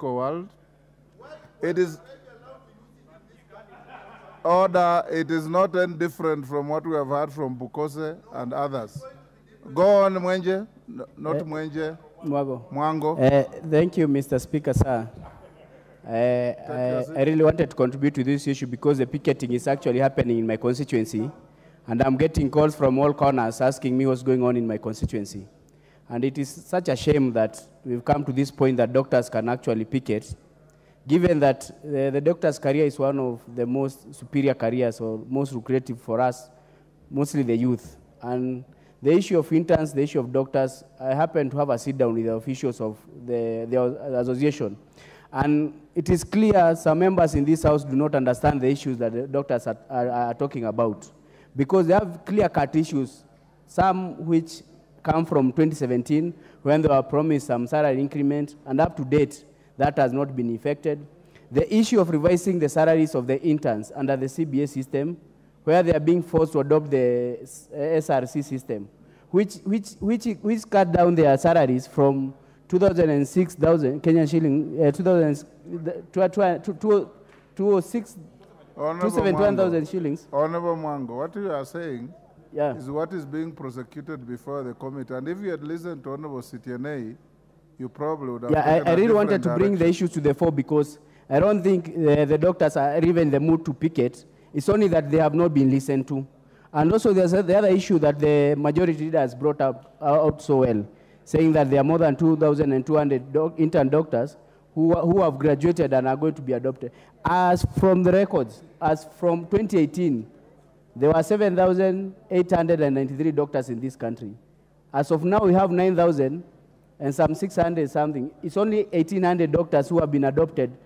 political world. It is order. It is not any different from what we have heard from Pukose and others. Go on, Mwenje. No- Not Eh. Mwenje. Mwago. Mwango. Uh, thank you, Mr. Speaker, sir. Uh, I, I really wanted to contribute to this issue because the picketing is actually happening in my constituency, and I'm getting calls from all corners asking me what's going on in my constituency. And it is such a shame that we've come to this point that doctors can actually picket, given that the, the doctor's career is one of the most superior careers or most lucrative for us, mostly the youth. And the issue of interns, the issue of doctors, I happened to have a sit down with the officials of the, the association. And it is clear some members in this house do not understand the issues that the doctors are, are, are talking about. Because they have clear cut issues, some which come from 2017 when they were promised some salary increment, and up to date, that has not been effected. The issue of revising the salaries of the interns under the CBA system, where they are being forced to adopt the SRC system, which, which, which, which cut down their salaries from 2006,000 Kenyan shilling, uh, 2000, the- to, to, to, to, 206, Honorable 271,000 shillings. Honorable Mwango, what you are saying Yeah. is what is being prosecuted before the committee. And if you had listened to Honorable Sitienei, you probably would have Yeah, I, I, really wanted to bring the issue to the fore because I don't think uh, the doctors are even in the mood to picket. It's only that they have not been listened to. And also there's a, the other issue that the majority leader has brought up uh, out so well, saying that there are more than 2,200 doc, intern doctors who, who have graduated and are going to be adopted. As from the records, as from 2018, there were 7,893 doctors in this country. As of now, we have 9,000 and some 600 something. It's only 1,800 doctors who have been adopted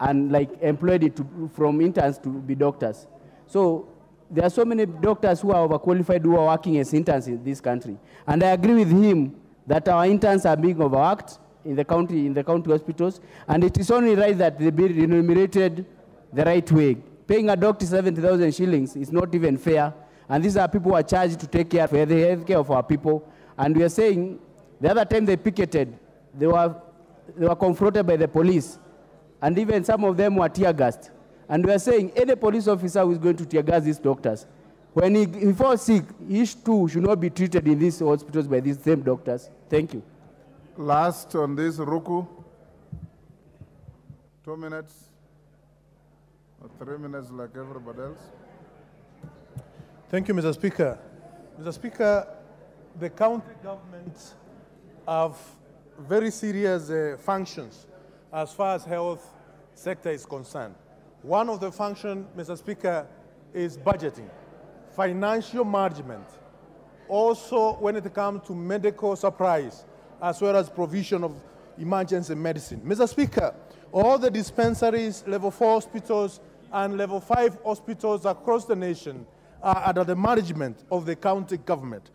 and like employed to, from interns to be doctors. So there are so many doctors who are overqualified who are working as interns in this country. And I agree with him that our interns are being overworked in the county, in the county hospitals, and it is only right that they be remunerated the right way. Paying a doctor 70,000 shillings is not even fair, and these are people who are charged to take care for the health care of our people. And we are saying, the other time they picketed, they were, they were confronted by the police, and even some of them were tear gassed. And we are saying, any police officer who is going to tear gas these doctors, when he, he falls sick, he too should not be treated in these hospitals by these same doctors. Thank you. Last on this, Ruku. Two minutes. Three minutes like everybody else. Thank you, Mr. Speaker. Mr. Speaker, the county governments have very serious uh, functions as far as health sector is concerned. One of the functions, Mr. Speaker, is budgeting, financial management. Also, when it comes to medical supplies, as well as provision of emergency medicine. Mr. Speaker, all the dispensaries, level four hospitals, and level five hospitals across the nation are under the management of the county government.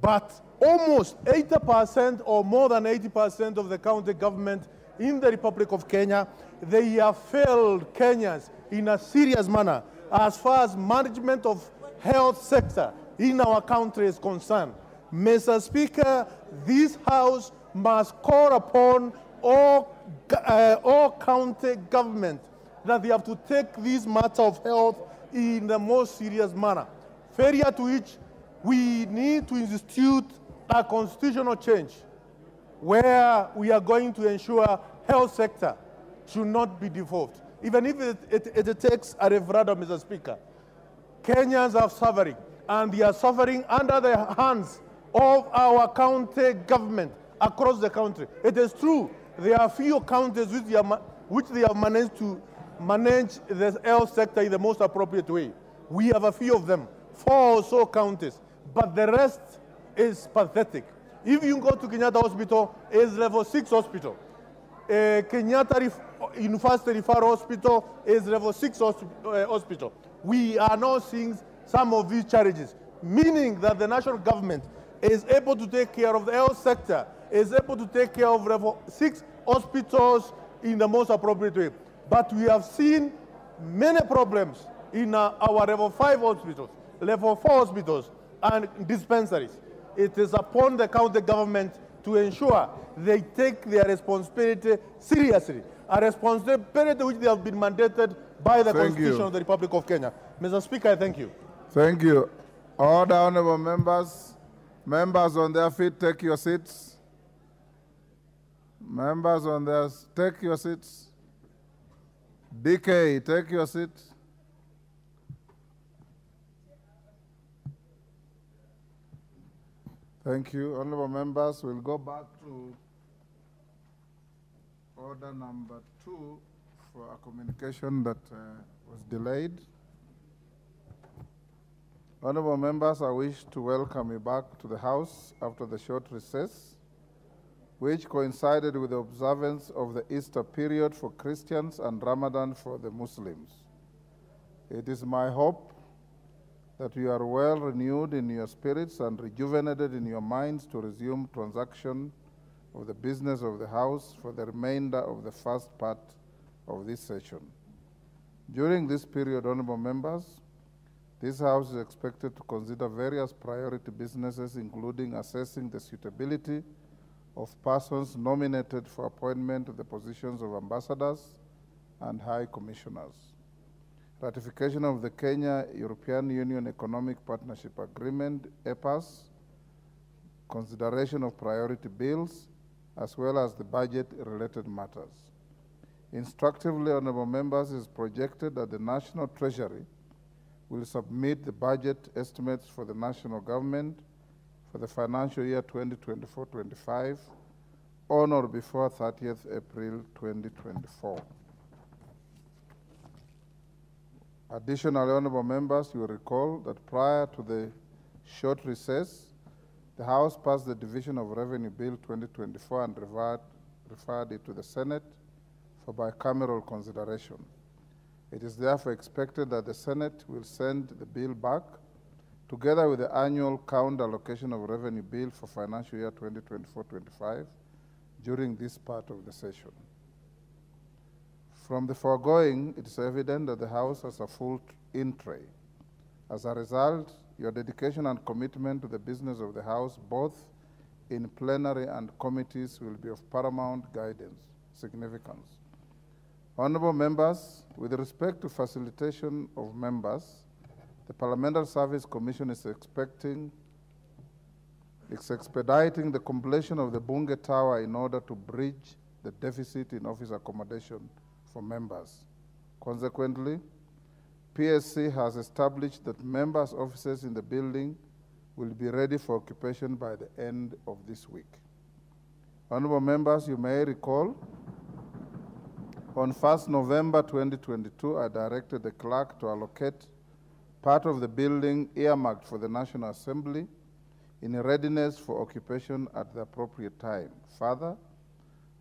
But almost 80% or more than 80% of the county government in the Republic of Kenya, they have failed Kenyans in a serious manner as far as management of health sector in our country is concerned. Mr. Speaker, this House must call upon all, uh, all county government that they have to take this matter of health in the most serious manner. Failure to which we need to institute a constitutional change where we are going to ensure health sector should not be devolved, even if it, it, it takes a referendum, Mr. Speaker. Kenyans are suffering, and they are suffering under the hands of our county government across the country. It is true, there are few counties which they, which they have managed to manage the health sector in the most appropriate way. We have a few of them, four or so counties, but the rest is pathetic. If you go to Kenyatta Hospital, it's level six hospital. Uh, Kenyatta Ref- University Referral Hospital is level six hosp- uh, hospital. We are now seeing some of these challenges, meaning that the national government is able to take care of the health sector, is able to take care of level six hospitals in the most appropriate way. But we have seen many problems in uh, our level five hospitals, level four hospitals, and dispensaries. It is upon the county government to ensure they take their responsibility seriously, a responsibility which they have been mandated by the Thank Constitution you. of the Republic of Kenya. Mr. Speaker, I thank you. Thank you. All the honorable members. Members on their feet, take your seats. Members on their, take your seats. DK, take your seat. Thank you. Honorable members, we'll go back to order number two for a communication that uh, was delayed. Honorable members, I wish to welcome you back to the House after the short recess, which coincided with the observance of the Easter period for Christians and Ramadan for the Muslims. It is my hope that you are well renewed in your spirits and rejuvenated in your minds to resume transaction of the business of the House for the remainder of the first part of this session. During this period, honorable members, this House is expected to consider various priority businesses, including assessing the suitability of persons nominated for appointment to the positions of ambassadors and high commissioners, ratification of the Kenya European Union Economic Partnership Agreement, EPAS, consideration of priority bills, as well as the budget-related matters. Instructively, honorable members, it is projected that the National Treasury will submit the budget estimates for the national government for the financial year 2024-25 on or before 30th April 2024. Additionally, honorable members, you will recall that prior to the short recess, the House passed the Division of Revenue Bill 2024 and referred, referred it to the Senate for bicameral consideration. It is therefore expected that the Senate will send the bill back together with the annual count allocation of revenue bill for financial year 2024-25 during this part of the session. From the foregoing, it is evident that the House has a full in tray. As a result, your dedication and commitment to the business of the House, both in plenary and committees, will be of paramount guidance, significance. Honorable members, with respect to facilitation of members, the Parliamentary Service Commission is expecting, is expediting the completion of the Bunge Tower in order to bridge the deficit in office accommodation for members. Consequently, PSC has established that members' offices in the building will be ready for occupation by the end of this week. Honorable members, you may recall on 1st November 2022, I directed the clerk to allocate part of the building earmarked for the National Assembly in readiness for occupation at the appropriate time. Further,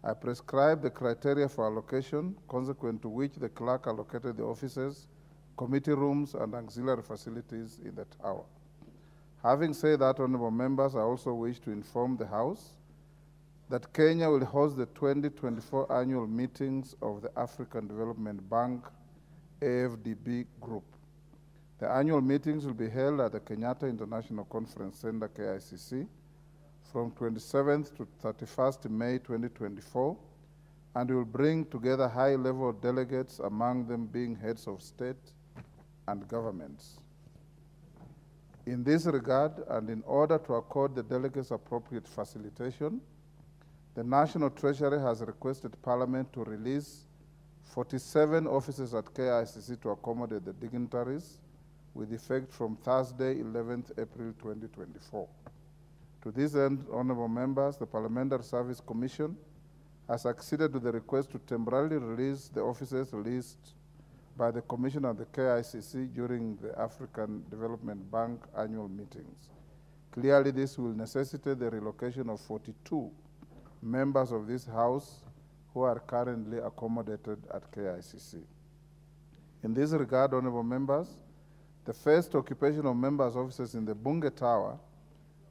I prescribe the criteria for allocation, consequent to which the clerk allocated the offices, committee rooms, and auxiliary facilities in the tower. Having said that, honorable members, I also wish to inform the House that Kenya will host the 2024 annual meetings of the African Development Bank AFDB Group. The annual meetings will be held at the Kenyatta International Conference Center, KICC, from 27th to 31st May 2024, and will bring together high-level delegates, among them being heads of state and governments. In this regard, and in order to accord the delegates appropriate facilitation, the National Treasury has requested Parliament to release 47 offices at KICC to accommodate the dignitaries with effect from Thursday, 11th April 2024. To this end, honorable members, the Parliamentary Service Commission has acceded to the request to temporarily release the officers released by the Commission at the KICC during the African Development Bank annual meetings. Clearly, this will necessitate the relocation of 42 members of this House who are currently accommodated at KICC. In this regard, honorable members, the first occupation of members' offices in the Bunge Tower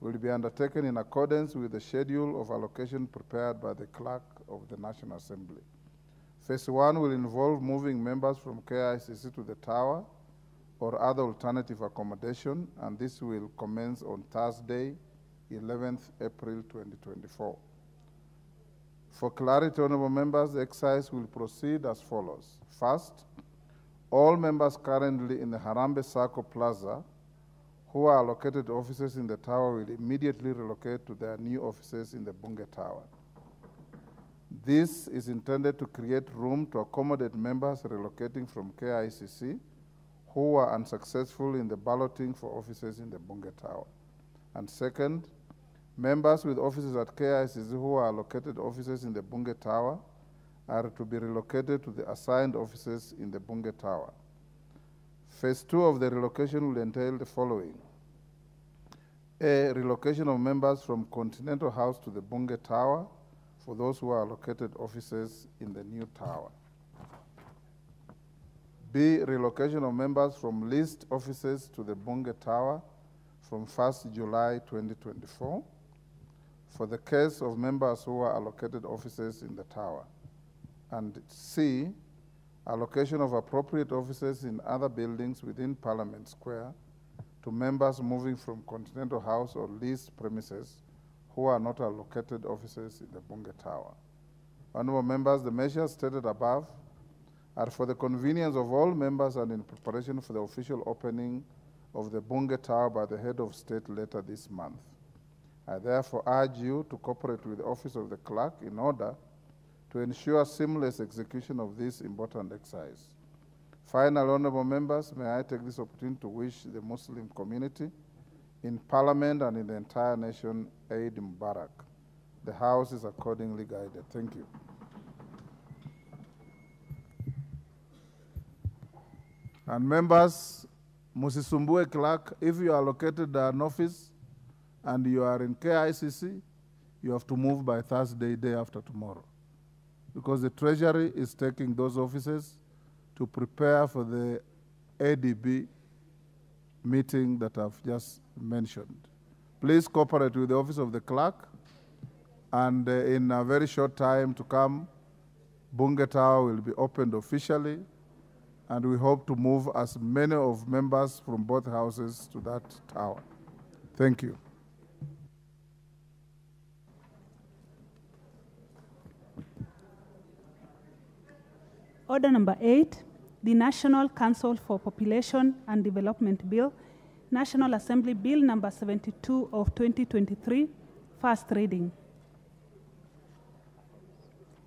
will be undertaken in accordance with the schedule of allocation prepared by the clerk of the National Assembly. Phase one will involve moving members from KICC to the tower or other alternative accommodation, and this will commence on Thursday, 11th April 2024. For clarity, honorable members, the exercise will proceed as follows. First, all members currently in the Harambee Circle Plaza who are allocated offices in the tower will immediately relocate to their new offices in the Bunge Tower. This is intended to create room to accommodate members relocating from KICC who were unsuccessful in the balloting for offices in the Bunge Tower. And second, members with offices at KICC who are allocated offices in the Bunge Tower are to be relocated to the assigned offices in the Bunge Tower. Phase two of the relocation will entail the following. A, relocation of members from Continental House to the Bunge Tower for those who are allocated offices in the new tower. B, relocation of members from leased offices to the Bunge Tower from 1st July 2024 for the case of members who are allocated offices in the tower. And C, allocation of appropriate offices in other buildings within Parliament Square to members moving from Continental House or leased premises who are not allocated offices in the Bunge Tower. Honorable members, the measures stated above are for the convenience of all members and in preparation for the official opening of the Bunge Tower by the head of state later this month. I therefore urge you to cooperate with the office of the clerk in order to ensure seamless execution of this important exercise. Final honorable members, may I take this opportunity to wish the Muslim community in Parliament and in the entire nation Eid Mubarak. The House is accordingly guided. Thank you. And members, Musisumbue clerk, if you are located at an office and you are in KICC, you have to move by Thursday, day after tomorrow. Because the Treasury is taking those offices to prepare for the ADB meeting that I've just mentioned. Please cooperate with the office of the clerk, and uh, in a very short time to come, Bunge Tower will be opened officially, and we hope to move as many of members from both houses to that tower. Thank you. Order number eight, the National Council for Population and Development Bill, National Assembly Bill number 72 of 2023, first reading.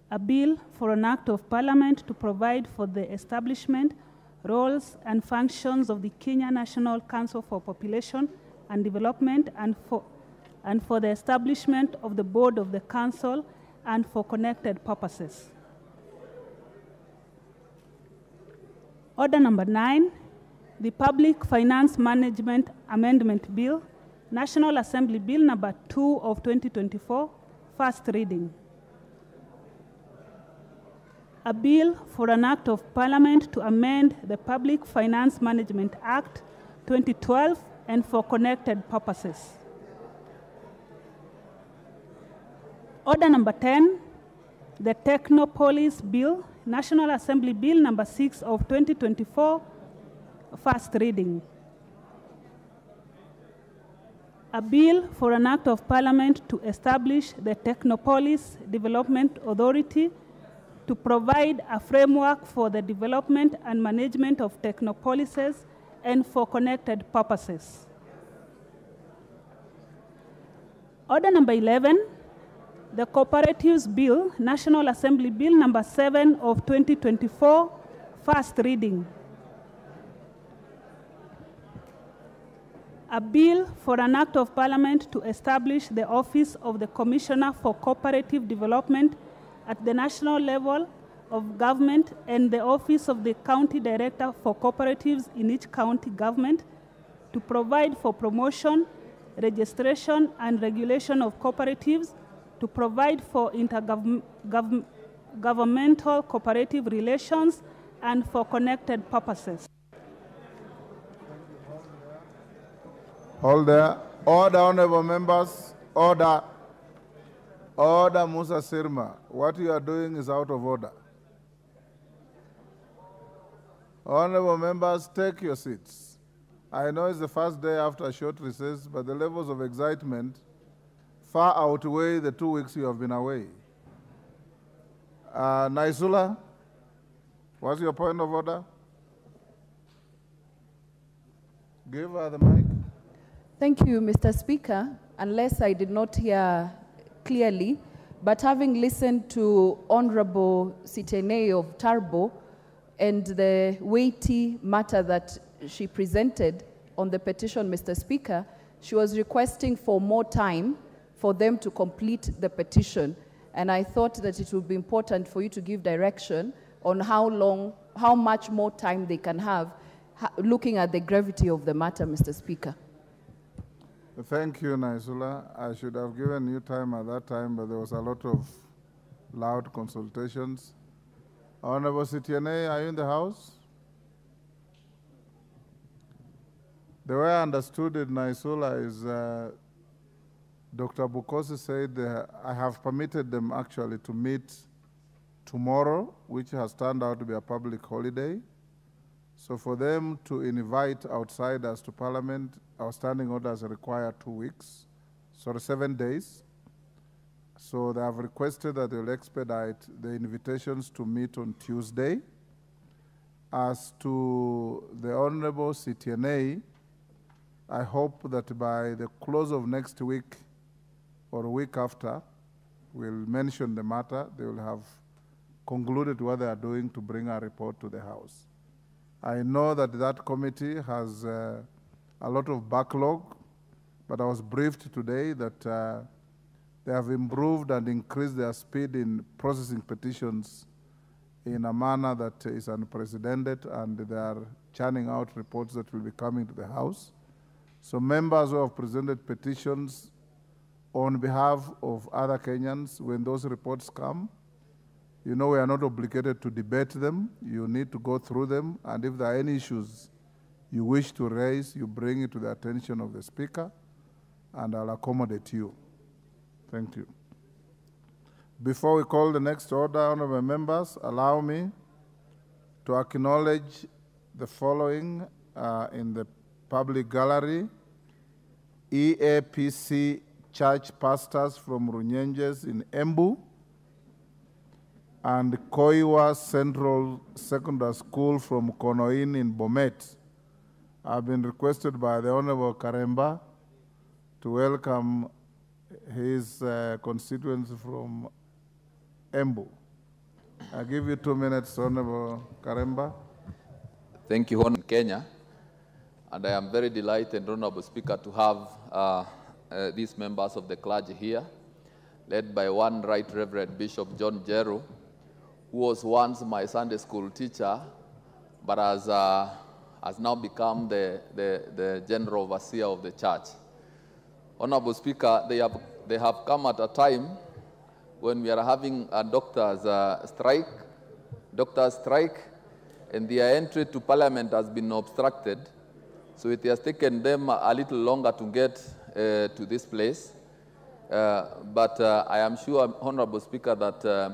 A bill for an act of parliament to provide for the establishment, roles, and functions of the Kenya National Council for Population and Development and for, and for the establishment of the board of the council and for connected purposes. Order number nine, the Public Finance Management Amendment Bill, National Assembly Bill number 2 of 2024, first reading. A bill for an act of parliament to amend the Public Finance Management Act 2012 and for connected purposes. Order number 10, the Technopolis Bill, National Assembly Bill number 6 of 2024, first reading. A bill for an act of parliament to establish the Technopolis Development Authority to provide a framework for the development and management of technopolises and for connected purposes. Order number 11, the Cooperatives Bill, National Assembly Bill number 7 of 2024, first reading. A bill for an act of parliament to establish the office of the Commissioner for Cooperative Development at the national level of government and the office of the county director for cooperatives in each county government to provide for promotion, registration, and regulation of cooperatives, to provide for intergovernmental cooperative relations, and for connected purposes. Hold there. Order, honorable members. Order. Order, Musa Sirma. What you are doing is out of order. Honorable members, take your seats. I know it's the first day after a short recess, but the levels of excitement far outweigh the two weeks you have been away. Uh, Naisula, what's your point of order? Give her the mic. Thank you, Mr. Speaker. Unless I did not hear clearly, but having listened to Honorable Sitienei of Turbo and the weighty matter that she presented on the petition, Mr. Speaker, she was requesting for more time for them to complete the petition. And I thought that it would be important for you to give direction on how long, how much more time they can have, looking at the gravity of the matter, Mr. Speaker. Thank you, Naisula. I should have given you time at that time, but there was a lot of loud consultations. Honorable Sitienei, are you in the house? The way I understood it, Naisula, is uh, Dr. Pukose said uh, I have permitted them actually to meet tomorrow, which has turned out to be a public holiday. So for them to invite outsiders to Parliament, our standing orders require two weeks, sorry, seven days. So they have requested that they'll expedite the invitations to meet on Tuesday. As to the Honorable Sitienei, I hope that by the close of next week or a week after, we'll mention the matter. They will have concluded what they are doing to bring a report to the House. I know that that committee has uh, a lot of backlog, but I was briefed today that uh, they have improved and increased their speed in processing petitions in a manner that is unprecedented, and they are churning out reports that will be coming to the House. So members who have presented petitions on behalf of other Kenyans, when those reports come, you know we are not obligated to debate them. You need to go through them, and if there are any issues you wish to raise, you bring it to the attention of the Speaker, and I'll accommodate you. Thank you. Before we call the next order, honorable members, allow me to acknowledge the following uh, in the public gallery. EAPC church pastors from Runyenjes in Embu and Koiwa Central Secondary School from Konoin in Bomet I've been requested by the Honorable Karemba to welcome his uh, constituents from Embu. I give you two minutes, Honorable Karemba. Thank you, Honorable Kenya. And I am very delighted, Honorable Speaker, to have uh, uh, these members of the clergy here, led by one Right Reverend Bishop John Jeru, who was once my Sunday school teacher, but has, uh, has now become the, the, the general overseer of the church. Honorable Speaker, they have, they have come at a time when we are having a doctor's uh, strike, doctor's strike, and their entry to parliament has been obstructed. So it has taken them a little longer to get to this place. Uh, but uh, I am sure, Honorable Speaker, that uh,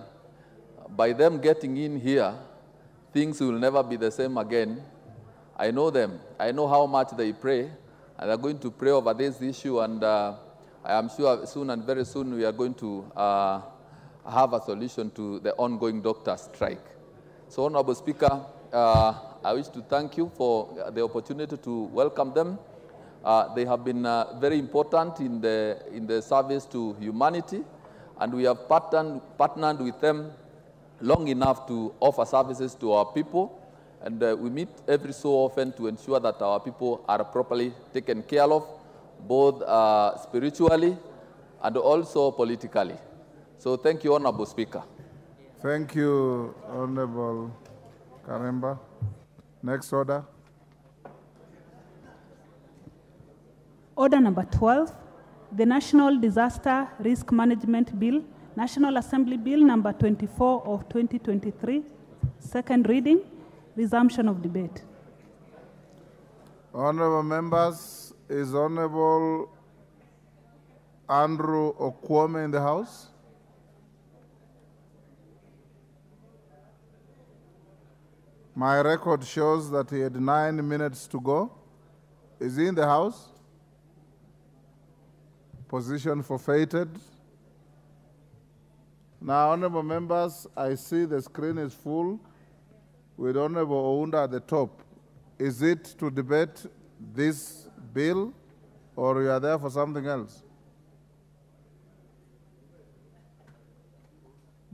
by them getting in here, things will never be the same again. I know them. I know how much they pray, and they're going to pray over this issue. And uh, I am sure soon and very soon we are going to uh, have a solution to the ongoing doctor strike. So, Honorable Speaker, uh, I wish to thank you for the opportunity to welcome them. Uh, they have been uh, very important in the, in the service to humanity, and we have partnered, partnered with them long enough to offer services to our people. And uh, we meet every so often to ensure that our people are properly taken care of, both uh, spiritually and also politically. So thank you, Honorable Speaker. Thank you, Honorable Karemba. Next order. Order number 12, the National Disaster Risk Management Bill, National Assembly Bill number 24 of 2023, second reading, resumption of debate. Honorable members, is Honorable Andrew Okuome in the house? My record shows that he had nine minutes to go. Is he in the house? Position forfeited. Now, honorable members, I see the screen is full with Honorable Oundo at the top. Is it to debate this bill or you are there for something else?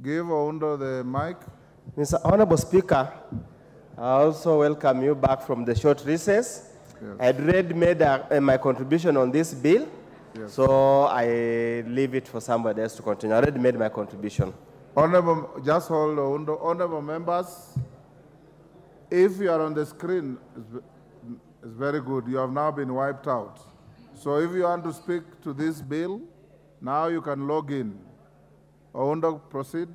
Give Oundo the mic. Mr. Honorable Speaker, I also welcome you back from the short recess. Yes. I had already made uh, uh, my contribution on this bill, Yes. so I leave it for somebody else to continue. I already made my contribution. Honorable, just hold on. Honorable members, if you are on the screen, it's, it's very good. You have now been wiped out. So if you want to speak to this bill, now you can log in. Oundo, proceed.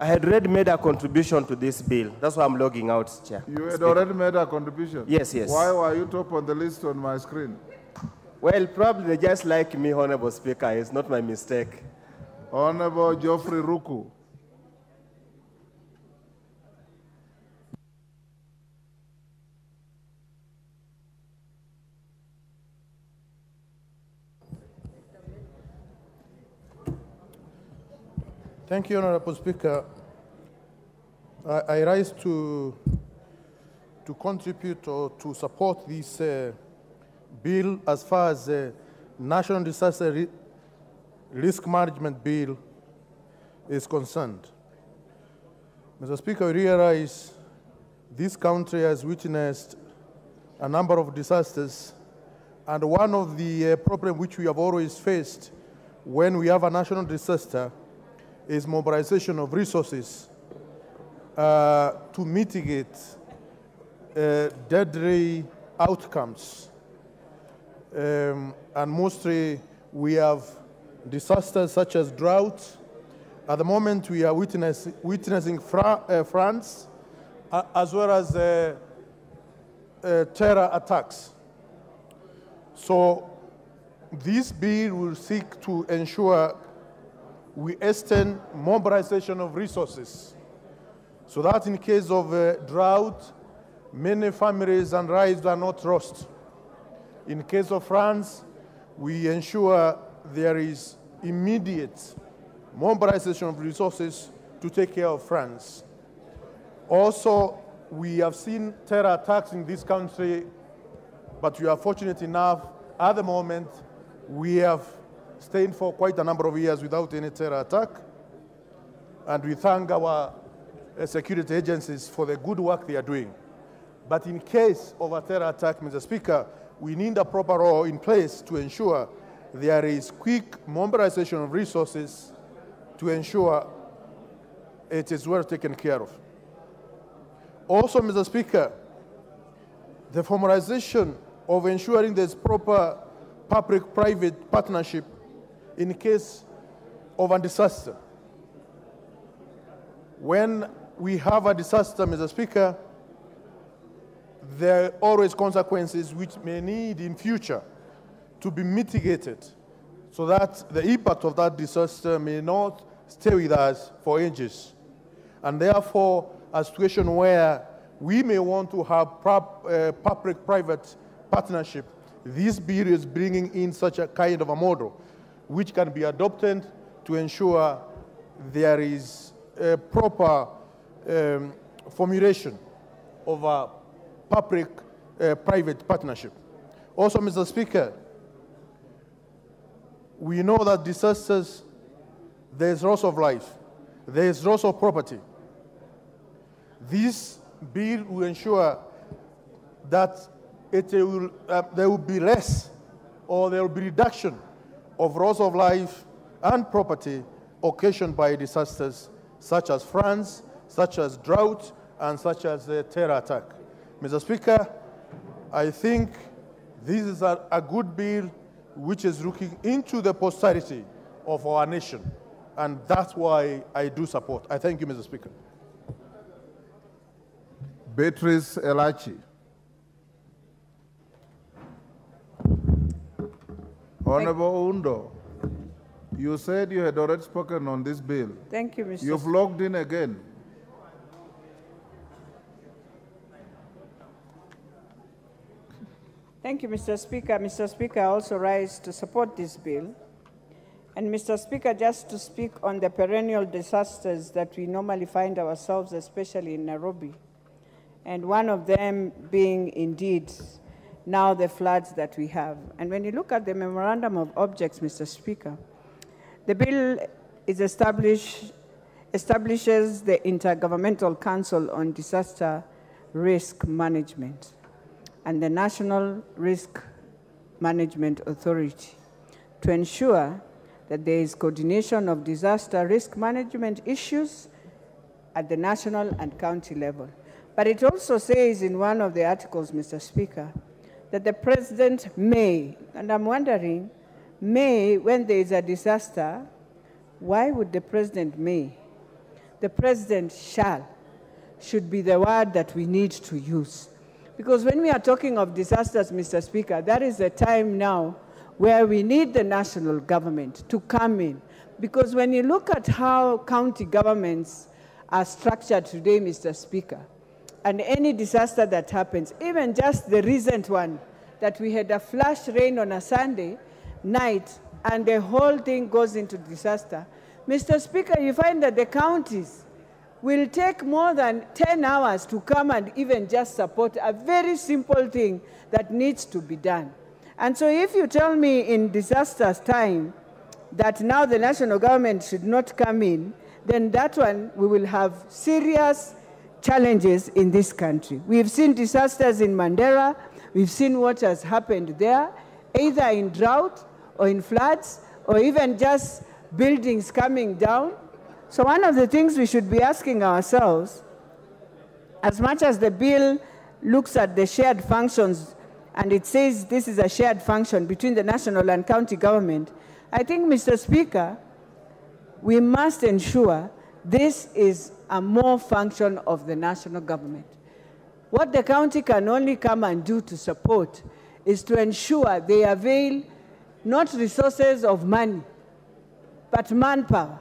I had already made a contribution to this bill. That's why I'm logging out, Chair. You had Speaker. already made a contribution. Yes, yes. Why were you top on the list on my screen? Well, probably they just like me, Honorable Speaker. It's not my mistake. Honorable Geoffrey Ruku. Thank you, Honorable Speaker. I, I rise to, to contribute or to support this uh, bill as far as the National Disaster Ri- Risk Management Bill is concerned. Mr. Speaker, we realize this country has witnessed a number of disasters, and one of the uh, problems which we have always faced when we have a national disaster is mobilization of resources uh, to mitigate uh, deadly outcomes. Um, and mostly we have disasters such as drought. At the moment, we are witness, witnessing Fra- uh, France as well as uh, uh, terror attacks. So this bill will seek to ensure we extend mobilization of resources so that in case of uh, drought, many families and lives are not lost. In case of France, we ensure there is immediate mobilization of resources to take care of France. Also, we have seen terror attacks in this country, but we are fortunate enough at the moment we have stayed for quite a number of years without any terror attack. And we thank our uh, security agencies for the good work they are doing. But in case of a terror attack, Mr. Speaker, we need a proper law in place to ensure there is quick mobilization of resources to ensure it is well taken care of. Also, Mr. Speaker, the formalization of ensuring there's proper public-private partnership in case of a disaster. When we have a disaster, Mr. Speaker, there are always consequences which may need in future to be mitigated so that the impact of that disaster may not stay with us for ages. And therefore, a situation where we may want to have uh, public-private partnership, this bill is bringing in such a kind of a model which can be adopted to ensure there is a proper um, formulation of a public-private partnership. Also, Mr. Speaker, we know that disasters, there's loss of life, there's loss of property. This bill will ensure that it will, uh, there will be less or there will be reduction of loss of life and property occasioned by disasters such as France, such as drought, and such as a terror attack. Mr. Speaker, I think this is a, a good bill which is looking into the posterity of our nation, and that's why I do support. I thank you, Mr. Speaker. Beatrice Elachi. Honorable Oundo, you said you had already spoken on this bill. Thank you, Mr. You've logged in again. Thank you, Mr. Speaker. Mr. Speaker, I also rise to support this bill. And Mr. Speaker, just to speak on the perennial disasters that we normally find ourselves, especially in Nairobi, and one of them being indeed now the floods that we have. And when you look at the memorandum of objects, Mr. Speaker, the bill is establishes the Intergovernmental Council on Disaster Risk Management and the National Risk Management Authority to ensure that there is coordination of disaster risk management issues at the national and county level. But it also says in one of the articles, Mr. Speaker, that the president may, and I'm wondering, may, when there is a disaster, why would the president may? The president shall should be the word that we need to use. Because when we are talking of disasters, Mr. Speaker, that is the time now where we need the national government to come in. Because when you look at how county governments are structured today, Mr. Speaker, and any disaster that happens, even just the recent one, that we had a flash rain on a Sunday night and the whole thing goes into disaster. Mr. Speaker, you find that the counties will take more than 10 hours to come and even just support a very simple thing that needs to be done. And so if you tell me in disaster's time that now the national government should not come in, then that one we will have serious challenges in this country. We've seen disasters in Mandera, we've seen what has happened there, either in drought or in floods, or even just buildings coming down. So one of the things we should be asking ourselves, as much as the bill looks at the shared functions and it says this is a shared function between the national and county government, I think, Mr. Speaker, we must ensure this is a more function of the national government. What the county can only come and do to support is to ensure they avail not resources of money, but manpower.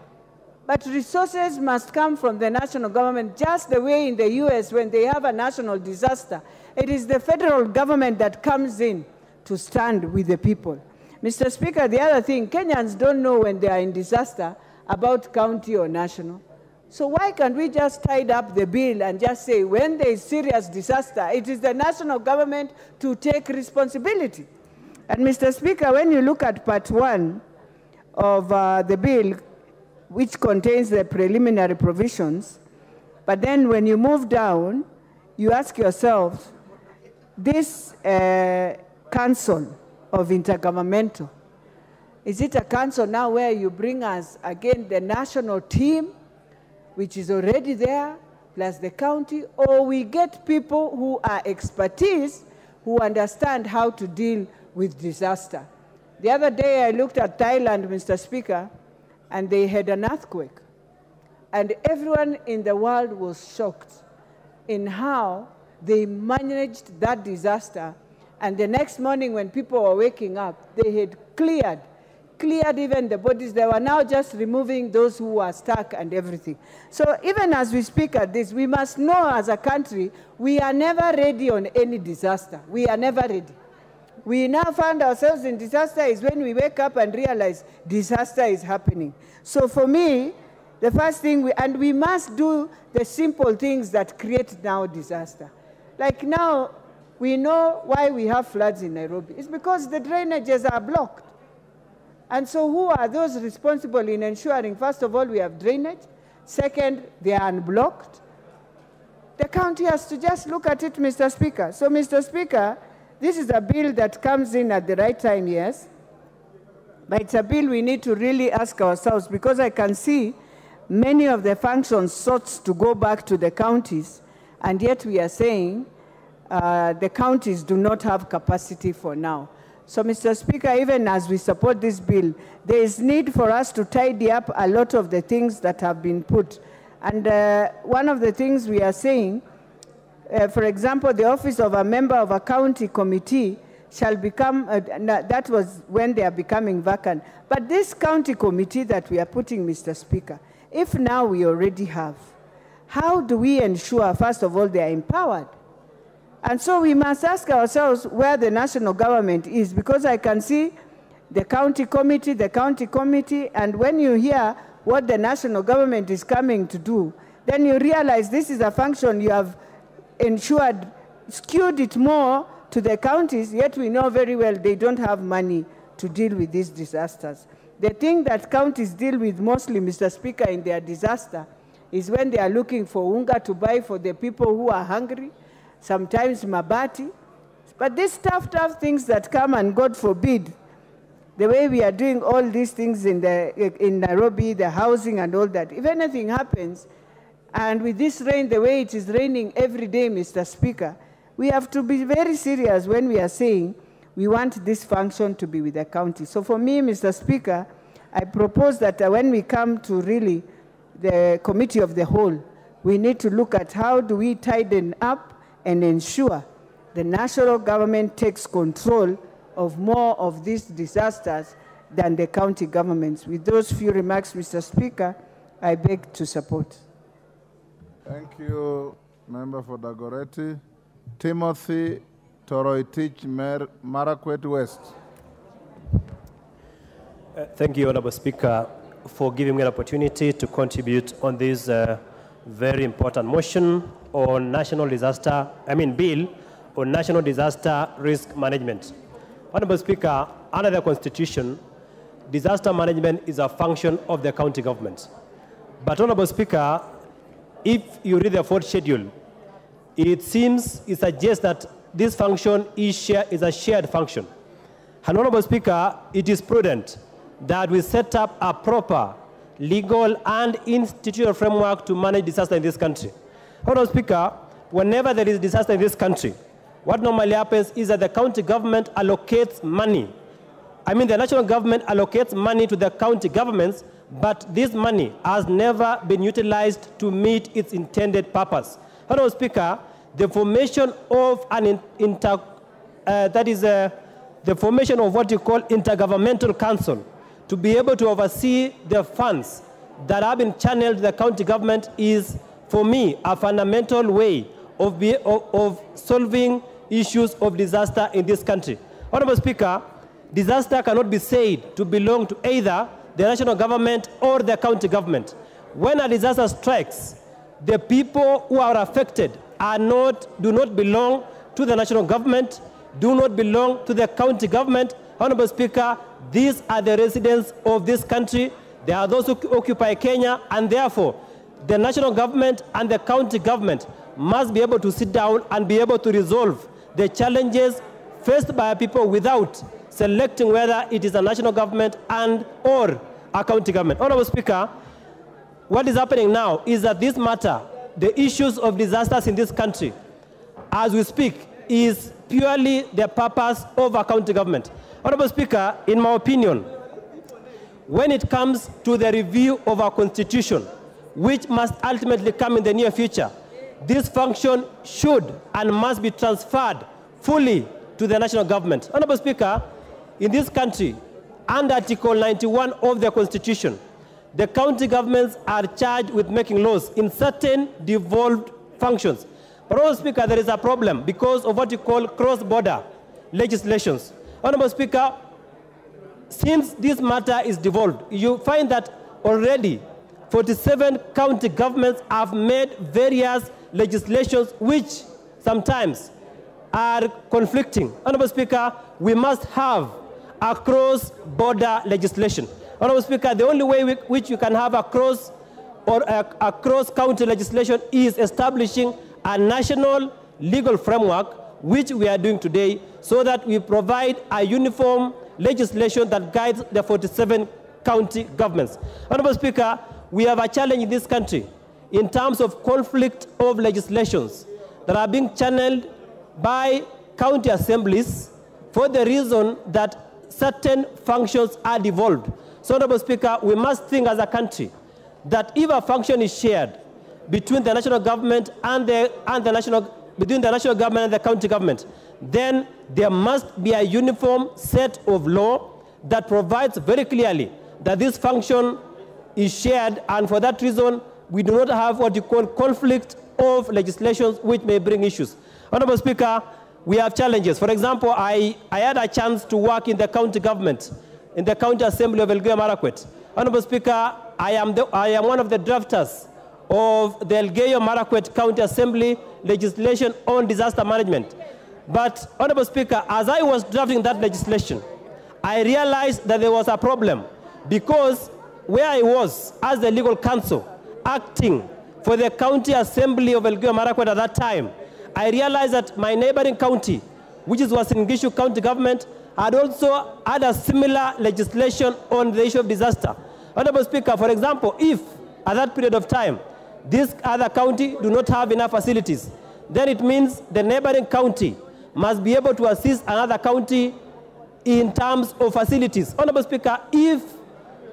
But resources must come from the national government, just the way in the US when they have a national disaster. It is the federal government that comes in to stand with the people. Mr. Speaker, the other thing, Kenyans don't know when they are in disaster about county or national. So why can't we just tie up the bill and just say when there is serious disaster, it is the national government to take responsibility? And Mr. Speaker, when you look at part one of uh, the bill, which contains the preliminary provisions, but then when you move down, you ask yourself, this uh, council of intergovernmental, is it a council now where you bring us again the national team, which is already there, plus the county, or we get people who are expertise, who understand how to deal with disaster. The other day I looked at Thailand, Mr. Speaker, and they had an earthquake. And everyone in the world was shocked in how they managed that disaster. And the next morning when people were waking up, they had cleared, cleared even the bodies. They were now just removing those who were stuck and everything. So even as we speak at this, we must know as a country, we are never ready on any disaster. We are never ready. We now find ourselves in disaster is when we wake up and realize disaster is happening. So for me, the first thing, we, and we must do the simple things that create now disaster. Like now, we know why we have floods in Nairobi. It's because the drainages are blocked. And so who are those responsible in ensuring, first of all, we have drainage, second, they are unblocked. The county has to just look at it, Mr. Speaker. So, Mr. Speaker, this is a bill that comes in at the right time, yes, but it's a bill we need to really ask ourselves because I can see many of the functions sought to go back to the counties, and yet we are saying uh, the counties do not have capacity for now. So, Mr. Speaker, even as we support this bill, there is need for us to tidy up a lot of the things that have been put. And uh, one of the things we are saying uh, for example, the office of a member of a county committee shall become, uh, that was when they are becoming vacant. But this county committee that we are putting, Mr. Speaker, if now we already have, how do we ensure, first of all, they are empowered? And so we must ask ourselves where the national government is, because I can see the county committee, the county committee, and when you hear what the national government is coming to do, then you realize this is a function you have ensured, skewed it more to the counties, yet we know very well they don't have money to deal with these disasters. The thing that counties deal with mostly, Mr. Speaker, in their disaster is when they are looking for unga to buy for the people who are hungry, sometimes mabati. But these tough, tough things that come and God forbid, the way we are doing all these things in, the, in Nairobi, the housing and all that, if anything happens, and with this rain, the way it is raining every day, Mr. Speaker, we have to be very serious when we are saying we want this function to be with the county. So for me, Mr. Speaker, I propose that uh, when we come to really the committee of the whole, we need to look at how do we tighten up and ensure the national government takes control of more of these disasters than the county governments. With those few remarks, Mr. Speaker, I beg to support. Thank you, Member for Dagoretti. Timothy Toroitich Mer- Marakwet West. Uh, Thank you, Honorable Speaker, for giving me an opportunity to contribute on this uh, very important motion on national disaster, I mean bill on national disaster risk management. Honorable Speaker, under the Constitution, disaster management is a function of the county government. But Honorable Speaker, if you read the fourth schedule, it seems, it suggests that this function is, share, is a shared function. And Honorable Speaker, it is prudent that we set up a proper legal and institutional framework to manage disaster in this country. Honorable Speaker, whenever there is disaster in this country, what normally happens is that the county government allocates money. I mean, the national government allocates money to the county governments, but this money has never been utilized to meet its intended purpose. Honorable Speaker, the formation of an inter, uh, that is uh, the formation of what you call intergovernmental council to be able to oversee the funds that have been channeled to the county government is, for me, a fundamental way of, be, of, of solving issues of disaster in this country. Honorable Speaker, disaster cannot be said to belong to either the national government or the county government. When a disaster strikes, the people who are affected are not, do not belong to the national government, do not belong to the county government. Honorable Speaker, these are the residents of this country. They are those who occupy Kenya, and therefore, the national government and the county government must be able to sit down and be able to resolve the challenges faced by people without selecting whether it is a national government and or a county government. Honorable Speaker, what is happening now is that this matter, the issues of disasters in this country, as we speak, is purely the purpose of a county government. Honorable Speaker, in my opinion, when it comes to the review of our constitution, which must ultimately come in the near future, this function should and must be transferred fully to the national government. Honorable Speaker, in this country, under Article 91 of the Constitution, the county governments are charged with making laws in certain devolved functions. But, Honorable Speaker, there is a problem because of what you call cross-border legislations. Honorable Speaker, since this matter is devolved, you find that already 47 county governments have made various legislations which sometimes are conflicting. Honorable Speaker, we must have a cross-border legislation. Honorable Speaker, the only way we, which you can have a cross or a, a cross-county legislation is establishing a national legal framework, which we are doing today, so that we provide a uniform legislation that guides the 47 county governments. Honorable Speaker, we have a challenge in this country in terms of conflict of legislations that are being channeled by county assemblies for the reason that certain functions are devolved. So, Honorable Speaker, we must think as a country that if a function is shared between the national government and the, and the national, between the national government and the county government, then there must be a uniform set of law that provides very clearly that this function is shared, and for that reason, we do not have what you call conflict of legislations which may bring issues. Honorable Speaker, we have challenges. For example, I, I had a chance to work in the county government in the County Assembly of Elgeyo Marakwet. Honorable Speaker, I am, the, I am one of the drafters of the Elgeyo Marakwet County Assembly legislation on disaster management. But, Honorable Speaker, as I was drafting that legislation, I realized that there was a problem because where I was as the legal counsel acting for the County Assembly of Elgeyo Marakwet at that time, I realized that my neighboring county, which is Uasin Gishu County government, had also had a similar legislation on the issue of disaster. Honorable Speaker, for example, if at that period of time, this other county do not have enough facilities, then it means the neighboring county must be able to assist another county in terms of facilities. Honorable Speaker, if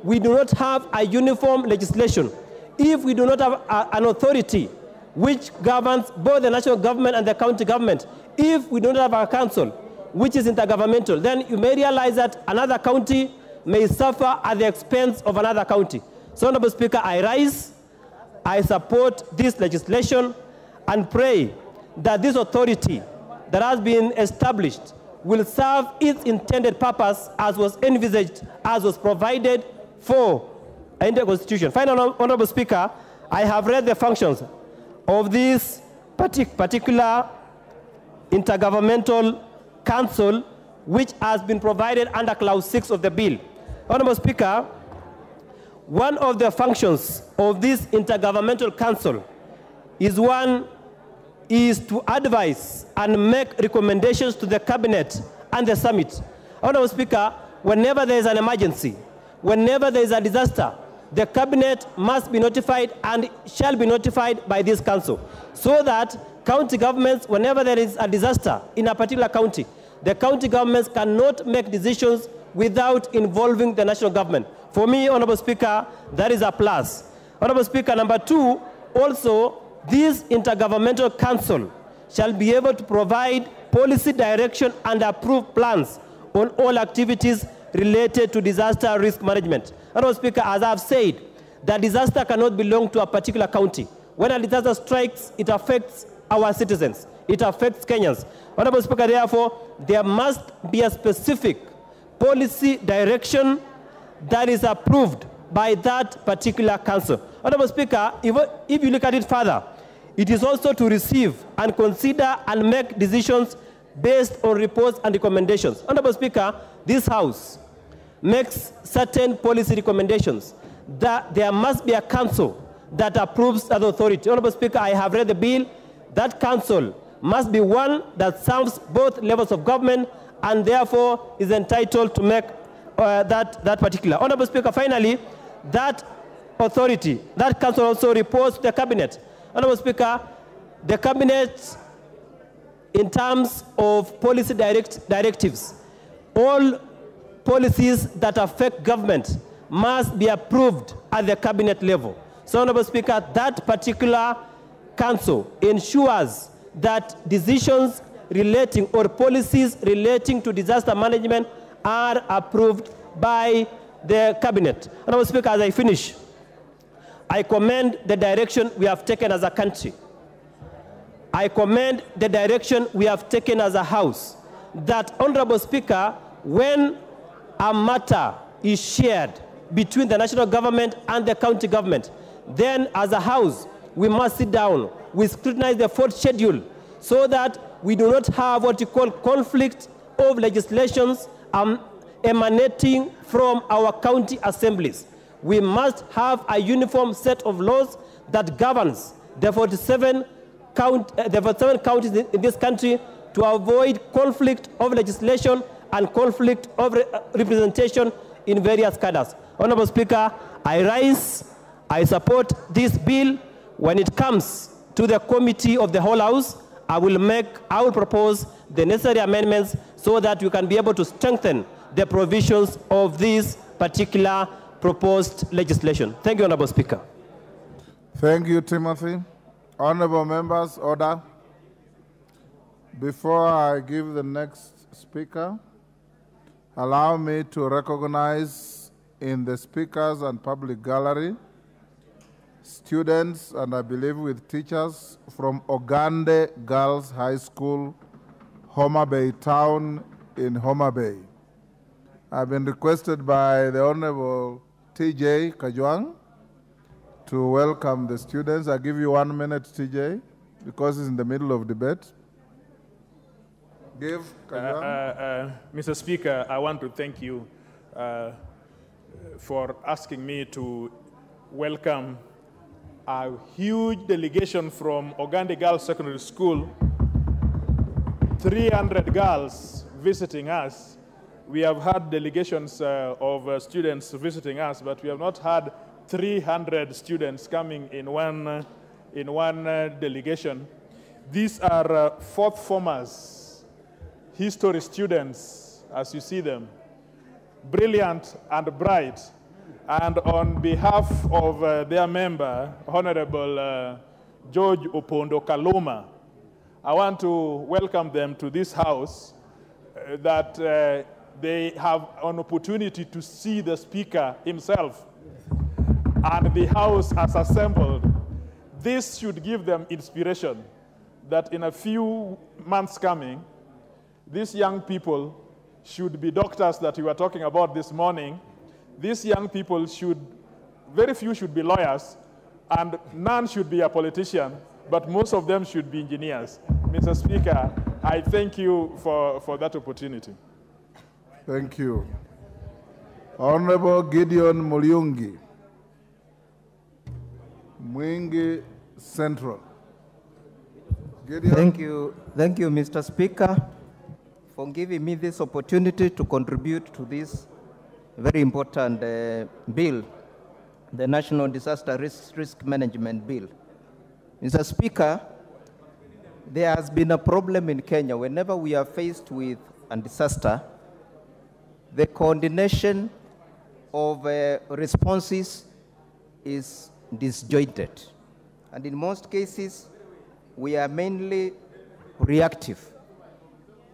we do not have a uniform legislation, if we do not have a, an authority which governs both the national government and the county government, if we do not have a council which is intergovernmental, then you may realize that another county may suffer at the expense of another county. So, Honorable Speaker, I rise, I support this legislation and pray that this authority that has been established will serve its intended purpose as was envisaged, as was provided for in the Constitution. Final, Honorable Speaker, I have read the functions of this partic particular intergovernmental council which has been provided under clause 6 of the bill. Honorable Speaker, one of the functions of this intergovernmental council is one is to advise and make recommendations to the cabinet and the summit. Honorable Speaker, whenever there is an emergency, whenever there is a disaster, the cabinet must be notified and shall be notified by this council so that county governments, whenever there is a disaster in a particular county, the county governments cannot make decisions without involving the national government. For me, Honorable Speaker, that is a plus. Honorable Speaker, number two, also, this intergovernmental council shall be able to provide policy direction and approve plans on all activities related to disaster risk management. Honorable Speaker, as I've said, the disaster cannot belong to a particular county. When a disaster strikes, it affects our citizens. It affects Kenyans. Honorable Speaker, therefore, there must be a specific policy direction that is approved by that particular council. Honorable Speaker, if, if you look at it further, it is also to receive and consider and make decisions based on reports and recommendations. Honorable Speaker, this House makes certain policy recommendations that there must be a council that approves that authority. Honorable Speaker, I have read the bill. That council must be one that serves both levels of government and therefore is entitled to make uh, that, that particular. Honorable Speaker, finally, that authority, that council also reports to the cabinet. Honorable Speaker, the cabinet, in terms of policy direct, directives, all policies that affect government must be approved at the cabinet level. So, Honorable Speaker, that particular council ensures that decisions relating or policies relating to disaster management are approved by the cabinet. Honorable Speaker, as I finish, I commend the direction we have taken as a country. I commend the direction we have taken as a house. That, Honorable Speaker, when a matter is shared between the national government and the county government, then as a house, we must sit down, we scrutinize the fourth schedule so that we do not have what you call conflict of legislations um, emanating from our county assemblies. We must have a uniform set of laws that governs the 47, count, uh, the 47 counties in this country to avoid conflict of legislation and conflict of re representation in various cadres. Honorable Speaker, I rise, I support this bill. When it comes to the committee of the whole house, I will make, I will propose the necessary amendments so that we can be able to strengthen the provisions of this particular proposed legislation. Thank you, Honorable Speaker. Thank you, Timothy. Honorable members, order. Before I give the next speaker, allow me to recognize in the speakers and public gallery students and I believe with teachers from Ogande Girls High School, Homa Bay Town in Homa Bay. I've been requested by the Honorable TJ Kajwang to welcome the students. I give you one minute, TJ, because it's in the middle of debate. Give Uh, uh, uh, Mr. Speaker, I want to thank you uh, for asking me to welcome a huge delegation from Ogande Girls Secondary School, 300 girls visiting us. We have had delegations uh, of uh, students visiting us, but we have not had 300 students coming in one, uh, in one uh, delegation. These are uh, fourth formers, history students, as you see them, brilliant and bright. And on behalf of uh, their member, Honorable uh, George Opondo Kaluma, I want to welcome them to this house uh, that uh, they have an opportunity to see the speaker himself and the house has assembled. This should give them inspiration that in a few months coming, these young people should be doctors that you were talking about this morning. These young people should, very few should be lawyers, and none should be a politician, but most of them should be engineers. Mr. Speaker, I thank you for, for that opportunity. Thank you. Honorable Gideon Mulyungi, Mwingi Central. Gideon. Thank you, thank you, Mr. Speaker, for giving me this opportunity to contribute to this very important uh, bill, the National Disaster Risk, Risk Management Bill. Mr. Speaker, there has been a problem in Kenya. Whenever we are faced with a disaster, the coordination of uh, responses is disjointed. And in most cases, we are mainly reactive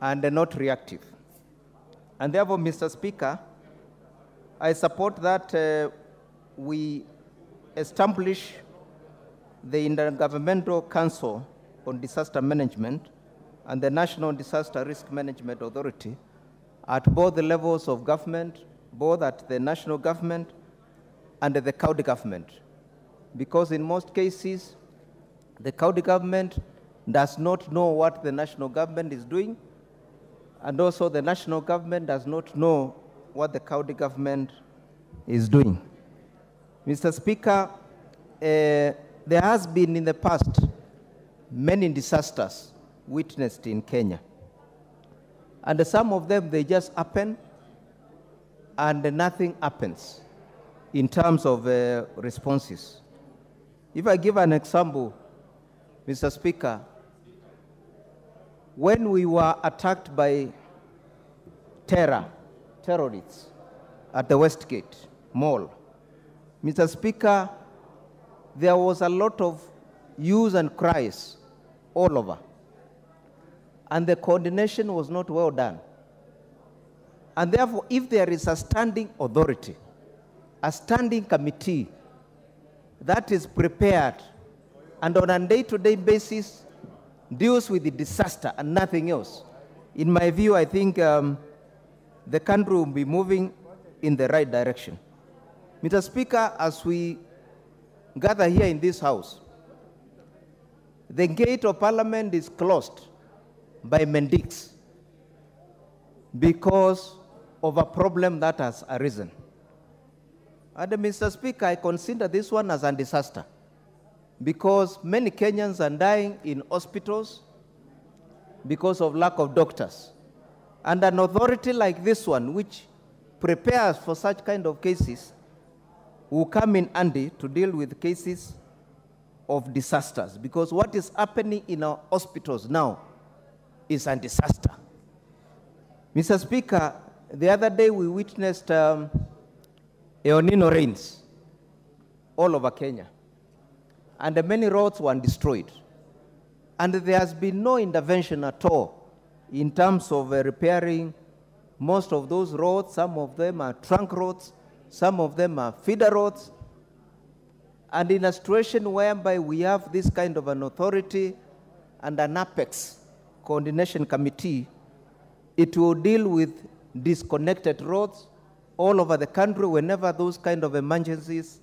and not reactive. And therefore, Mr. Speaker, I support that uh, we establish the Intergovernmental Council on Disaster Management and the National Disaster Risk Management Authority at both the levels of government, both at the national government and the county government. Because in most cases, the county government does not know what the national government is doing, and also the national government does not know what the county government is doing. Mr. Speaker, uh, there has been in the past many disasters witnessed in Kenya. And some of them, they just happen and nothing happens in terms of uh, responses. If I give an example, Mr. Speaker, when we were attacked by terror, terrorists at the Westgate Mall, Mr. Speaker, there was a lot of hues and cries all over. And the coordination was not well done. And therefore, if there is a standing authority, a standing committee that is prepared and on a day to day basis deals with the disaster and nothing else, in my view, I think um, the country will be moving in the right direction. Mr. Speaker, as we gather here in this house, the gate of parliament is closed by Mendix because of a problem that has arisen. And Mr. Speaker, I consider this one as a disaster because many Kenyans are dying in hospitals because of lack of doctors. And an authority like this one, which prepares for such kind of cases, will come in handy to deal with cases of disasters. Because what is happening in our hospitals now is a disaster. Mr. Speaker, the other day we witnessed um, rains all over Kenya, and many roads were destroyed. And there has been no intervention at all in terms of uh, repairing most of those roads. Some of them are trunk roads, some of them are feeder roads. And in a situation whereby we have this kind of an authority and an apex coordination committee, it will deal with disconnected roads, all over the country whenever those kind of emergencies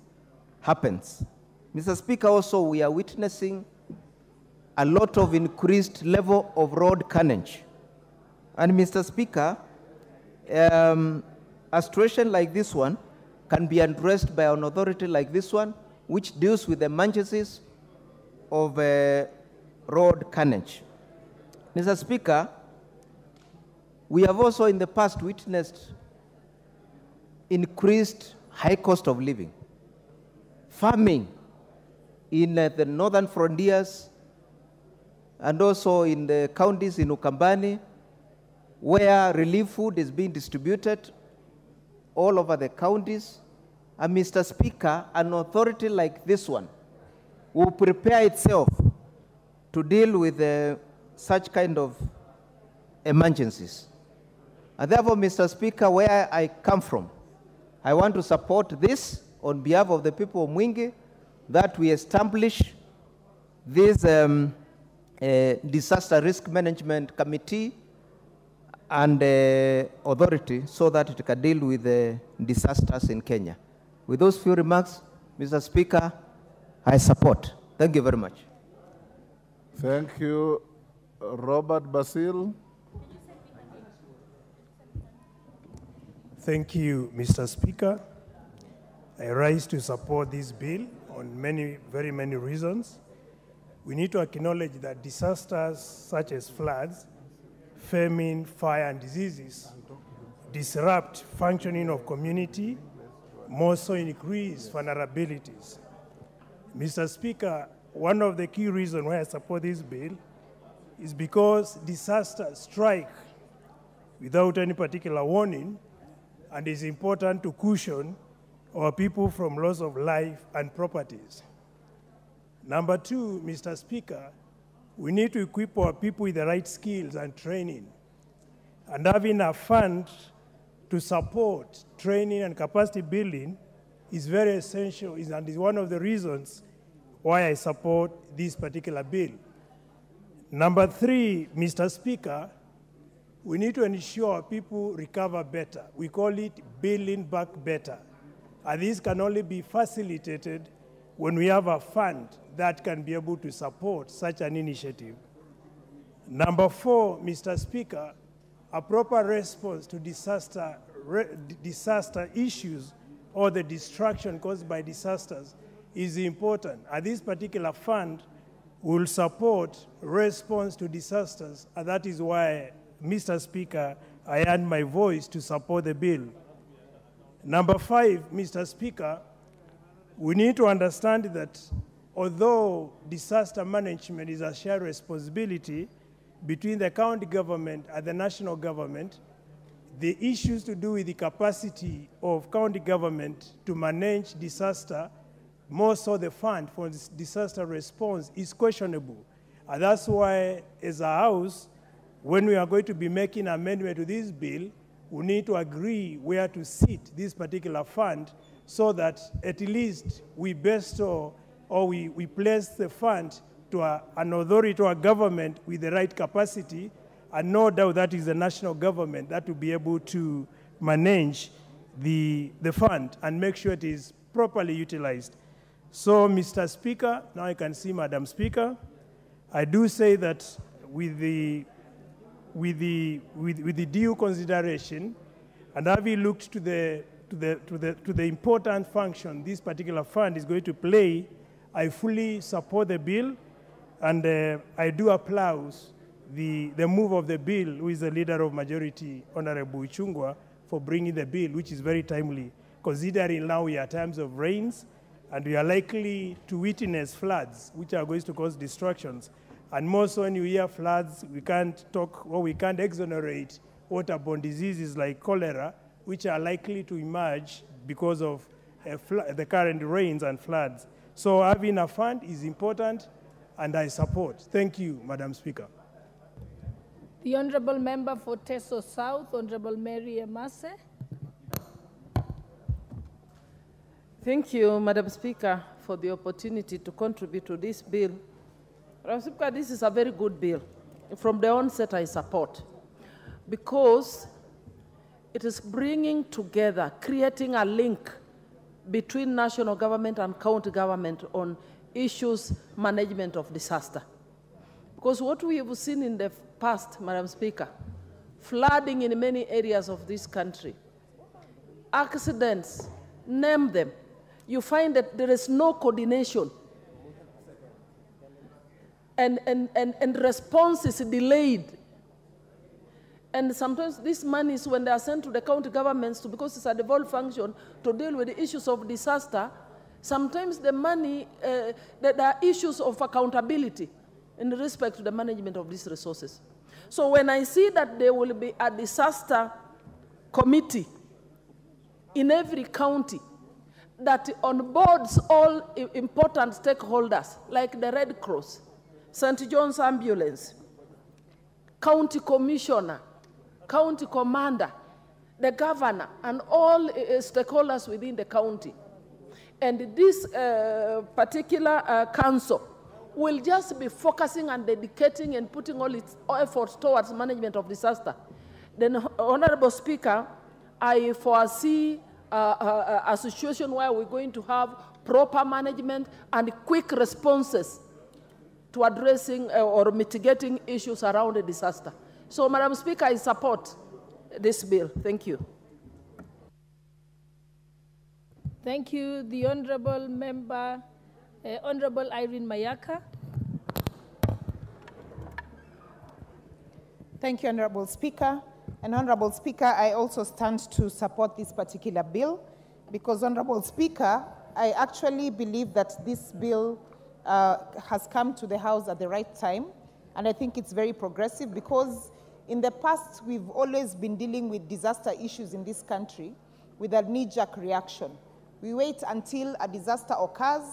happens. Mr. Speaker, also we are witnessing a lot of increased level of road carnage. And Mr. Speaker, um, a situation like this one can be addressed by an authority like this one, which deals with the emergencies of uh, road carnage. Mr. Speaker, we have also in the past witnessed increased high cost of living. Farming in uh, the northern frontiers and also in the counties in Ukambani, where relief food is being distributed all over the counties. And Mr. Speaker, an authority like this one will prepare itself to deal with uh, such kind of emergencies. And therefore, Mr. Speaker, where I come from, I want to support this on behalf of the people of Mwingi that we establish this um, uh, disaster risk management committee and uh, authority so that it can deal with the disasters in Kenya. With those few remarks, Mr. Speaker, I support. Thank you very much. Thank you, Robert Basil. Thank you, Mr. Speaker. I rise to support this bill on many, very many reasons. We need to acknowledge that disasters such as floods, famine, fire, and diseases disrupt functioning of community, more so increase vulnerabilities. Mr. Speaker, one of the key reasons why I support this bill is because disasters strike without any particular warning and it's important to cushion our people from loss of life and properties. Number two, Mr. Speaker, we need to equip our people with the right skills and training. And having a fund to support training and capacity building is very essential and is one of the reasons why I support this particular bill. Number three, Mr. Speaker, we need to ensure people recover better. We call it building back better. And this can only be facilitated when we have a fund that can be able to support such an initiative. Number four, Mr. Speaker, a proper response to disaster, re, disaster issues or the destruction caused by disasters is important. And this particular fund will support response to disasters, and that is why, Mr. Speaker, I add my voice to support the bill. Number five, Mr. Speaker, we need to understand that although disaster management is a shared responsibility between the county government and the national government, the issues to do with the capacity of county government to manage disaster, more so the fund for disaster response, is questionable. And that's why, as a house, when we are going to be making amendment to this bill, we need to agree where to sit this particular fund so that at least we bestow or we, we place the fund to a, an authority or a government with the right capacity, and no doubt that is the national government that will be able to manage the, the fund and make sure it is properly utilized. So, Mr. Speaker, now I can see Madam Speaker, I do say that with the, with the, with, with the due consideration, and having looked to the, to, the, to, the, to the important function this particular fund is going to play, I fully support the bill, and uh, I do applaud the, the move of the bill, who is the leader of majority, Honorable Ichungwa, for bringing the bill, which is very timely, considering now we are times of rains, and we are likely to witness floods, which are going to cause destructions. And more so when you hear floods, we can't talk or we can't exonerate waterborne diseases like cholera, which are likely to emerge because of uh, the current rains and floods. So having a fund is important, and I support. Thank you, Madam Speaker. The Honourable Member for Teso South, Honourable Mary Emase. Thank you, Madam Speaker, for the opportunity to contribute to this bill. Speaker, this is a very good bill. From the onset, I support. Because it is bringing together, creating a link between national government and county government on issues management of disaster. Because what we have seen in the past, Madam Speaker, flooding in many areas of this country, accidents, name them, you find that there is no coordination. And, and, and, and response is delayed. And sometimes these monies, when they are sent to the county governments, to, because it's a devolved function to deal with the issues of disaster, sometimes the money, uh, there are issues of accountability in respect to the management of these resources. So when I see that there will be a disaster committee in every county that onboards all important stakeholders, like the Red Cross, St. John's Ambulance, county commissioner, county commander, the governor, and all uh, stakeholders within the county. And this uh, particular uh, council will just be focusing and dedicating and putting all its efforts towards management of disaster. Then, Honorable Speaker, I foresee uh, uh, a situation where we're going to have proper management and quick responses to addressing uh, or mitigating issues around a disaster. So, Madam Speaker, I support this bill. Thank you. Thank you. The Honorable Member, uh, Honorable Irene Mayaka. Thank you, Honorable Speaker. And Honorable Speaker, I also stand to support this particular bill because, Honorable Speaker, I actually believe that this bill uh, has come to the House at the right time. And I think it's very progressive because in the past, we've always been dealing with disaster issues in this country with a knee-jerk reaction. We wait until a disaster occurs,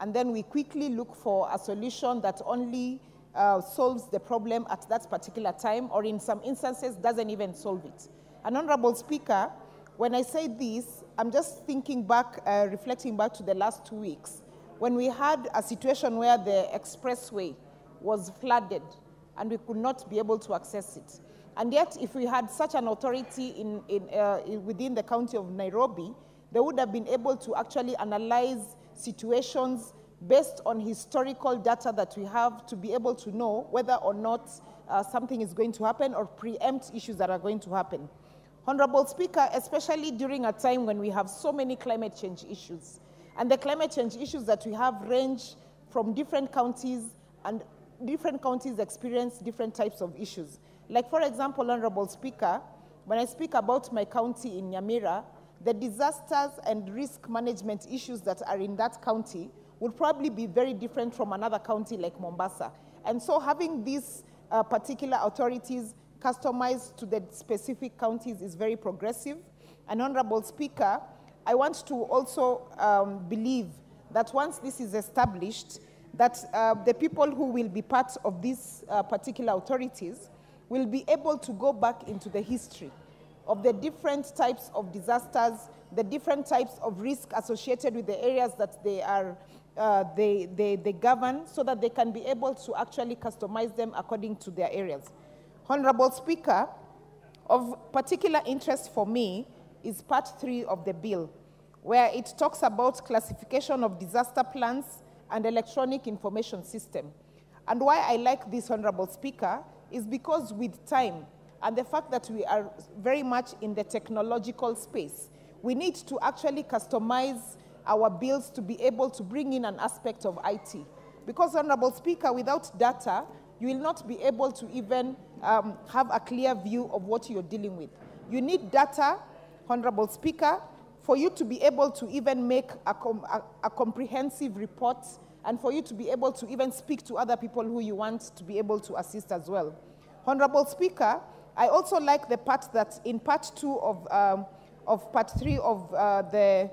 and then we quickly look for a solution that only uh, solves the problem at that particular time, or in some instances, doesn't even solve it. And Honorable Speaker, when I say this, I'm just thinking back, uh, reflecting back to the last two weeks, when we had a situation where the expressway was flooded and we could not be able to access it. And yet, if we had such an authority in, in, uh, within the county of Nairobi, they would have been able to actually analyze situations based on historical data that we have to be able to know whether or not uh, something is going to happen or preempt issues that are going to happen. Honorable Speaker, especially during a time when we have so many climate change issues, and the climate change issues that we have range from different counties, and different counties experience different types of issues. Like, for example, Honorable Speaker, when I speak about my county in Nyamira, the disasters and risk management issues that are in that county would probably be very different from another county like Mombasa. And so having these uh, particular authorities customized to the specific counties is very progressive. And Honorable Speaker, I want to also um, believe that once this is established, that uh, the people who will be part of these uh, particular authorities will be able to go back into the history of the different types of disasters, the different types of risk associated with the areas that they are uh, they, they, they govern so that they can be able to actually customize them according to their areas. Honorable Speaker, of particular interest for me is part three of the bill, where it talks about classification of disaster plans and electronic information system. And why I like this, Honorable Speaker, is because with time and the fact that we are very much in the technological space, we need to actually customize our bills to be able to bring in an aspect of IT. Because, Honorable Speaker, without data, you will not be able to even um, have a clear view of what you're dealing with. You need data, Honorable Speaker, for you to be able to even make a, com a, a comprehensive report and for you to be able to even speak to other people who you want to be able to assist as well. Honorable Speaker, I also like the part that in part two of, um, of part three of uh, the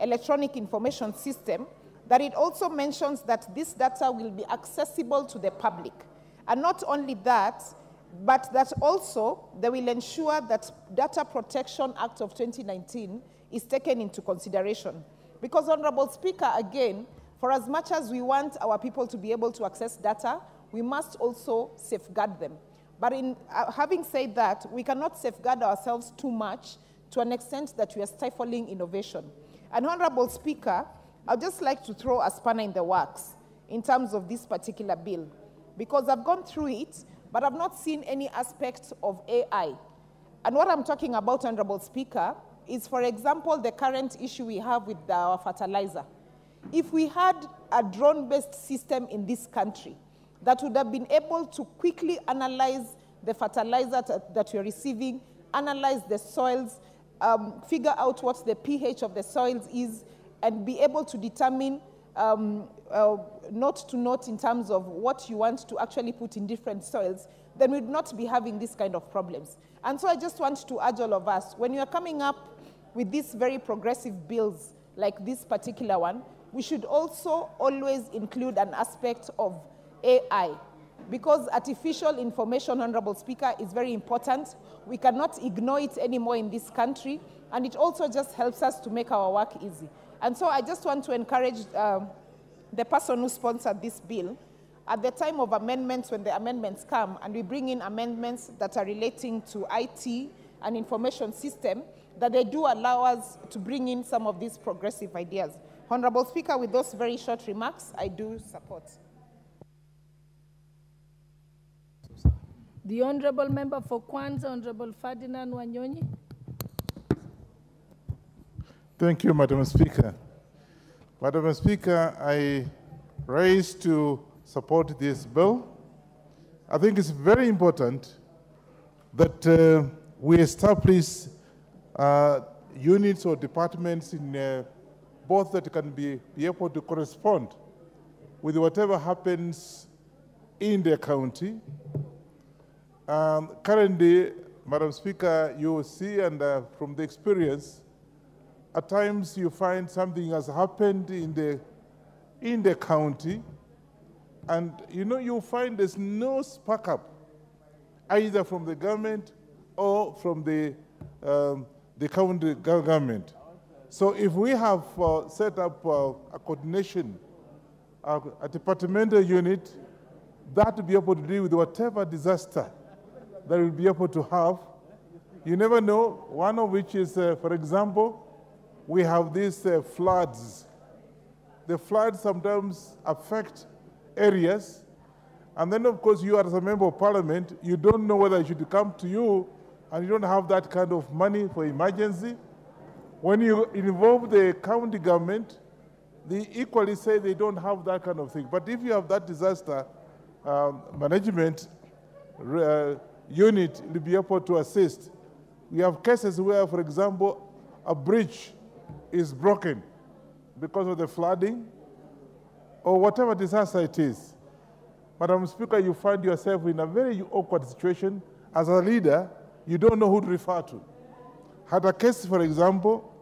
electronic information system, that it also mentions that this data will be accessible to the public. And not only that, but that also they will ensure that Data Protection Act of 2019 is taken into consideration. Because, Honorable Speaker, again, for as much as we want our people to be able to access data, we must also safeguard them. But in, uh, having said that, we cannot safeguard ourselves too much to an extent that we are stifling innovation. And Honorable Speaker, I'd just like to throw a spanner in the works in terms of this particular bill, because I've gone through it, but I've not seen any aspect of AI. And what I'm talking about, Honorable Speaker, is, for example, the current issue we have with our fertilizer. If we had a drone-based system in this country that would have been able to quickly analyze the fertilizer that you're receiving, analyze the soils, um, figure out what the pH of the soils is, and be able to determine um, uh, note to note in terms of what you want to actually put in different soils, then we'd not be having this kind of problems. And so I just want to urge all of us, when you are coming up with these very progressive bills like this particular one, we should also always include an aspect of AI because artificial information, Honorable Speaker, is very important. We cannot ignore it anymore in this country, and it also just helps us to make our work easy. And so I just want to encourage um, the person who sponsored this bill, at the time of amendments, when the amendments come, and we bring in amendments that are relating to IT and information system, that they do allow us to bring in some of these progressive ideas. Honorable Speaker, with those very short remarks, I do support. The Honorable Member for Kwanza, Honorable Ferdinand Wanyonyi. Thank you, Madam Speaker. Madam Speaker, I rise to support this bill. I think it's very important that uh, we establish uh, units or departments in uh, both that can be, be able to correspond with whatever happens in the county. Um, currently, Madam Speaker, you see, and uh, from the experience, at times you find something has happened in the, in the county, and you know, you find there's no spark up, either from the government or from the, um, the county government. So if we have uh, set up uh, a coordination, uh, a departmental unit, that will be able to deal with whatever disaster that we'll be able to have. You never know, one of which is, uh, for example, we have these uh, floods. The floods sometimes affect areas, and then, of course, you as a member of parliament, you don't know whether it should come to you, and you don't have that kind of money for emergency. When you involve the county government, they equally say they don't have that kind of thing. But if you have that disaster um, management, uh, unit will be able to assist. We have cases where, for example, a bridge is broken because of the flooding or whatever disaster it is. Madam Speaker, you find yourself in a very awkward situation. As a leader, you don't know who to refer to. Had a case, for example,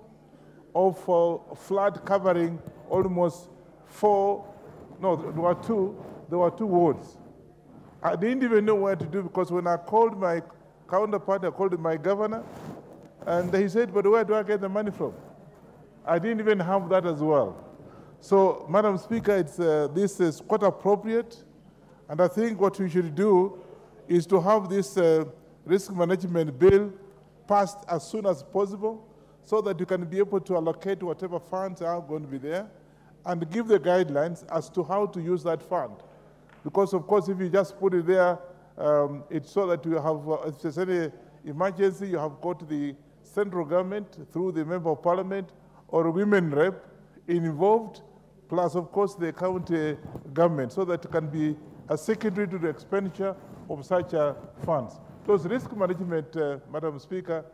of uh, flood covering almost four, no, there were two, there were two wards. I didn't even know what to do because when I called my counterpart, I called my governor, and he said, but where do I get the money from? I didn't even have that as well. So, Madam Speaker, it's, uh, this is quite appropriate, and I think what we should do is to have this uh, risk management bill passed as soon as possible so that you can be able to allocate whatever funds are going to be there and give the guidelines as to how to use that fund. Because, of course, if you just put it there, um, it's so that you have, uh, if there's any emergency, you have got the central government through the member of parliament or women rep involved, plus, of course, the county government, so that it can be a secondary to the expenditure of such uh, funds. Those risk management, uh, Madam Speaker,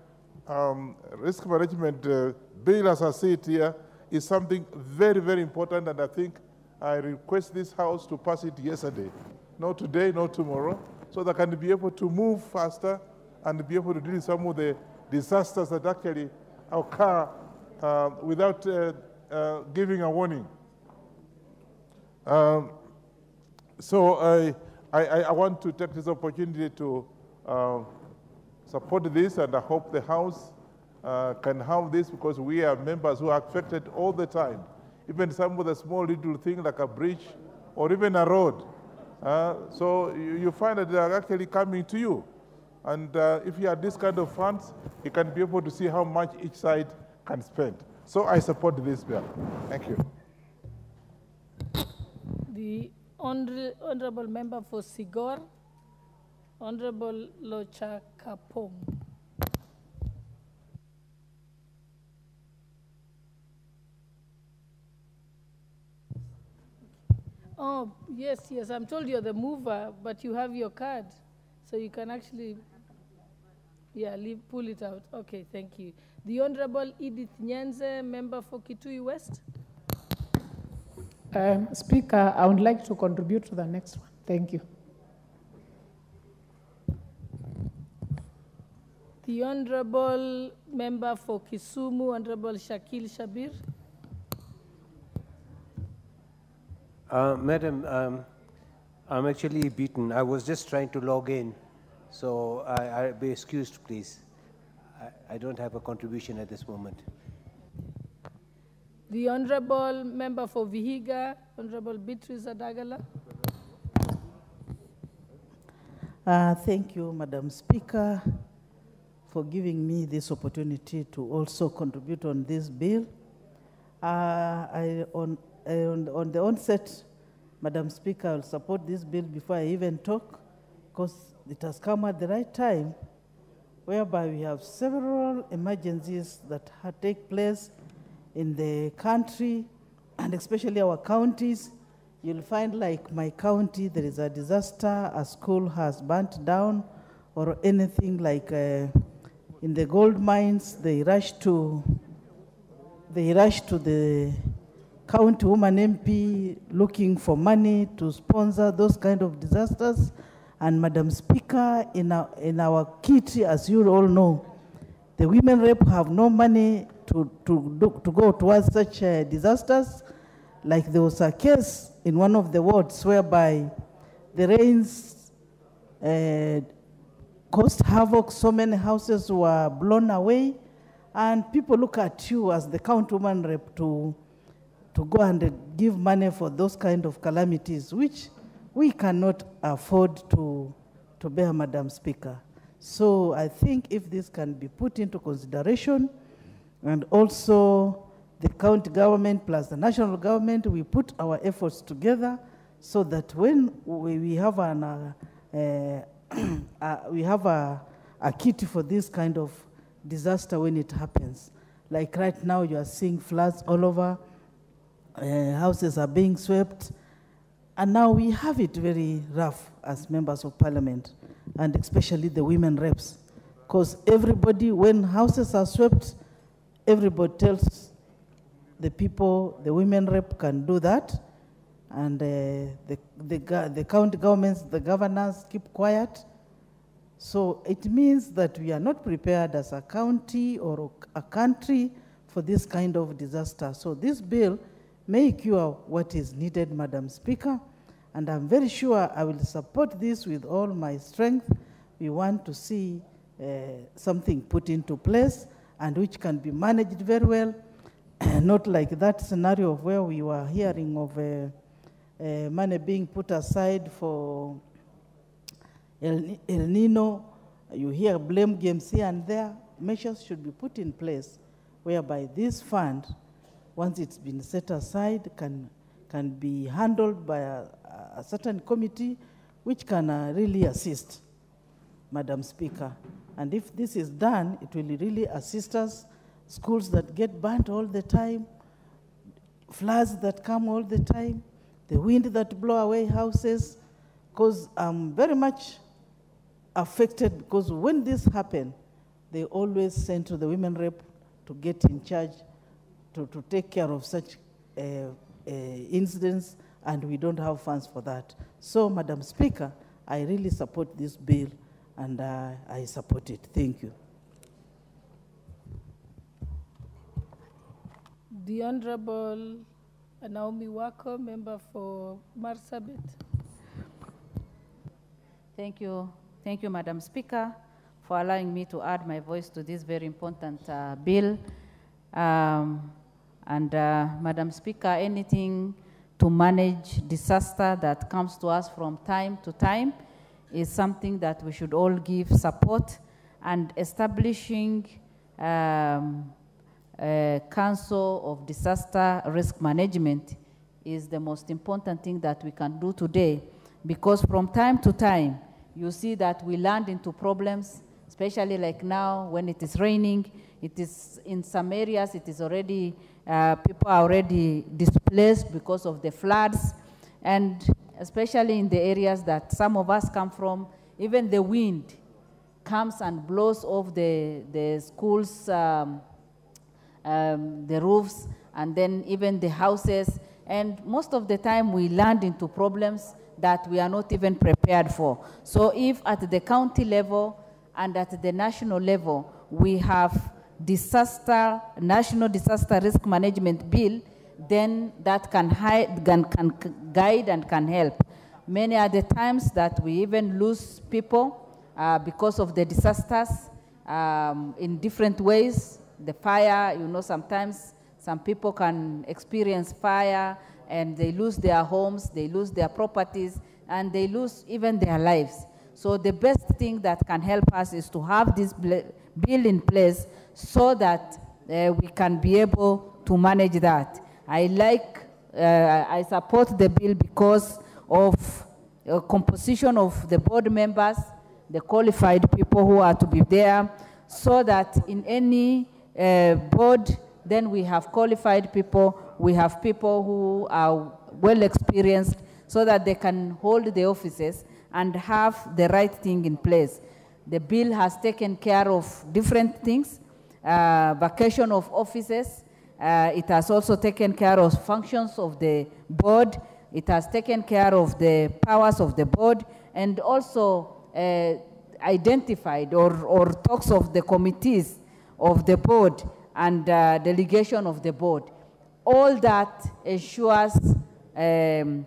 um, risk management uh, bill, as I see it here, is something very, very important, and I think I request this House to pass it yesterday, not today, not tomorrow, so that I can be able to move faster and be able to deal with some of the disasters that actually occur uh, without uh, uh, giving a warning. Um, so I, I, I, want to take this opportunity to support this, and I hope the House uh, can have this because we are members who are affected all the time even some of the small little things like a bridge or even a road. Uh, so you, you find that they are actually coming to you. And uh, if you have this kind of funds, you can be able to see how much each side can spend. So I support this bill. Thank you. The Honorable Member for Sigor, Honorable Locha Kapong. Oh, yes, yes, I'm told you're the mover, but you have your card, so you can actually, yeah, leave, pull it out. Okay, thank you. The Honorable Edith Nyenze, member for Kitui West. Um, Speaker, I would like to contribute to the next one. Thank you. The Honorable member for Kisumu, Honorable Shakeel Shabbir. Uh, Madam, um, I'm actually beaten. I was just trying to log in, so I, I be excused, please. I, I don't have a contribution at this moment. The Honorable member for Vihiga, Honorable Beatrice Adagala. Uh, thank you, Madam Speaker, for giving me this opportunity to also contribute on this bill. Uh, I, on, on, on the onset, Madam Speaker, I will support this bill before I even talk, because it has come at the right time, whereby we have several emergencies that ha- take place in the country, and especially our counties. You'll find, like my county, there is a disaster, a school has burnt down, or anything like uh, in the gold mines, they rush to they rush to the county woman MP looking for money to sponsor those kind of disasters. And Madam Speaker, in our, in our kit, as you all know, the women rep have no money to, to, do, to go towards such uh, disasters. Like there was a case in one of the wards whereby the rains uh, caused havoc, so many houses were blown away, and people look at you as the countrywoman rep to, to go and give money for those kind of calamities, which we cannot afford to, to bear, Madam Speaker. So I think if this can be put into consideration, and also the county government plus the national government, we put our efforts together so that when we, we have an, uh, uh, uh, we have a, a kit for this kind of disaster when it happens. Like right now, you are seeing floods all over, uh, houses are being swept, and now we have it very rough as members of parliament, and especially the women reps. Because everybody, when houses are swept, everybody tells the people, the women rep can do that, and uh, the, the, the county governments, the governors keep quiet. So it means that we are not prepared as a county or a country for this kind of disaster. So this bill may cure what is needed, Madam Speaker, and I'm very sure I will support this with all my strength. We want to see uh, something put into place and which can be managed very well, not like that scenario of where we were hearing of uh, money being put aside for El, El Nino, you hear blame games here and there. Measures should be put in place whereby this fund, once it's been set aside, can, can be handled by a, a certain committee which can uh, really assist, Madam Speaker. And if this is done, it will really assist us. Schools that get burnt all the time, floods that come all the time, the wind that blow away houses, because I'm very much affected because when this happened, they always send to the women rep to get in charge, to, to take care of such uh, uh, incidents, and we don't have funds for that. So, Madam Speaker, I really support this bill, and uh, I support it. Thank you. The Honorable Naomi Waqo, member for Marsabit. Thank you. Thank you, Madam Speaker, for allowing me to add my voice to this very important uh, bill. Um, and uh, Madam Speaker, anything to manage disaster that comes to us from time to time is something that we should all give support and establishing um, a council of disaster risk management is the most important thing that we can do today because from time to time you see that we land into problems especially like now when it is raining. It is in some areas it is already uh, people are already displaced because of the floods. And especially in the areas that some of us come from even the wind comes and blows off the, the schools um, um, the roofs and then even the houses and most of the time we land into problems that we are not even prepared for. So if at the county level and at the national level we have disaster, national disaster risk management bill, then that can, hide, can, can guide and can help. Many are the times that we even lose people uh, because of the disasters um, in different ways. The fire, you know, sometimes some people can experience fire and they lose their homes, they lose their properties, and they lose even their lives. So the best thing that can help us is to have this bill in place so that uh, we can be able to manage that. I like, uh, I support the bill because of uh, composition of the board members, the qualified people who are to be there, so that in any uh, board, then we have qualified people, we have people who are well experienced, so that they can hold the offices and have the right thing in place. The bill has taken care of different things, uh, vacation of offices. Uh, it has also taken care of functions of the board. It has taken care of the powers of the board and also uh, identified or, or talks of the committees of the board and uh, delegation of the board. All that ensures um,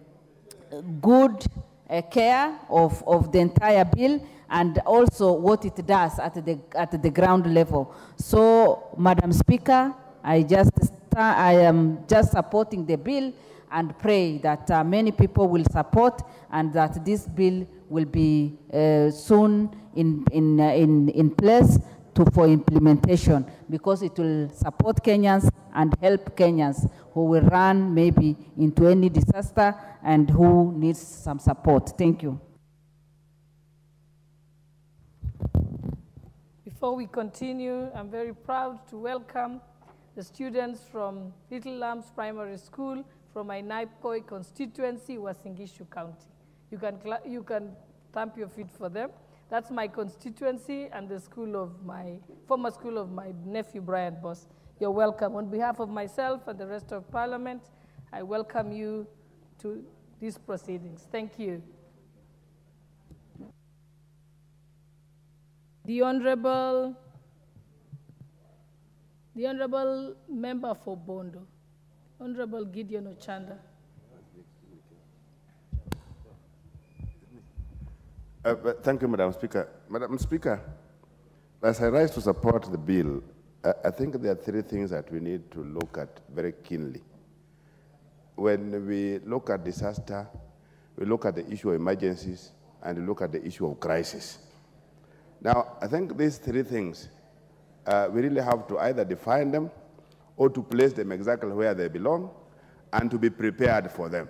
good uh, care of, of the entire bill and also what it does at the, at the ground level. So, Madam Speaker, I just I am just supporting the bill and pray that uh, many people will support and that this bill will be uh, soon in, in, uh, in, in place to, for implementation because it will support Kenyans and help Kenyans who will run maybe into any disaster and who needs some support. Thank you. Before we continue, I'm very proud to welcome the students from Little Lambs Primary School from my Ainabkoi constituency, Uasin Gishu County. You can, you can stamp your feet for them. That's my constituency and the school of my, former school of my nephew, Brian Boss. You're welcome. On behalf of myself and the rest of Parliament, I welcome you to these proceedings. Thank you. The Honorable, the Honorable Member for Bondo, Honorable Gideon Ochanda. Uh, thank you, Madam Speaker. Madam Speaker, as I rise to support the bill, uh, I think there are three things that we need to look at very keenly. When we look at disaster, we look at the issue of emergencies, and we look at the issue of crisis. Now, I think these three things, uh, we really have to either define them or to place them exactly where they belong and to be prepared for them.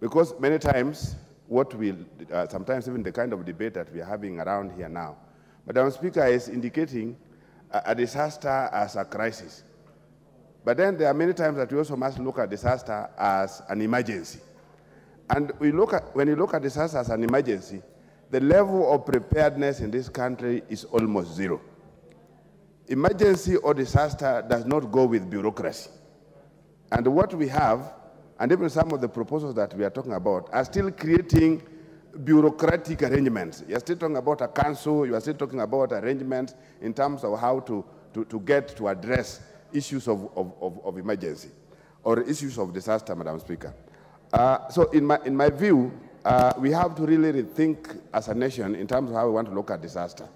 Because many times, what we, uh, sometimes even the kind of debate that we are having around here now, Madam Speaker is indicating a, a disaster as a crisis. But then there are many times that we also must look at disaster as an emergency. And we look at, when you look at disaster as an emergency, the level of preparedness in this country is almost zero. Emergency or disaster does not go with bureaucracy. And what we have, and even some of the proposals that we are talking about, are still creating bureaucratic arrangements. You're still talking about a council, you are still talking about arrangements in terms of how to, to, to get to address issues of, of, of, of emergency or issues of disaster, Madam Speaker. Uh, so in my, in my view, uh, we have to really rethink as a nation in terms of how we want to look at disaster.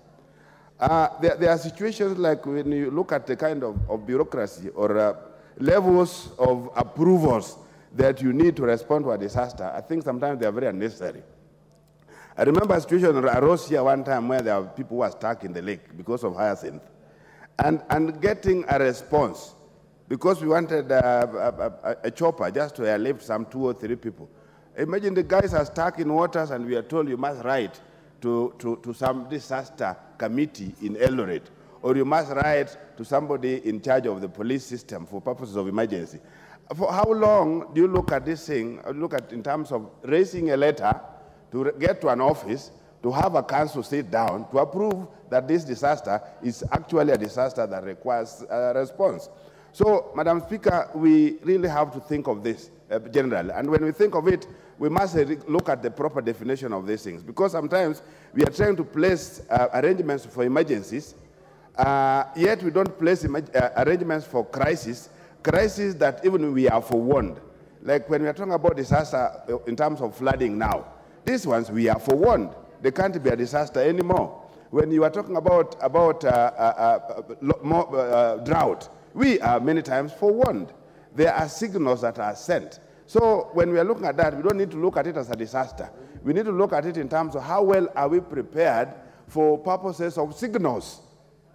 Uh, there, there, are situations like when you look at the kind of, of bureaucracy or uh, levels of approvals that you need to respond to a disaster, I think sometimes they are very unnecessary. I remember a situation arose here one time where there were people who were stuck in the lake because of hyacinth. And, and getting a response, because we wanted a, a, a, a chopper just to airlift some two or three people. Imagine the guys are stuck in waters and we are told you must write to, to, to some disaster committee in Eldoret, or you must write to somebody in charge of the police system for purposes of emergency. For how long do you look at this thing, look at in terms of raising a letter to get to an office, to have a council sit down to approve that this disaster is actually a disaster that requires a response. So, Madam Speaker, we really have to think of this uh, generally. And when we think of it, we must uh, look at the proper definition of these things. Because sometimes we are trying to place uh, arrangements for emergencies, uh, yet we don't place uh, arrangements for crisis, crises that even we are forewarned. Like when we are talking about disaster uh, in terms of flooding now, these ones we are forewarned. They can't be a disaster anymore. When you are talking about, about uh, uh, uh, more, uh, drought, we are many times forewarned. There are signals that are sent. So when we are looking at that, we don't need to look at it as a disaster. We need to look at it in terms of how well are we prepared for purposes of signals.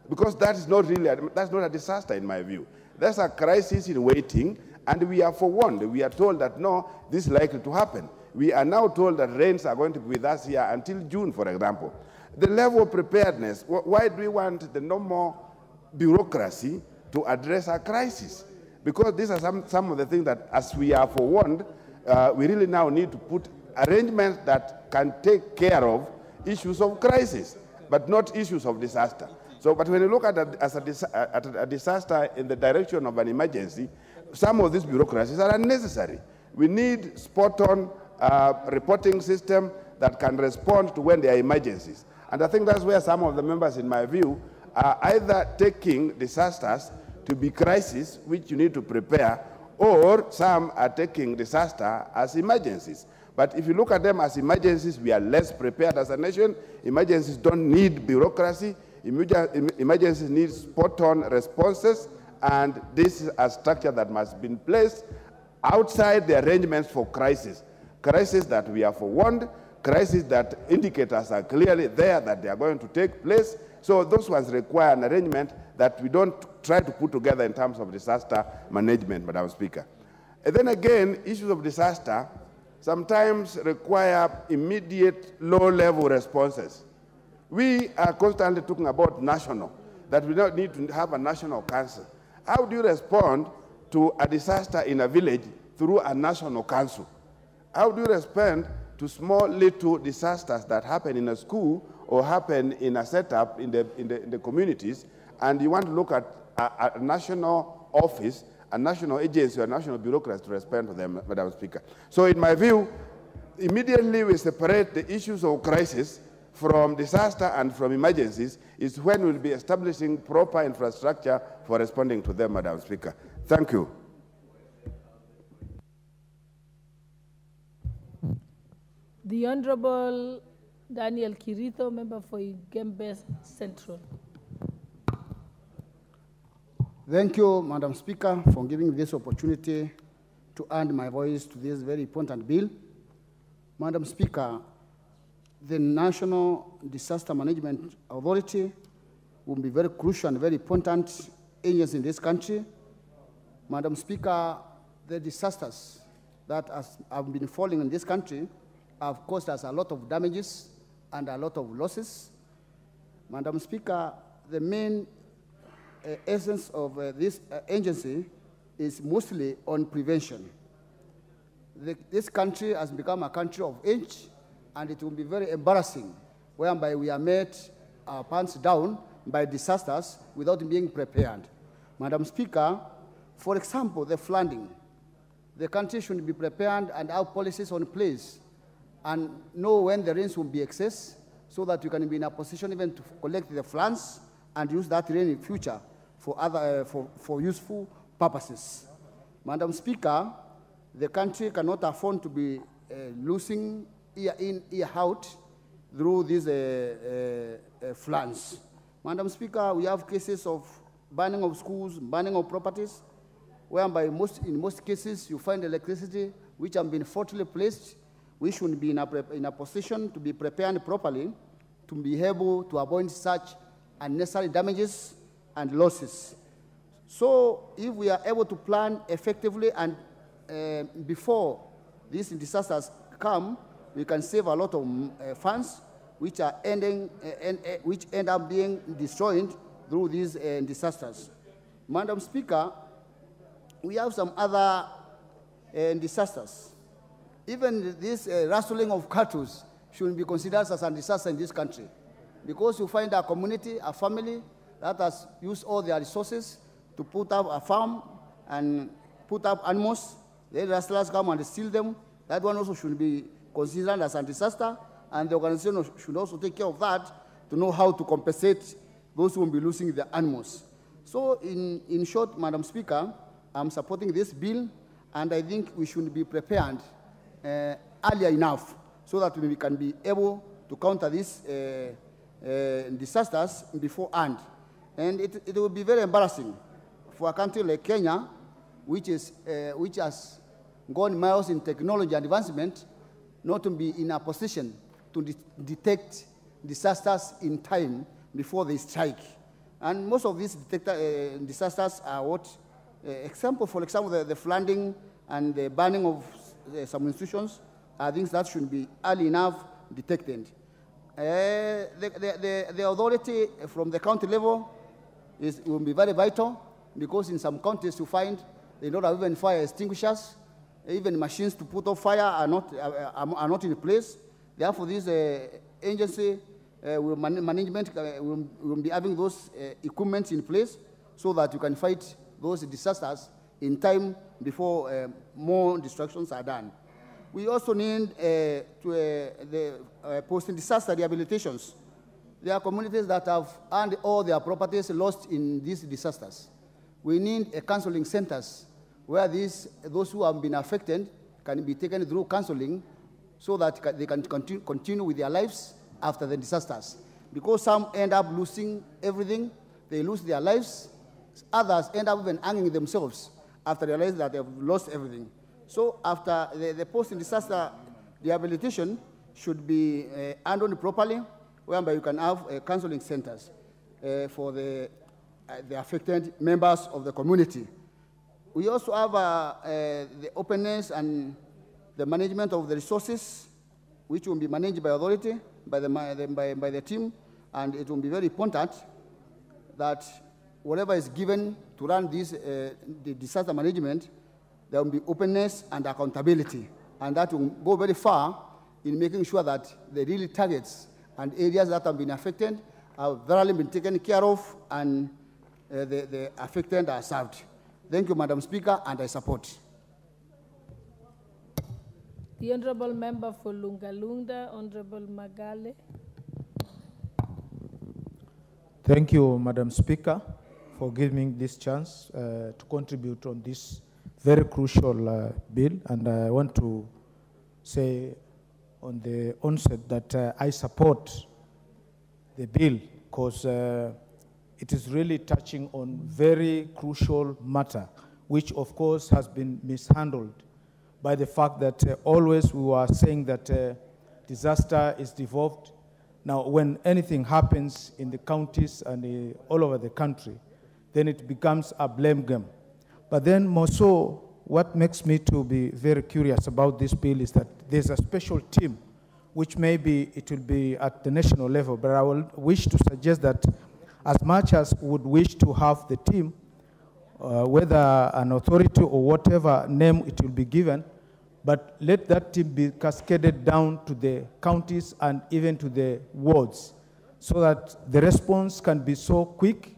Because that is not really, a, that's not a disaster in my view. That's a crisis in waiting, and we are forewarned. We are told that no, this is likely to happen. We are now told that rains are going to be with us here until June, for example. The level of preparedness, why do we want the normal bureaucracy to address our crisis? Because these are some, some of the things that, as we are forewarned, uh, we really now need to put arrangements that can take care of issues of crisis, but not issues of disaster. So, but when you look at a, as a, at a disaster in the direction of an emergency, some of these bureaucracies are unnecessary. We need spot-on uh, reporting system that can respond to when there are emergencies. And I think that's where some of the members, in my view, are either taking disasters to be crises which you need to prepare, or some are taking disaster as emergencies. But if you look at them as emergencies, we are less prepared as a nation. Emergencies don't need bureaucracy. Emergencies need spot-on responses, and this is a structure that must be in place outside the arrangements for crisis. Crisis that we are forewarned, crisis that indicators are clearly there that they are going to take place. So those ones require an arrangement that we don't try to put together in terms of disaster management, Madam Speaker. And then again, issues of disaster sometimes require immediate low-level responses. We are constantly talking about national, that we don't need to have a national council. How do you respond to a disaster in a village through a national council? How do you respond to small little disasters that happen in a school or happen in a setup in the, in the, in the communities, and you want to look at a, a national office, a national agency, or a national bureaucracy to respond to them, Madam Speaker. So in my view, immediately we separate the issues of crisis from disaster and from emergencies is when we'll be establishing proper infrastructure for responding to them, Madam Speaker. Thank you. The Honorable Daniel Karitho, member for Igembe Central. Thank you, Madam Speaker, for giving me this opportunity to add my voice to this very important bill. Madam Speaker, the National Disaster Management Authority will be very crucial and very important agency in this country. Madam Speaker, the disasters that have been falling in this country have caused us a lot of damages and a lot of losses. Madam Speaker, the main uh, essence of uh, this uh, agency is mostly on prevention. The, this country has become a country of age, and it will be very embarrassing whereby we are met our pants down by disasters without being prepared. Madam Speaker, for example, the flooding. The country should be prepared and have policies on place and know when the rains will be excess so that you can be in a position even to collect the floods and use that rain in future for, other, uh, for, for useful purposes. Madam Speaker, the country cannot afford to be uh, losing year in, year out through these uh, uh, uh floods. Madam Speaker, we have cases of burning of schools, burning of properties. whereby most, in most cases you find electricity which have been faultily placed, we should be in a, in a position to be prepared properly to be able to avoid such unnecessary damages and losses. So if we are able to plan effectively and uh, before these disasters come, we can save a lot of uh, funds which are ending, uh, end, uh, which end up being destroyed through these disasters. Madam Speaker, we have some other disasters. Even this rustling of cattle should be considered as a disaster in this country. Because you find a community, a family that has used all their resources to put up a farm and put up animals. Then rustlers come and steal them. That one also should be considered as a disaster. And the organization should also take care of that to know how to compensate those who will be losing their animals. So in, in short, Madam Speaker, I'm supporting this bill, and I think we should be prepared uh, earlier enough so that we can be able to counter these uh, uh, disasters beforehand. And it, it will be very embarrassing for a country like Kenya, which, is, uh, which has gone miles in technology advancement, not to be in a position to de detect disasters in time before they strike. And most of these detector, uh, disasters are what? Uh, example, for example, the, the flooding and the burning of uh, some institutions are things that should be early enough detected. Uh, the, the, the, the authority from the county level is, will be very vital because in some counties you find they don't have even fire extinguishers, even machines to put out fire are not, are, are not in place. Therefore, this uh, agency uh, will man management uh, will, will, be having those uh, equipment in place so that you can fight those disasters in time before uh, more destructions are done. We also need uh, to, uh, the post-disaster rehabilitations. There are communities that have earned all their properties lost in these disasters. We need counseling centers where these, those who have been affected can be taken through counseling so that they can continue, continue with their lives after the disasters. Because some end up losing everything, they lose their lives. Others end up even hanging themselves after they realize that they've lost everything. So after the, the post-disaster rehabilitation should be uh, handled properly, whereby you can have uh, counseling centers uh, for the, uh, the affected members of the community. We also have uh, uh, the openness and the management of the resources, which will be managed by authority, by the, by, by the team, and it will be very important that whatever is given to run this uh, the disaster management, there will be openness and accountability. And that will go very far in making sure that the real targets and areas that have been affected have thoroughly been taken care of and uh, the, the affected are served. Thank you, Madam Speaker, and I support. The Honorable Member for Lungalunga, Honorable Mangale. Thank you, Madam Speaker, for giving this chance uh, to contribute on this very crucial uh, bill. And I want to say on the onset that uh, I support the bill because uh, it is really touching on very crucial matter, which of course has been mishandled by the fact that uh, always we were saying that uh, disaster is devolved. Now, when anything happens in the counties and uh, all over the country, then it becomes a blame game. But then more so, what makes me to be very curious about this bill is that there's a special team, which maybe it will be at the national level, but I will wish to suggest that as much as would wish to have the team, uh, whether an authority or whatever name it will be given, but let that team be cascaded down to the counties and even to the wards so that the response can be so quick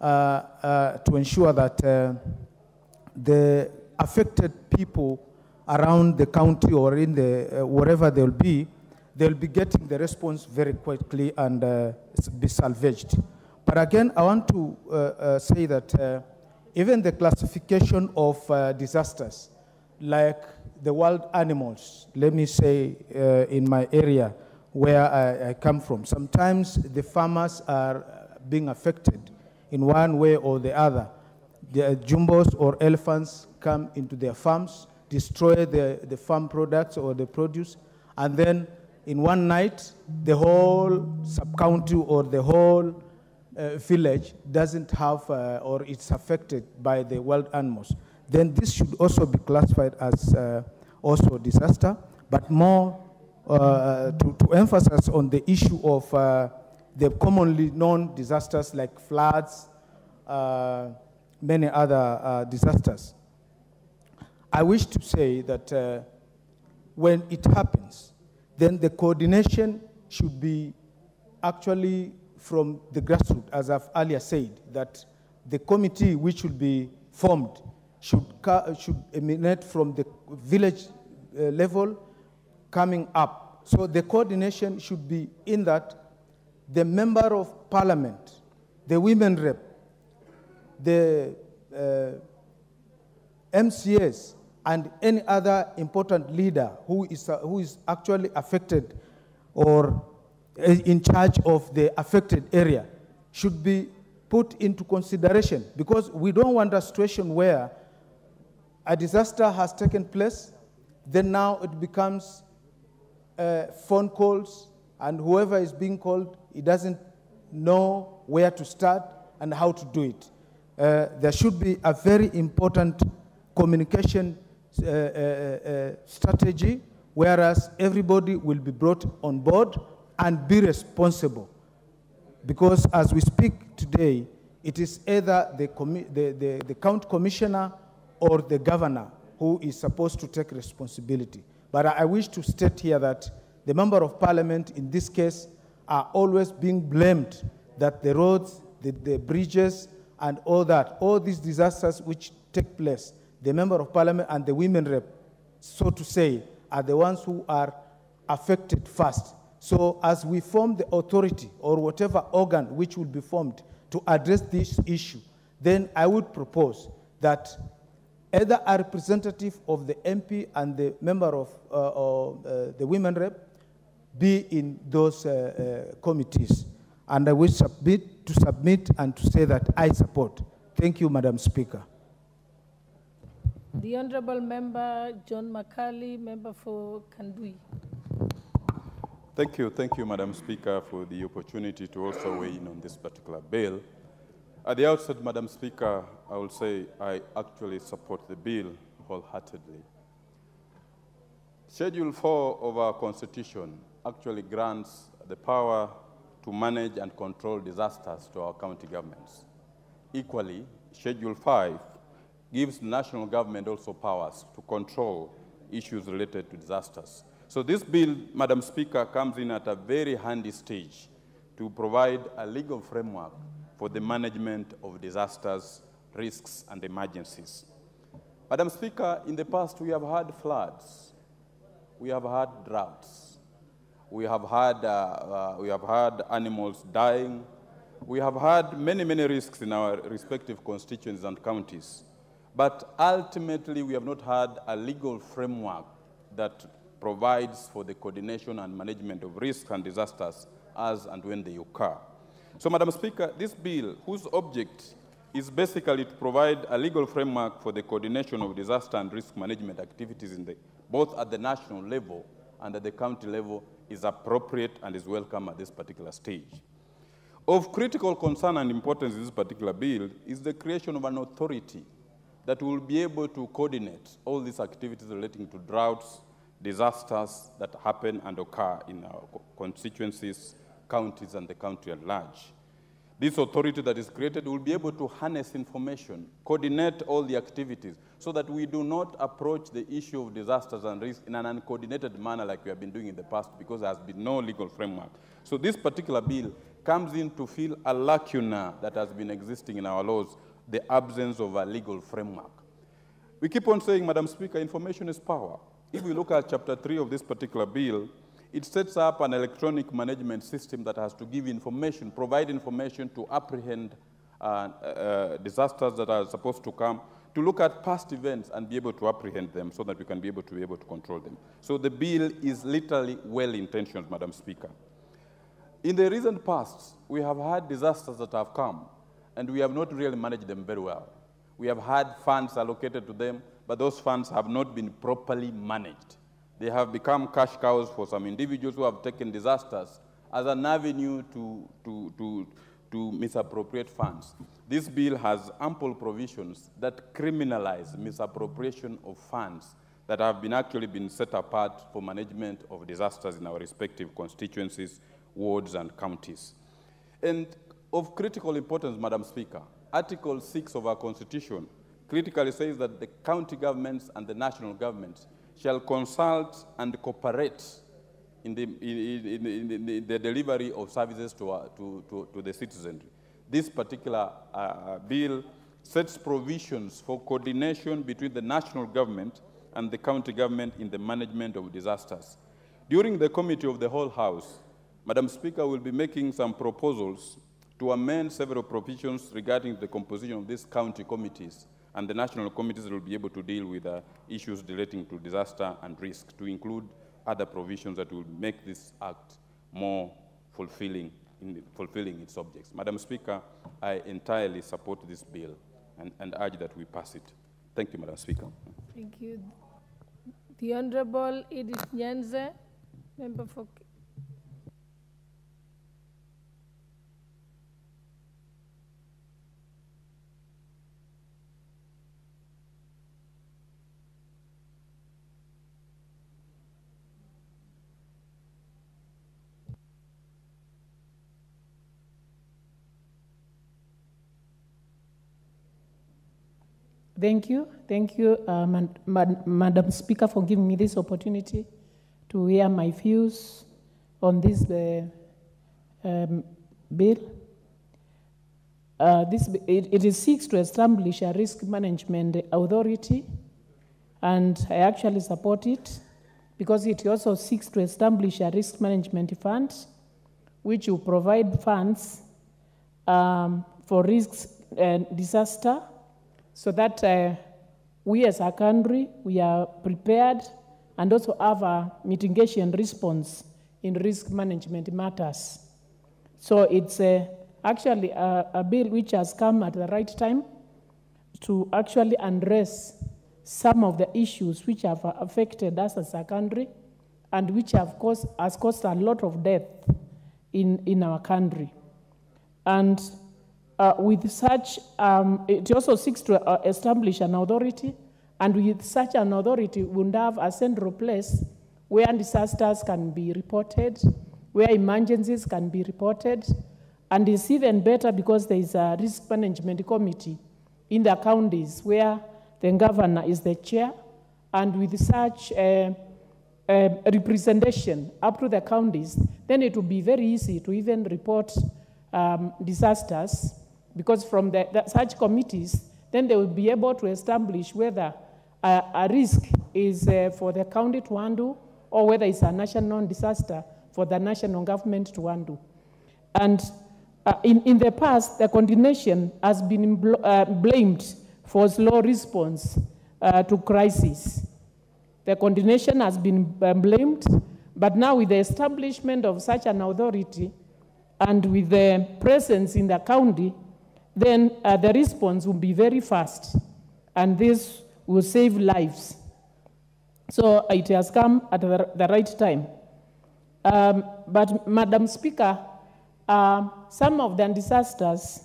uh, uh, to ensure that uh, the affected people around the county or in the uh, wherever they'll be, they'll be getting the response very quickly and uh, be salvaged. But again, I want to uh, uh, say that uh, even the classification of uh, disasters, like the wild animals, let me say uh, in my area where I, I, come from, sometimes the farmers are being affected in one way or the other. the jumbos or elephants come into their farms, destroy the, the farm products or the produce, and then in one night, the whole sub-county or the whole uh, village doesn't have uh, or it's affected by the wild animals. Then this should also be classified as uh, also disaster, but more uh, to, to emphasize on the issue of uh, the commonly known disasters like floods, uh, many other disasters. I wish to say that when it happens, then the coordination should be actually from the grassroots, as I've earlier said, that the committee which will be formed should, should emanate from the village uh, level coming up. So the coordination should be in that the member of parliament, the women rep, the uh, MCS, and any other important leader who is, uh, who is actually affected or in charge of the affected area should be put into consideration because we don't want a situation where a disaster has taken place, then now it becomes uh, phone calls, and whoever is being called, he doesn't know where to start and how to do it. Uh, there should be a very important communication uh, strategy, whereas everybody will be brought on board and be responsible. Because as we speak today, it is either the, the, the, the county commissioner or the governor who is supposed to take responsibility. But I, I wish to state here that the member of parliament in this case are always being blamed that the roads, the, the bridges, and all that, all these disasters which take place, the member of parliament and the women rep, so to say, are the ones who are affected first. So as we form the authority or whatever organ which will be formed to address this issue, then I would propose that either a representative of the MP and the member of uh, uh, the women rep be in those uh, uh, committees. And I will submit to submit and to say that I support. Thank you, Madam Speaker. The Honorable Member John Makali, member for Kanduyi. Thank you, thank you, Madam Speaker, for the opportunity to also weigh in on this particular bill. At the outset, Madam Speaker, I will say I actually support the bill wholeheartedly. Schedule 4 of our Constitution actually grants the power to manage and control disasters to our county governments. Equally, Schedule 5 gives national government also powers to control issues related to disasters. So this bill, Madam Speaker, comes in at a very handy stage to provide a legal framework for the management of disasters, risks, and emergencies. Madam Speaker, in the past we have had floods, we have had droughts, we have had, uh, uh, we have had animals dying. We have had many, many risks in our respective constituencies and counties. But ultimately, we have not had a legal framework that provides for the coordination and management of risks and disasters as and when they occur. So, Madam Speaker, this bill, whose object is basically to provide a legal framework for the coordination of disaster and risk management activities in the, both at the national level and at the county level, is appropriate and is welcome at this particular stage. Of critical concern and importance in this particular bill is the creation of an authority that will be able to coordinate all these activities relating to droughts, disasters that happen and occur in our constituencies, counties, and the country at large. This authority that is created will be able to harness information, coordinate all the activities, so that we do not approach the issue of disasters and risk in an uncoordinated manner like we have been doing in the past because there has been no legal framework. So this particular bill comes in to fill a lacuna that has been existing in our laws, the absence of a legal framework. We keep on saying, Madam Speaker, information is power. If we look at chapter 3 of this particular bill, it sets up an electronic management system that has to give information, provide information to apprehend uh, uh, disasters that are supposed to come, to look at past events and be able to apprehend them so that we can be able to be able to control them. So the bill is literally well-intentioned, Madam Speaker. In the recent past, we have had disasters that have come, and we have not really managed them very well. We have had funds allocated to them, but those funds have not been properly managed. They have become cash cows for some individuals who have taken disasters as an avenue to, to, to, to misappropriate funds. This bill has ample provisions that criminalize misappropriation of funds that have been actually been set apart for management of disasters in our respective constituencies, wards, and counties. And of critical importance, Madam Speaker, Article 6 of our Constitution critically says that the county governments and the national governments shall consult and cooperate in the, in, in, in, the delivery of services to, our, to, to, to the citizenry. This particular uh, bill sets provisions for coordination between the national government and the county government in the management of disasters. During the committee of the whole House, Madam Speaker will be making some proposals to amend several provisions regarding the composition of these county committees, and the national committees will be able to deal with uh, issues relating to disaster and risk, to include other provisions that will make this act more fulfilling in fulfilling its objects. Madam Speaker, I entirely support this bill and, and urge that we pass it. Thank you, Madam Speaker. Thank you. The Honorable Edith Nyenze, member for Thank you. Thank you, uh, Mad- Mad- Madam Speaker, for giving me this opportunity to hear my views on this uh, um, bill. Uh, this, it, it seeks to establish a risk management authority, and I actually support it because it also seeks to establish a risk management fund, which will provide funds um, for risks and disaster so that uh, we as a country, we are prepared and also have a mitigation response in risk management matters. So it's uh, actually a, a bill which has come at the right time to actually address some of the issues which have affected us as a country and which have caused, has caused a lot of death in, in our country. And uh, with such, um, it also seeks to uh, establish an authority, and with such an authority, we would have a central place where disasters can be reported, where emergencies can be reported, and it's even better because there is a risk management committee in the counties where the governor is the chair, and with such uh, uh, representation up to the counties, then it will be very easy to even report um, disasters because from the, the, such committees, then they will be able to establish whether a, a risk is uh, for the county to handle or whether it's a national disaster for the national government to handle. And uh, in, in the past, the coordination has been bl uh, blamed for slow response uh, to crisis. The coordination has been blamed, but now with the establishment of such an authority and with the presence in the county, then uh, the response will be very fast, and this will save lives. So it has come at the, right time. Um, but, Madam Speaker, uh, some of the disasters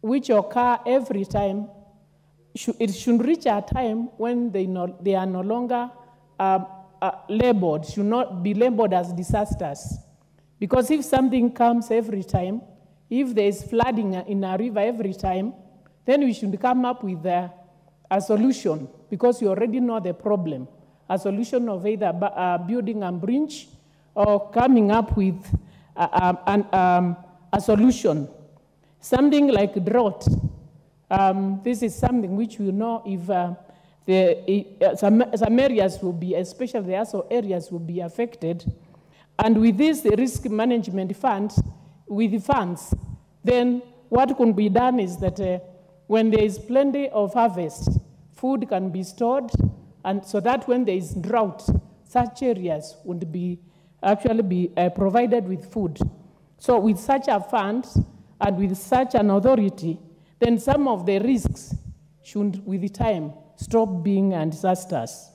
which occur every time, it should reach a time when they, no, they are no longer uh, uh, labeled, should not be labeled as disasters. Because if something comes every time, if there is flooding in a river every time, then we should come up with a, a solution because you already know the problem. A solution of either uh, building a bridge or coming up with um, a solution. Something like drought. Um, this is something which we know if uh, the, uh, some, some areas will be, especially the ASAL areas, will be affected. And with this the risk management fund, with the funds, then what can be done is that uh, when there is plenty of harvest, food can be stored, and so that when there is drought, such areas would be actually be uh, provided with food. So with such a fund and with such an authority, then some of the risks should, with time, stop being disasters.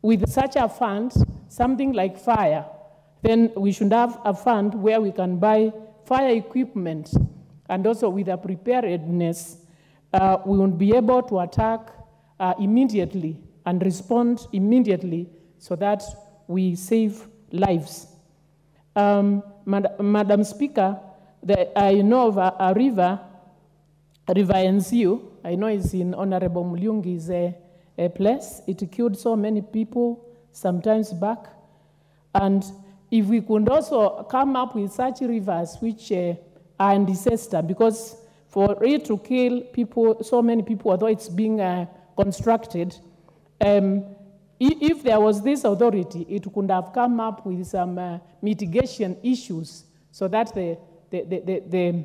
With such a fund, something like fire, then we should have a fund where we can buy fire equipment and also with a preparedness, uh, we will be able to attack uh, immediately and respond immediately so that we save lives. Um, Mad Madam Speaker, the, I know of a, a river, River Enziu, I know it's in Honorable Mulyungi's uh, uh, place. It killed so many people sometimes back. And if we could also come up with such rivers which uh, are in disaster, because for it to kill people, so many people, although it's being uh, constructed, um, if there was this authority, it could have come up with some uh, mitigation issues so that the, the, the, the, the,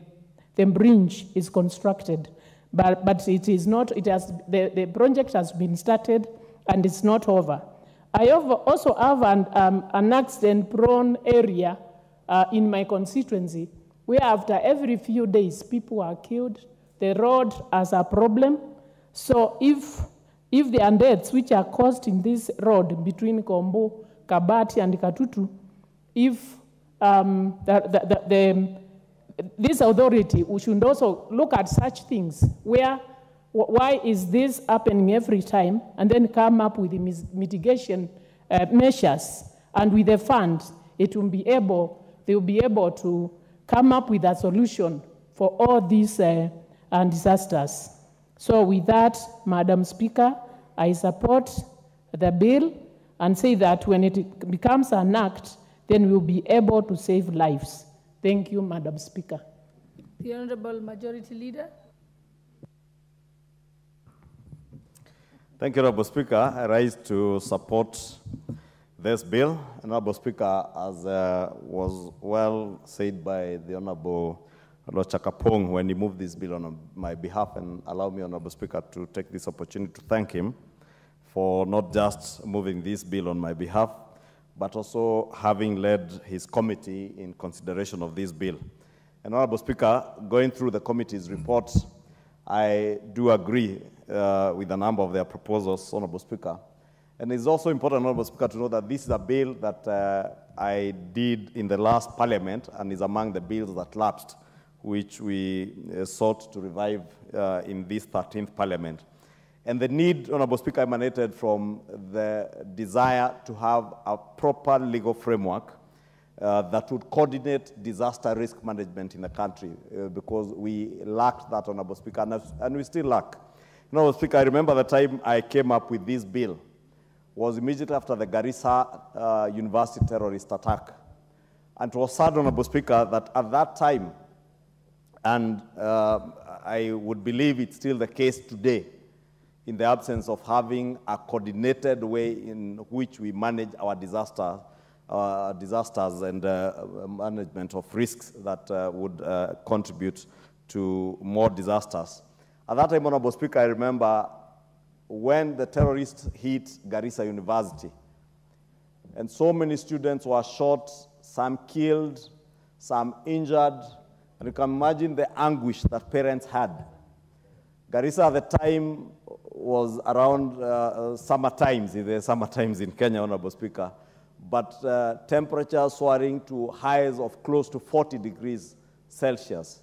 the bridge is constructed. But, but it is not, it has, the, the project has been started and it's not over. I also have an, um, an accident-prone area uh, in my constituency where after every few days people are killed. The road has a problem. So if, if are deaths which are caused in this road between Kombo, Kabati, and Katutu, if um, the, the, the, this authority should also look at such things where why is this happening every time and then come up with mitigation uh, measures and with the funds it will be able they will be able to come up with a solution for all these uh, disasters. So with that madam speaker i support the bill and say that when it becomes an act then we'll be able to save lives. Thank you madam speaker. The honorable majority leader Thank you, Honorable Speaker. I rise to support this bill. Honorable Speaker, as uh, was well said by the Honorable Lochakapong when he moved this bill on my behalf, and allow me, Honorable Speaker, to take this opportunity to thank him for not just moving this bill on my behalf, but also having led his committee in consideration of this bill. And Honorable Speaker, going through the committee's report, I do agree uh, with a number of their proposals, Honorable Speaker. And it's also important, Honorable Speaker, to know that this is a bill that uh, I did in the last parliament and is among the bills that lapsed, which we uh, sought to revive uh, in this 13th parliament. And the need, Honorable Speaker, emanated from the desire to have a proper legal framework uh, that would coordinate disaster risk management in the country uh, because we lacked that, Honorable Speaker, and, and we still lack. Honorable Speaker, I remember the time I came up with this bill was immediately after the Garissa uh, University terrorist attack. And it was sad, Honorable Speaker, that at that time, and uh, I would believe it's still the case today, in the absence of having a coordinated way in which we manage our disaster, uh, disasters and uh, management of risks that uh, would uh, contribute to more disasters. At that time, Honorable Speaker, I remember when the terrorists hit Garissa University, and so many students were shot, some killed, some injured, and you can imagine the anguish that parents had. Garissa at the time was around uh, summer times, in the summer times in Kenya, Honorable Speaker, but uh, temperatures soaring to highs of close to 40 degrees Celsius.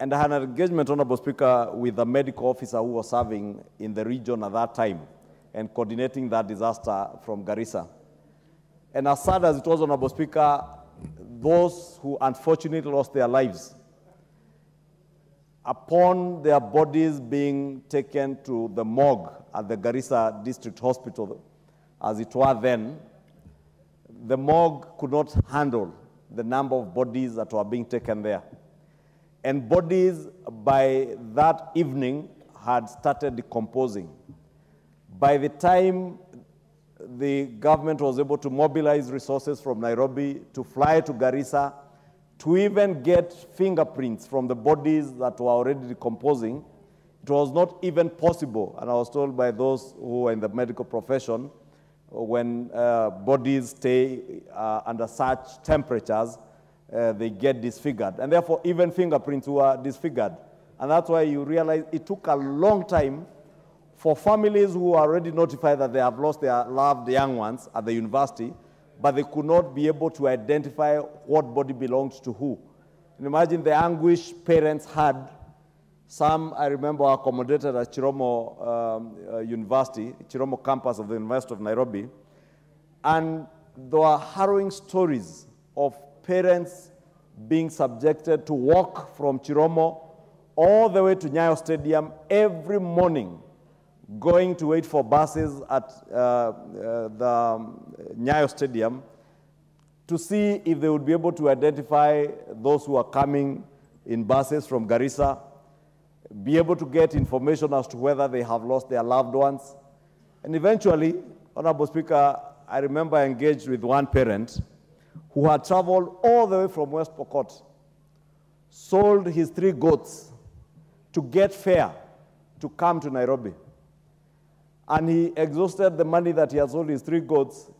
And I had an engagement, Honorable Speaker, with a medical officer who was serving in the region at that time and coordinating that disaster from Garissa. And as sad as it was, Honorable Speaker, those who unfortunately lost their lives, upon their bodies being taken to the morgue at the Garissa District Hospital, as it were then, the morgue could not handle the number of bodies that were being taken there. And bodies by that evening had started decomposing. By the time the government was able to mobilize resources from Nairobi to fly to Garissa, to even get fingerprints from the bodies that were already decomposing, it was not even possible. And I was told by those who were in the medical profession, when uh, bodies stay uh, under such temperatures, uh, they get disfigured. And therefore, even fingerprints were disfigured. And that's why you realize it took a long time for families who are already notified that they have lost their loved young ones at the university, but they could not be able to identify what body belongs to who. And imagine the anguish parents had. Some, I remember, accommodated at Chiromo um, uh, University, Chiromo campus of the University of Nairobi. And there were harrowing stories of parents being subjected to walk from Chiromo all the way to Nyayo Stadium every morning, going to wait for buses at uh, uh, the um, Nyayo Stadium to see if they would be able to identify those who are coming in buses from Garissa, be able to get information as to whether they have lost their loved ones. And eventually, Honorable Speaker, I remember I engaged with one parent who had traveled all the way from West Pokot, sold his three goats to get fare to come to Nairobi. And he exhausted the money that he had sold his three goats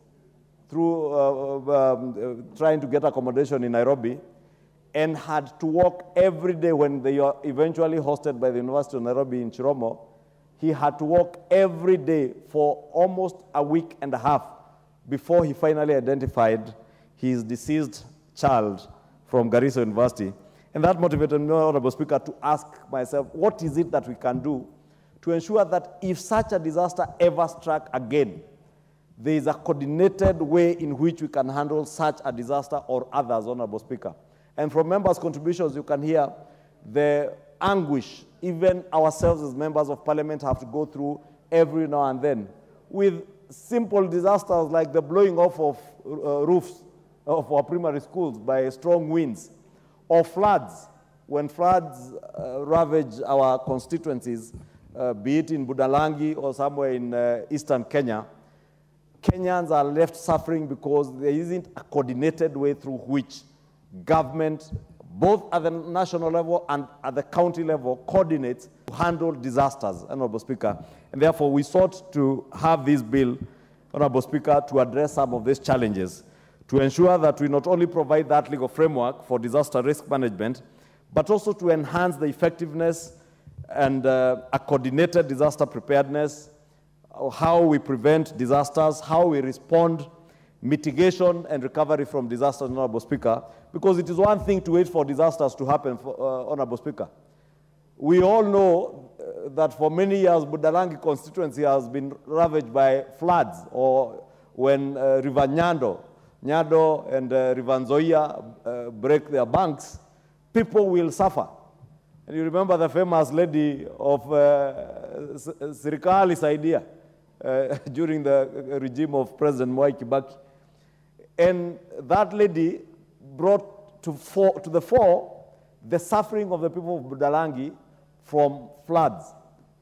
through uh, um, uh, trying to get accommodation in Nairobi and had to walk every day when they were eventually hosted by the University of Nairobi in Chiromo. He had to walk every day for almost a week and a half before he finally identified his deceased child from Garissa University. And that motivated me, Honorable Speaker, to ask myself, what is it that we can do to ensure that if such a disaster ever struck again, there is a coordinated way in which we can handle such a disaster or others, Honorable Speaker. And from members' contributions, you can hear the anguish even ourselves as members of parliament have to go through every now and then with simple disasters like the blowing off of uh, roofs of our primary schools by strong winds or floods. When floods uh, ravage our constituencies, uh, be it in Budalangi or somewhere in uh, eastern Kenya, Kenyans are left suffering because there isn't a coordinated way through which government, both at the national level and at the county level, coordinates to handle disasters, Honorable Speaker. And therefore, we sought to have this bill, Honorable Speaker, to address some of these challenges, to ensure that we not only provide that legal framework for disaster risk management, but also to enhance the effectiveness and uh, a coordinated disaster preparedness, how we prevent disasters, how we respond, mitigation and recovery from disasters, Honorable Speaker, because it is one thing to wait for disasters to happen, for, uh, Honorable Speaker. We all know uh, that for many years, Budalangi constituency has been ravaged by floods, or when uh, River Nyando, Nyando and uh, River Nzoia uh, break their banks, people will suffer. And you remember the famous lady of uh, Serikali Saidia uh, during the regime of President Mwai Kibaki. And that lady brought to, for, to the fore the suffering of the people of Budalangi from floods.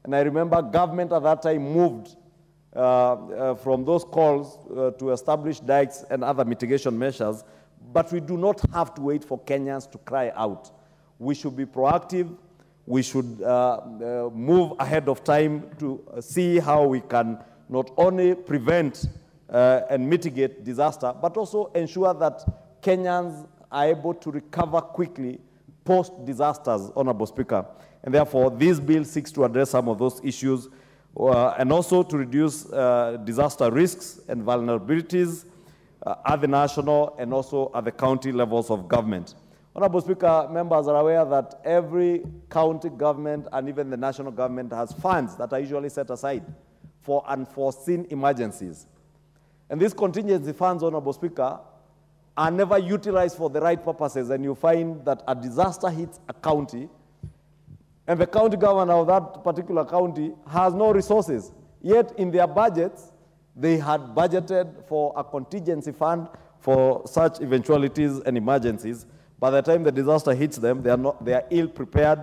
And I remember government at that time moved from those calls uh, to establish dikes and other mitigation measures, but we do not have to wait for Kenyans to cry out. We should be proactive. We should uh, uh, move ahead of time to see how we can not only prevent uh, and mitigate disaster, but also ensure that Kenyans are able to recover quickly post-disasters, Honorable Speaker. And therefore, this bill seeks to address some of those issues uh, and also to reduce uh, disaster risks and vulnerabilities uh, at the national and also at the county levels of government. Honorable Speaker, members are aware that every county government and even the national government has funds that are usually set aside for unforeseen emergencies. And these contingency funds, Honorable Speaker, are never utilized for the right purposes, and you find that a disaster hits a county, and the county governor of that particular county has no resources. Yet in their budgets, they had budgeted for a contingency fund for such eventualities and emergencies. By the time the disaster hits them, they are, not, they are ill prepared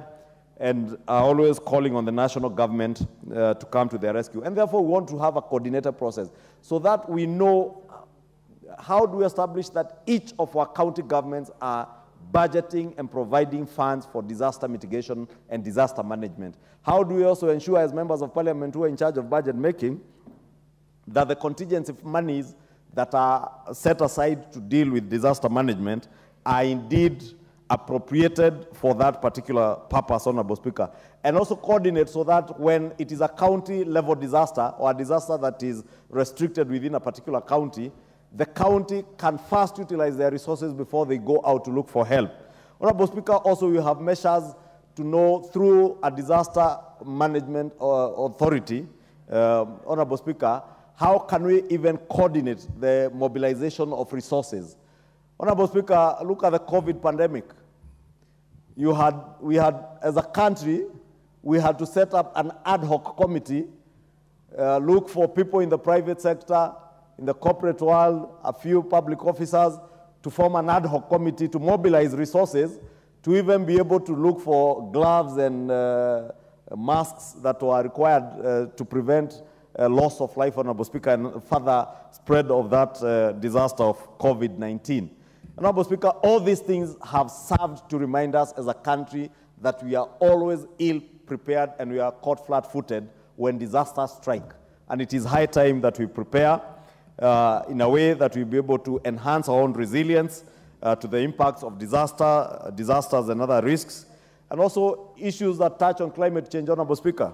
and are always calling on the national government uh, to come to their rescue. And therefore, we want to have a coordinated process so that we know how do we establish that each of our county governments are budgeting and providing funds for disaster mitigation and disaster management? How do we also ensure, as members of parliament who are in charge of budget making, that the contingency monies that are set aside to deal with disaster management are indeed appropriated for that particular purpose, Honorable Speaker, and also coordinate so that when it is a county level disaster or a disaster that is restricted within a particular county, the county can first utilize their resources before they go out to look for help. Honorable Speaker, also we have measures to know through a disaster management uh, authority, uh, Honorable Speaker, how can we even coordinate the mobilization of resources? Honorable Speaker, look at the COVID pandemic. You had, we had, as a country, we had to set up an ad hoc committee, uh, look for people in the private sector, in the corporate world, a few public officers, to form an ad hoc committee to mobilize resources to even be able to look for gloves and uh, masks that were required uh, to prevent uh, loss of life, Honorable Speaker, and further spread of that uh, disaster of COVID-19. Honorable Speaker, all these things have served to remind us as a country that we are always ill prepared and we are caught flat-footed when disasters strike. And it is high time that we prepare uh, in a way that we'll be able to enhance our own resilience uh, to the impacts of disaster, uh, disasters and other risks, and also issues that touch on climate change, Honorable Speaker.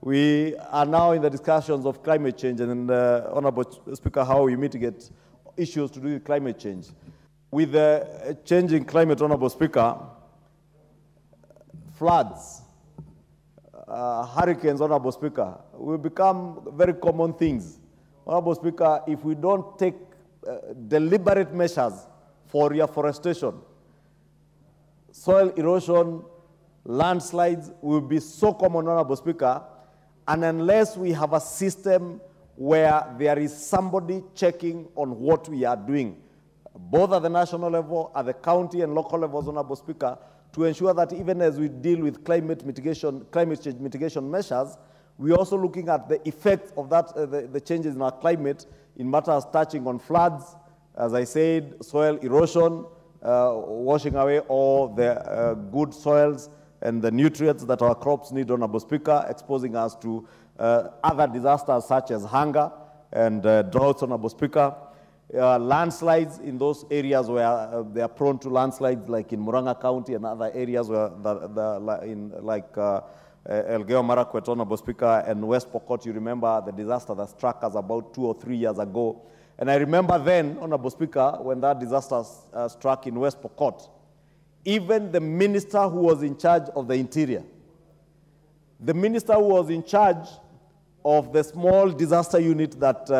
We are now in the discussions of climate change and, uh, Honorable Speaker, how we mitigate issues to do with climate change. With the changing climate, Honorable Speaker, floods, uh, hurricanes, Honorable Speaker, will become very common things. Honorable Speaker, if we don't take uh, deliberate measures for reforestation, soil erosion, landslides will be so common, Honorable Speaker, and unless we have a system where there is somebody checking on what we are doing, both at the national level, at the county and local levels, Honorable Speaker, to ensure that even as we deal with climate mitigation, climate change mitigation measures, we're also looking at the effects of that, uh, the, the changes in our climate in matters touching on floods, as I said, soil erosion, uh, washing away all the uh, good soils and the nutrients that our crops need, Honorable Speaker, exposing us to uh, other disasters such as hunger and uh, droughts, Honorable Speaker. Uh, landslides in those areas where they are prone to landslides, like in Muranga County and other areas where the, the, in, like uh, Elgeyo Marakwet, Honorable Speaker, and West Pokot, you remember the disaster that struck us about two or three years ago. And I remember then, Honorable Speaker, when that disaster uh, struck in West Pokot, even the minister who was in charge of the interior, the minister who was in charge of the small disaster unit that uh,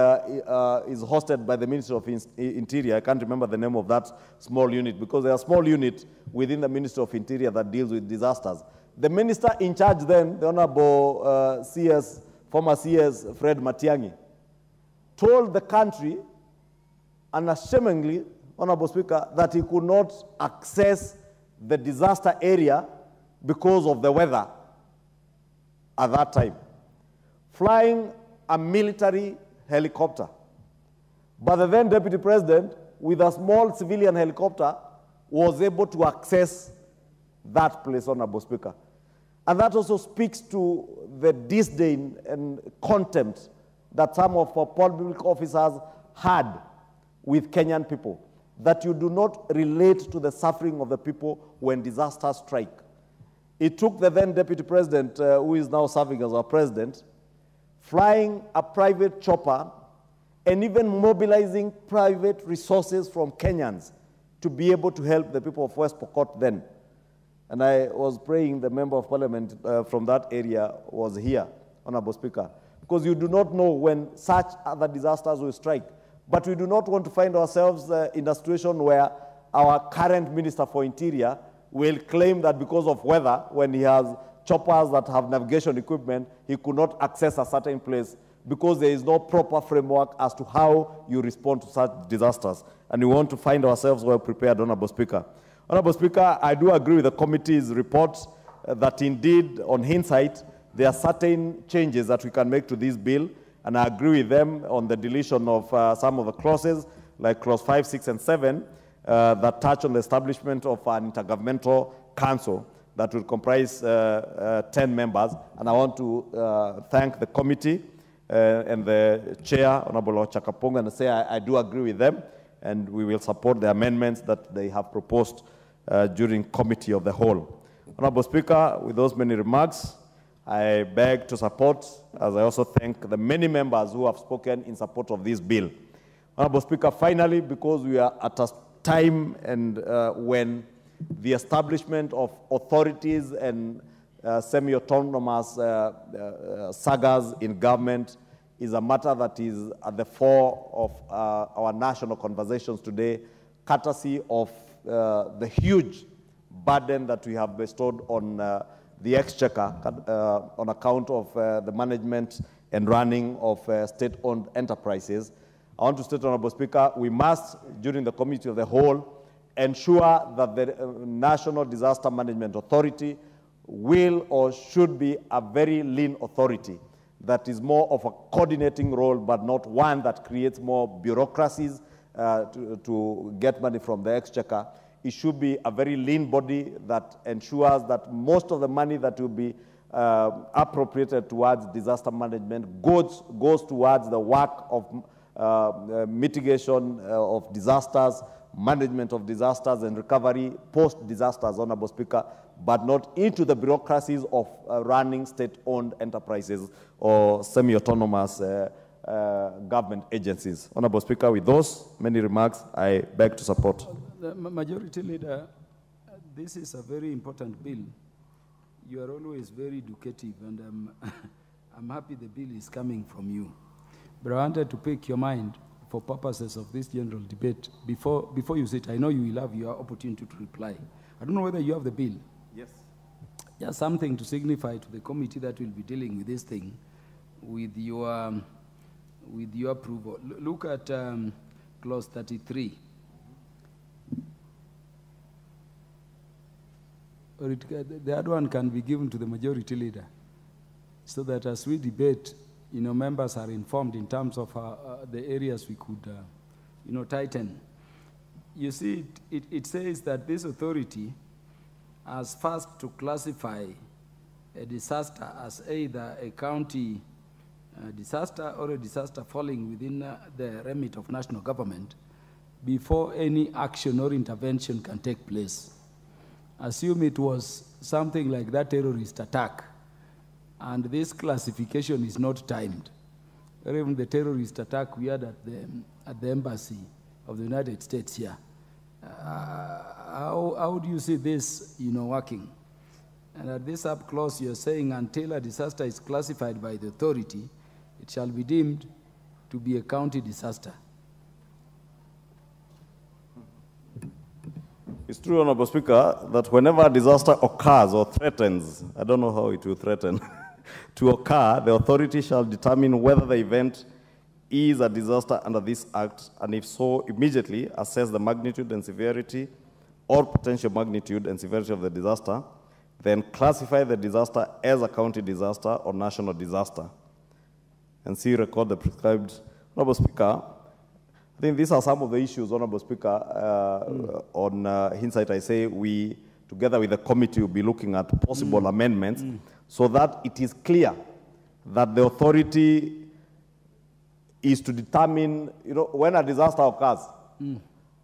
uh, is hosted by the Ministry of Interior. I can't remember the name of that small unit because there are small units within the Ministry of Interior that deals with disasters. The minister in charge then, the Honorable uh, CS, former CS Fred Matiang'i, told the country unashamedly, Honorable Speaker, that he could not access the disaster area because of the weather at that time. Flying a military helicopter. But the then deputy president, with a small civilian helicopter, was able to access that place, Honorable Speaker. And that also speaks to the disdain and contempt that some of our public officers had with Kenyan people, that you do not relate to the suffering of the people when disasters strike. It took the then deputy president, uh, who is now serving as our president, flying a private chopper and even mobilizing private resources from Kenyans to be able to help the people of West Pokot then. And I was praying the member of parliament uh, from that area was here, Honorable Speaker, because you do not know when such other disasters will strike. But we do not want to find ourselves uh, in a situation where our current Minister for Interior will claim that because of weather, when he has choppers that have navigation equipment, he could not access a certain place because there is no proper framework as to how you respond to such disasters. And we want to find ourselves well prepared, Honorable Speaker. Honorable Speaker, I do agree with the committee's report uh, that indeed, on hindsight, there are certain changes that we can make to this bill, and I agree with them on the deletion of uh, some of the clauses, like clause 5, 6, and 7, uh, that touch on the establishment of an intergovernmental council that will comprise uh, uh, 10 members. And I want to uh, thank the committee and the chair, Honorable Chakapong, and say I, I, do agree with them, and we will support the amendments that they have proposed uh, during committee of the whole. Honorable Speaker, with those many remarks, I beg to support, as I also thank the many members who have spoken in support of this bill. Honorable Speaker, finally, because we are at a time and uh, when the establishment of authorities and uh, semi-autonomous uh, uh, SAGAs in government is a matter that is at the fore of uh, our national conversations today, courtesy of the huge burden that we have bestowed on uh, the exchequer uh, on account of uh, the management and running of uh, state-owned enterprises. I want to state, Honorable Speaker, we must, during the Committee of the Whole, ensure that the uh, National Disaster Management Authority will or should be a very lean authority that is more of a coordinating role, but not one that creates more bureaucracies uh, to, to get money from the exchequer. It should be a very lean body that ensures that most of the money that will be uh, appropriated towards disaster management goes, goes towards the work of uh, uh, mitigation uh, of disasters, management of disasters and recovery post-disasters, Honorable Speaker, but not into the bureaucracies of uh, running state-owned enterprises or semi-autonomous uh, uh, government agencies. Honorable Speaker, with those many remarks, I beg to support. The Majority Leader, uh, this is a very important bill. You are always very educative, and I'm, I'm happy the bill is coming from you. But I wanted to pick your mind for purposes of this general debate. Before, before you sit, I know you will have your opportunity to reply. I don't know whether you have the bill. Yes. Just something to signify to the committee that will be dealing with this thing with your, um, with your approval. L- look at um, clause 33. Or it, the other one can be given to the majority leader so that as we debate, you know, members are informed in terms of uh, uh, the areas we could, uh, you know, tighten. You see, it, it, it says that this authority has first to classify a disaster as either a county disaster or a disaster falling within uh, the remit of national government before any action or intervention can take place. Assume it was something like that terrorist attack, and this classification is not timed. Or even the terrorist attack we had at the, at the embassy of the United States here. Uh, how, how do you see this, you know, working? And at this up close, you're saying until a disaster is classified by the authority, it shall be deemed to be a county disaster. It's true, Honorable Speaker, that whenever a disaster occurs or threatens, I don't know how it will threaten, to occur, the authority shall determine whether the event is a disaster under this act, and if so, immediately assess the magnitude and severity or potential magnitude and severity of the disaster, then classify the disaster as a county disaster or national disaster, and see record the prescribed. Honorable Speaker, I think these are some of the issues, Honorable Speaker, uh, on uh, hindsight, I say we, together with the committee, will be looking at possible amendments so that it is clear that the authority is to determine, you know, when a disaster occurs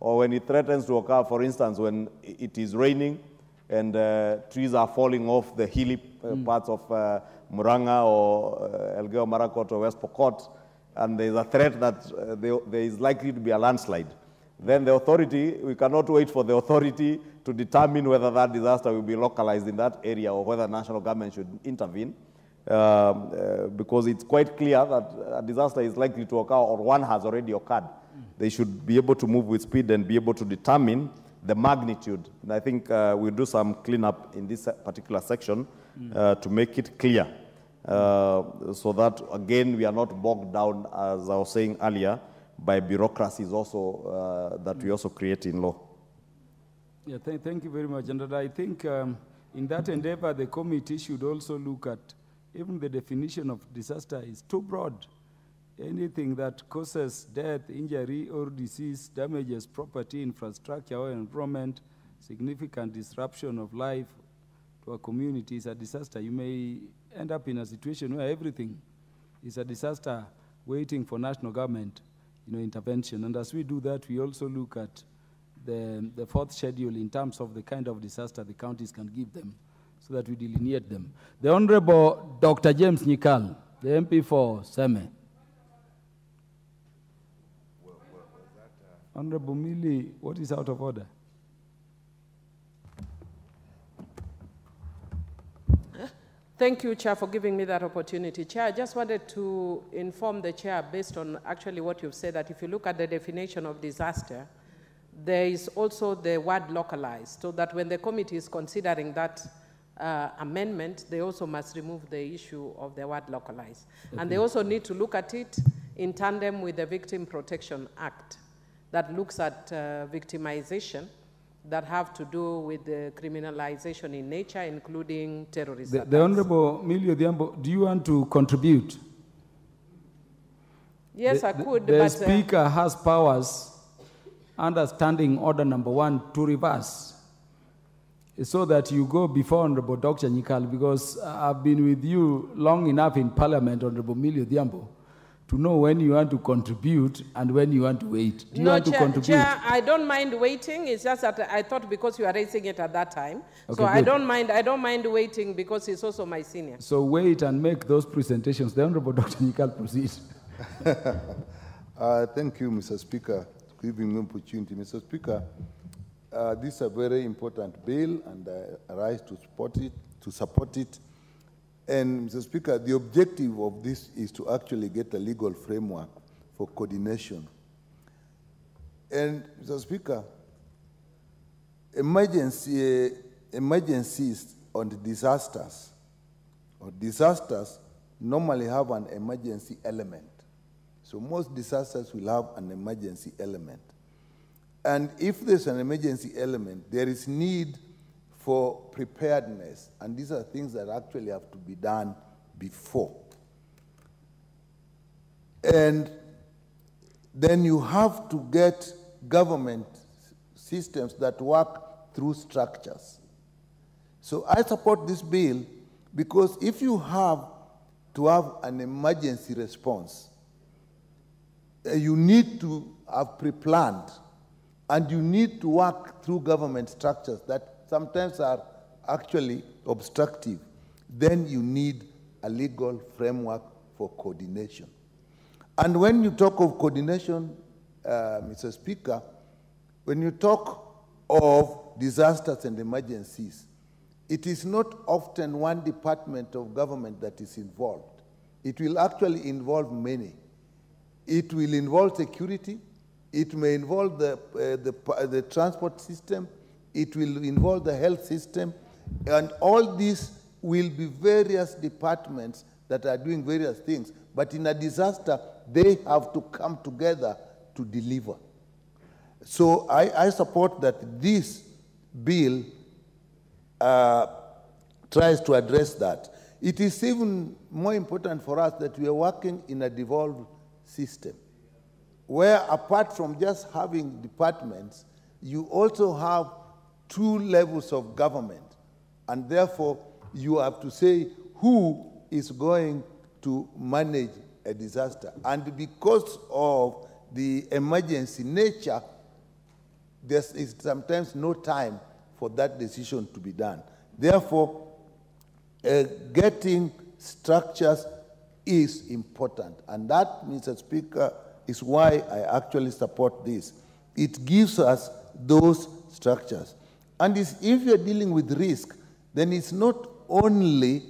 or when it threatens to occur, for instance, when it is raining and uh, trees are falling off the hilly uh, parts of uh, Muranga or uh, Elgeyo Marakwet or West Pokot, and there is a threat that uh, there, is likely to be a landslide. Then the authority, we cannot wait for the authority to determine whether that disaster will be localized in that area or whether national government should intervene. Um, uh, because it's quite clear that a disaster is likely to occur or one has already occurred. They should be able to move with speed and be able to determine the magnitude. And I think uh, we'll do some cleanup in this particular section uh, to make it clear uh, so that, again, we are not bogged down, as I was saying earlier, by bureaucracies also uh, that we also create in law. Yeah, th- thank you very much. And I think um, in that endeavor, the committee should also look at even the definition of disaster is too broad. Anything that causes death, injury, or disease, damages property, infrastructure, or environment, significant disruption of life to a community is a disaster. You may end up in a situation where everything is a disaster waiting for national government you know, intervention. And as we do that, we also look at the, the fourth schedule in terms of the kind of disaster the counties can give them so that we delineate them. The Honorable Dr. James Nyikal, the MP for Seme. Honorable Millie, what is out of order? Thank you, Chair, for giving me that opportunity. Chair, I just wanted to inform the Chair, based on actually what you've said, that if you look at the definition of disaster, there is also the word localized, so that when the committee is considering that uh, amendment, they also must remove the issue of the word localized. And they also need to look at it in tandem with the Victim Protection Act that looks at uh, victimization that have to do with the criminalization in nature, including terrorism. The, the Honorable Millie Odhiambo, do you want to contribute? Yes, the, I could, The, but... uh, Speaker has powers under Standing Order Number One to reverse, so that you go before Honorable Dr. Nyikal, because I've been with you long enough in Parliament, Honorable Millie Odhiambo, to know when you want to contribute and when you want to wait. Do you no, want to Chair, contribute? Chair, I don't mind waiting. It's just that I thought because you are raising it at that time. Okay, so I don't mind. I don't mind waiting because he's also my senior. So wait and make those presentations. The Honorable Dr. Nyikal proceed. Uh, Thank you, Mr. Speaker, for giving me opportunity. Mr. Speaker, uh, this is a very important bill, and I rise to support it. To support it. And, Mr. Speaker, the objective of this is to actually get a legal framework for coordination. And, Mr. Speaker, emergency, uh, emergencies on disasters or disasters normally have an emergency element. So most disasters will have an emergency element. And if there's an emergency element, there is need for preparedness. And these are things that actually have to be done before. And then you have to get government systems that work through structures. So I support this bill because if you have to have an emergency response, uh, you need to have pre-planned and you need to work through government structures that sometimes are actually obstructive. Then you need a legal framework for coordination. And when you talk of coordination, uh, Mr. Speaker, when you talk of disasters and emergencies, it is not often one department of government that is involved. It will actually involve many. It will involve security, it may involve the, uh, the, uh, the transport system, it will involve the health system, and all these will be various departments that are doing various things. But in a disaster, they have to come together to deliver. So I, I support that this bill uh, tries to address that. It is even more important for us that we are working in a devolved system, where apart from just having departments, you also have two levels of government, and therefore you have to say who is going to manage a disaster. And because of the emergency nature, there is sometimes no time for that decision to be done. Therefore, uh, getting structures is important. And that, Mr. Speaker, is why I actually support this. It gives us those structures. And if you're dealing with risk, then it's not only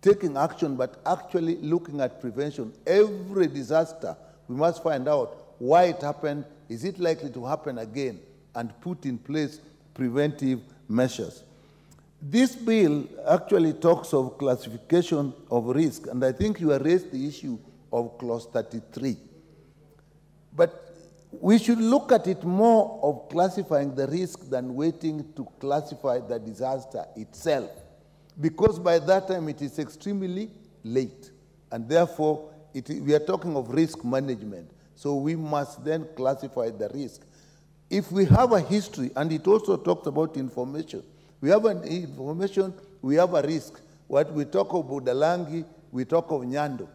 taking action, but actually looking at prevention. Every disaster, we must find out why it happened, is it likely to happen again, and put in place preventive measures. This bill actually talks of classification of risk, and I think you raised the issue of clause 33. But we should look at it more of classifying the risk than waiting to classify the disaster itself. Because by that time it is extremely late. And therefore, it, we are talking of risk management. So we must then classify the risk. If we have a history, and it also talks about information, we have an information, we have a risk. What we talk of Budalangi, we talk of Nyando.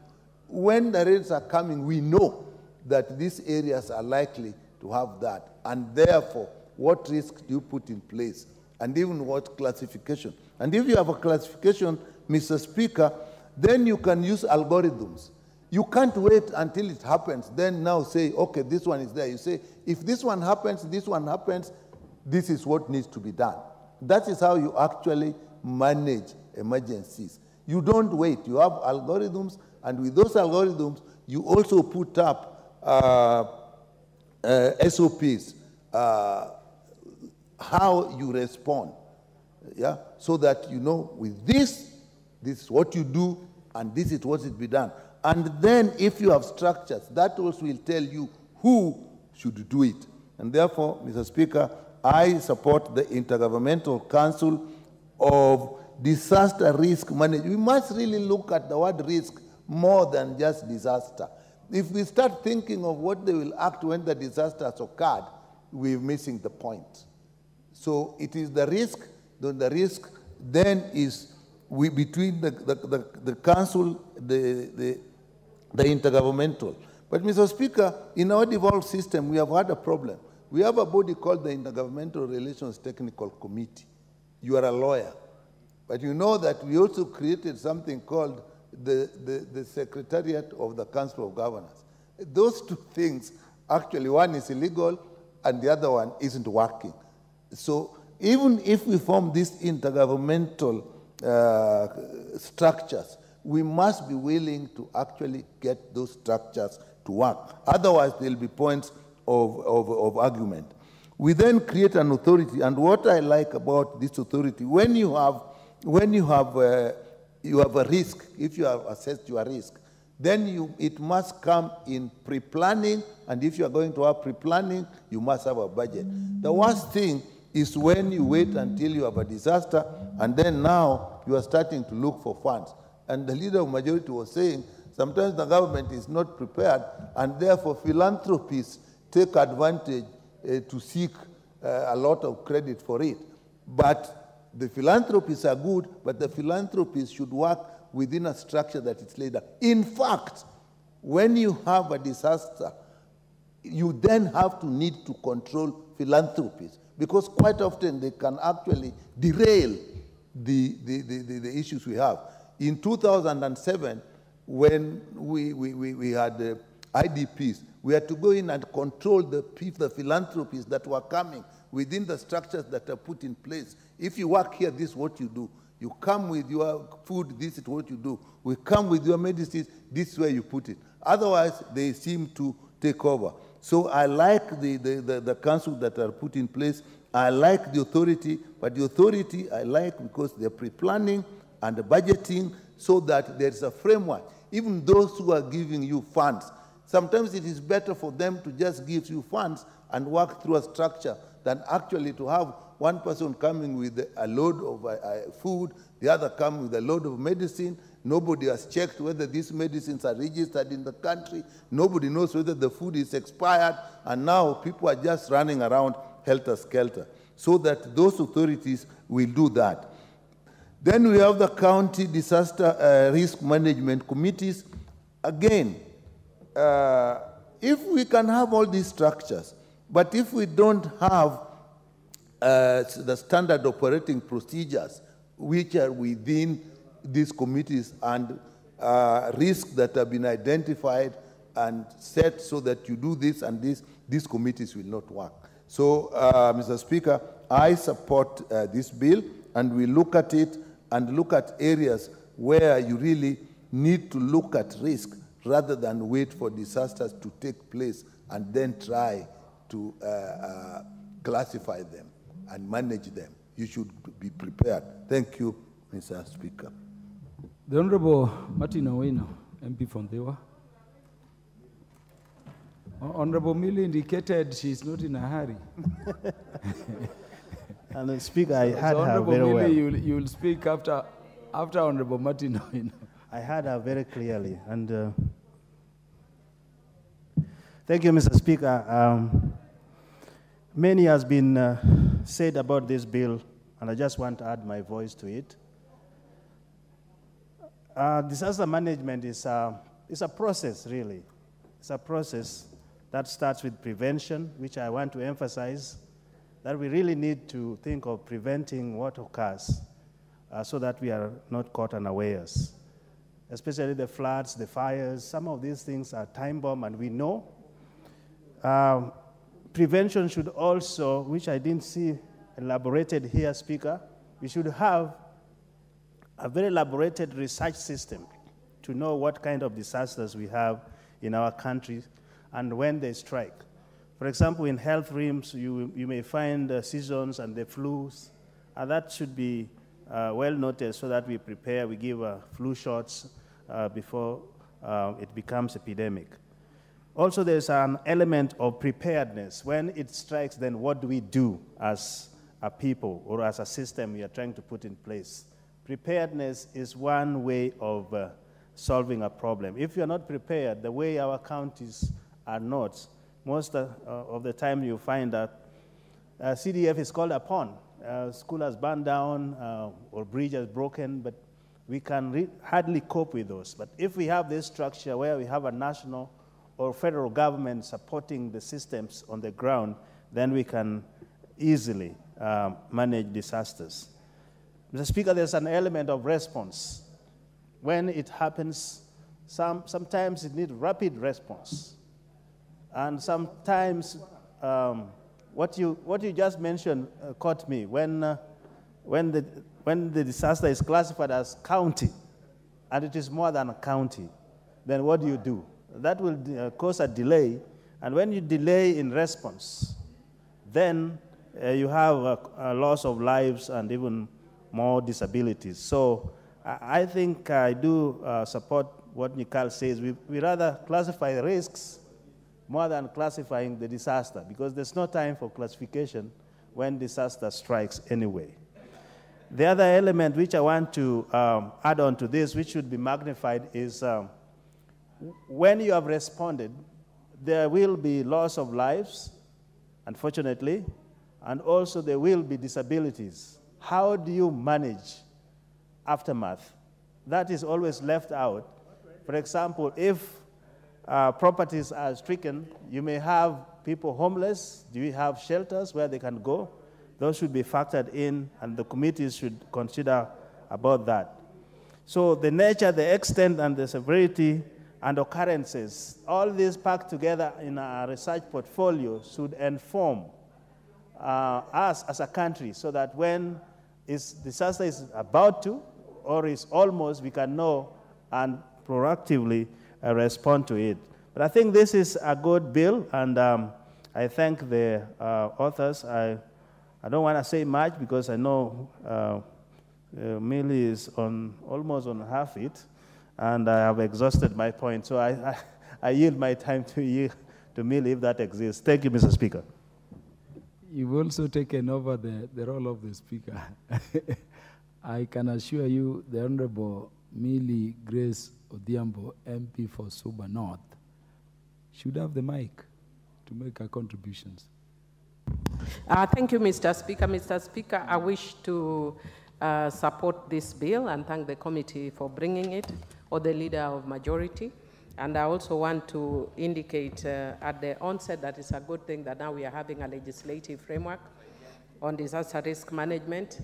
When the rains are coming, we know that these areas are likely to have that. And therefore, what risk do you put in place? And even what classification? And if you have a classification, Mr. Speaker, then you can use algorithms. You can't wait until it happens, then now say, okay, this one is there. You say, if this one happens, this one happens, this is what needs to be done. That is how you actually manage emergencies. You don't wait. You have algorithms, and with those algorithms, you also put up SOPs, uh, how you respond, yeah, so that you know with this, this is what you do, and this is what should be done. And then if you have structures, that also will tell you who should do it. And therefore, Mr. Speaker, I support the Intergovernmental Council of Disaster Risk Management. We must really look at the word risk more than just disaster. If we start thinking of what they will act when the disaster has occurred, we're missing the point. So it is the risk, the, the risk then is we, between the, the, the, the council, the, the, the intergovernmental. But Mr. Speaker, in our devolved system, we have had a problem. We have a body called the Intergovernmental Relations Technical Committee. You are a lawyer. But you know that we also created something called the, the, the Secretariat of the Council of Governors. Those two things, actually, one is illegal and the other one isn't working. So even if we form these intergovernmental uh, structures, we must be willing to actually get those structures to work. Otherwise, there'll be points of, of, of argument. We then create an authority, and what I like about this authority, when you have, when you have, uh, you have a risk, if you have assessed your risk, then you, it must come in pre-planning, and if you are going to have pre-planning, you must have a budget. The worst thing is when you wait until you have a disaster, and then now you are starting to look for funds. And the leader of majority was saying, sometimes the government is not prepared, and therefore philanthropists take advantage uh, to seek uh, a lot of credit for it. But the philanthropists are good, but the philanthropists should work within a structure that is laid out. In fact, when you have a disaster, you then have to need to control philanthropies because quite often they can actually derail the, the, the, the, the issues we have. In 2007, when we, we, we, we had uh, the IDPs, we had to go in and control the, the philanthropies that were coming within the structures that are put in place. If you work here, this is what you do. You come with your food, this is what you do. We come with your medicines, this is where you put it. Otherwise, they seem to take over. So I like the, the, the, the council that are put in place. I like the authority, but the authority I like because they're pre-planning and budgeting so that there's a framework. Even those who are giving you funds, sometimes it is better for them to just give you funds and work through a structure than actually to have one person coming with a load of uh, uh, food, the other coming with a load of medicine. Nobody has checked whether these medicines are registered in the country. Nobody knows whether the food is expired. And now people are just running around helter-skelter. So that those authorities will do that. Then we have the county disaster uh, risk management committees. Again, uh, if we can have all these structures, but if we don't have uh, the standard operating procedures which are within these committees and uh, risks that have been identified and set so that you do this and this, these committees will not work. So, uh, Mr. Speaker, I support uh, this bill and we look at it and look at areas where you really need to look at risk rather than wait for disasters to take place and then try to uh, uh, classify them and manage them. You should be prepared. Thank you, Mr. Speaker. The Honorable Martin Owino, MP from Ndhiwa. Honorable Millie indicated she's not in a hurry. and the Speaker, I heard so her very Millie, well. You'll, you'll speak after, after Honorable Martin Owino. I heard her very clearly. And uh, thank you, Mr. Speaker. Um, many has been uh, said about this bill, and I just want to add my voice to it. Uh, disaster management is a, is a process, really. It's a process That starts with prevention, which I want to emphasize, that we really need to think of preventing what occurs uh, so that we are not caught unawares. Especially the floods, the fires, some of these things are time bomb, and we know. Um, prevention should also, which I didn't see elaborated here, Speaker, we should have a very elaborated research system to know what kind of disasters we have in our country and when they strike. For example, in health realms, you, you may find uh, seasons and the flus, and that should be uh, well noted so that we prepare, we give uh, flu shots uh, before uh, it becomes epidemic. Also, there's an element of preparedness. When it strikes, then what do we do as a people or as a system we are trying to put in place? Preparedness is one way of uh, solving a problem. If you're not prepared, the way our counties are not, most uh, of the time you find that uh, CDF is called upon. Uh, school has burned down uh, or bridge has broken, but we can hardly cope with those. But if we have this structure where we have a national or federal government supporting the systems on the ground, then we can easily uh, manage disasters. Mr. Speaker, there's an element of response. When it happens, some, sometimes it needs rapid response. And sometimes um, what, you, what you just mentioned uh, caught me. When, uh, when, the, when the disaster is classified as county, and it is more than a county, then what do you do? That will uh, cause a delay. And when you delay in response, then uh, you have a, a, loss of lives and even more disabilities. So I, I think I do uh, support what Nyikal says. We, we rather classify risks more than classifying the disaster because there's no time for classification when disaster strikes anyway. The other element which I want to um, add on to this, which should be magnified, is um, when you have responded, there will be loss of lives, unfortunately, and also there will be disabilities. How do you manage aftermath? That is always left out. For example, if uh, properties are stricken, you may have people homeless. Do you have shelters where they can go? Those should be factored in, and the committees should consider about that. So the nature, the extent, and the severity and occurrences, all these packed together in a research portfolio should inform uh, us as a country so that when is disaster is about to or is almost, we can know and proactively uh, respond to it. But I think this is a good bill, and um, I thank the uh, authors. I, I don't want to say much because I know uh, uh, Millie is on almost on half it, and I have exhausted my point. So I, I, I yield my time to you, to Millie, if that exists. Thank you, Mr. Speaker. You've also taken over the, the role of the Speaker. I can assure you, the Honorable Millie Grace Odhiambo, MP for Suba North, should have the mic to make her contributions. Uh, thank you, Mr. Speaker. Mr. Speaker, I wish to uh, support this bill and thank the committee for bringing it, or the leader of majority. And I also want to indicate uh, at the onset that it's a good thing that now we are having a legislative framework on disaster risk management.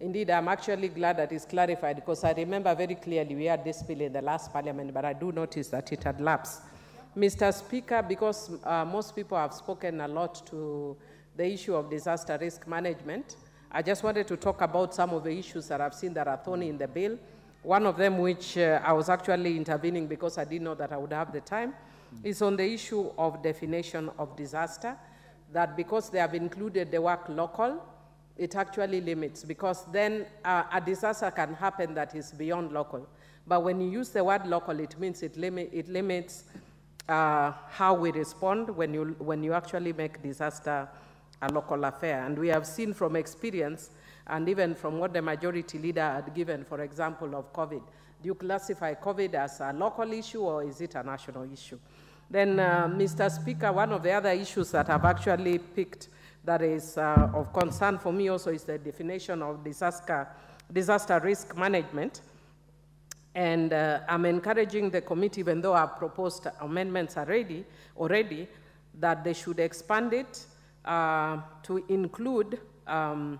Indeed, I'm actually glad that it's clarified because I remember very clearly we had this bill in the last parliament, but I do notice that it had lapsed. Mr. Speaker, because uh, most people have spoken a lot to the issue of disaster risk management, I just wanted to talk about some of the issues that I've seen that are thorny in the bill. One of them, which uh, I was actually intervening because I didn't know that I would have the time, is on the issue of definition of disaster, that because they have included the word local, it actually limits because then uh, a disaster can happen that is beyond local. But when you use the word local, it means it, limit, it limits uh, how we respond when you, when you actually make disaster a local affair. And we have seen from experience and even from what the majority leader had given, for example, of COVID. Do you classify COVID as a local issue or is it a national issue? Then, uh, Mr. Speaker, one of the other issues that I've actually picked that is uh, of concern for me also is the definition of disaster, disaster risk management. And uh, I'm encouraging the committee, even though I've proposed amendments already, already that they should expand it uh, to include um,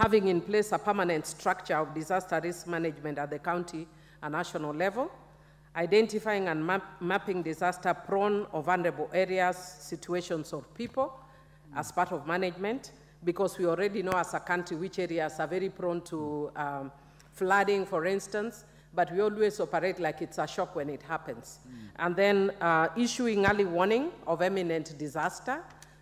having in place a permanent structure of disaster risk management at the county and national level, identifying and map mapping disaster prone or vulnerable areas, situations or people as part of management, because we already know as a country which areas are very prone to um, flooding, for instance, but we always operate like it's a shock when it happens. Mm. And then uh, issuing early warning of imminent disaster.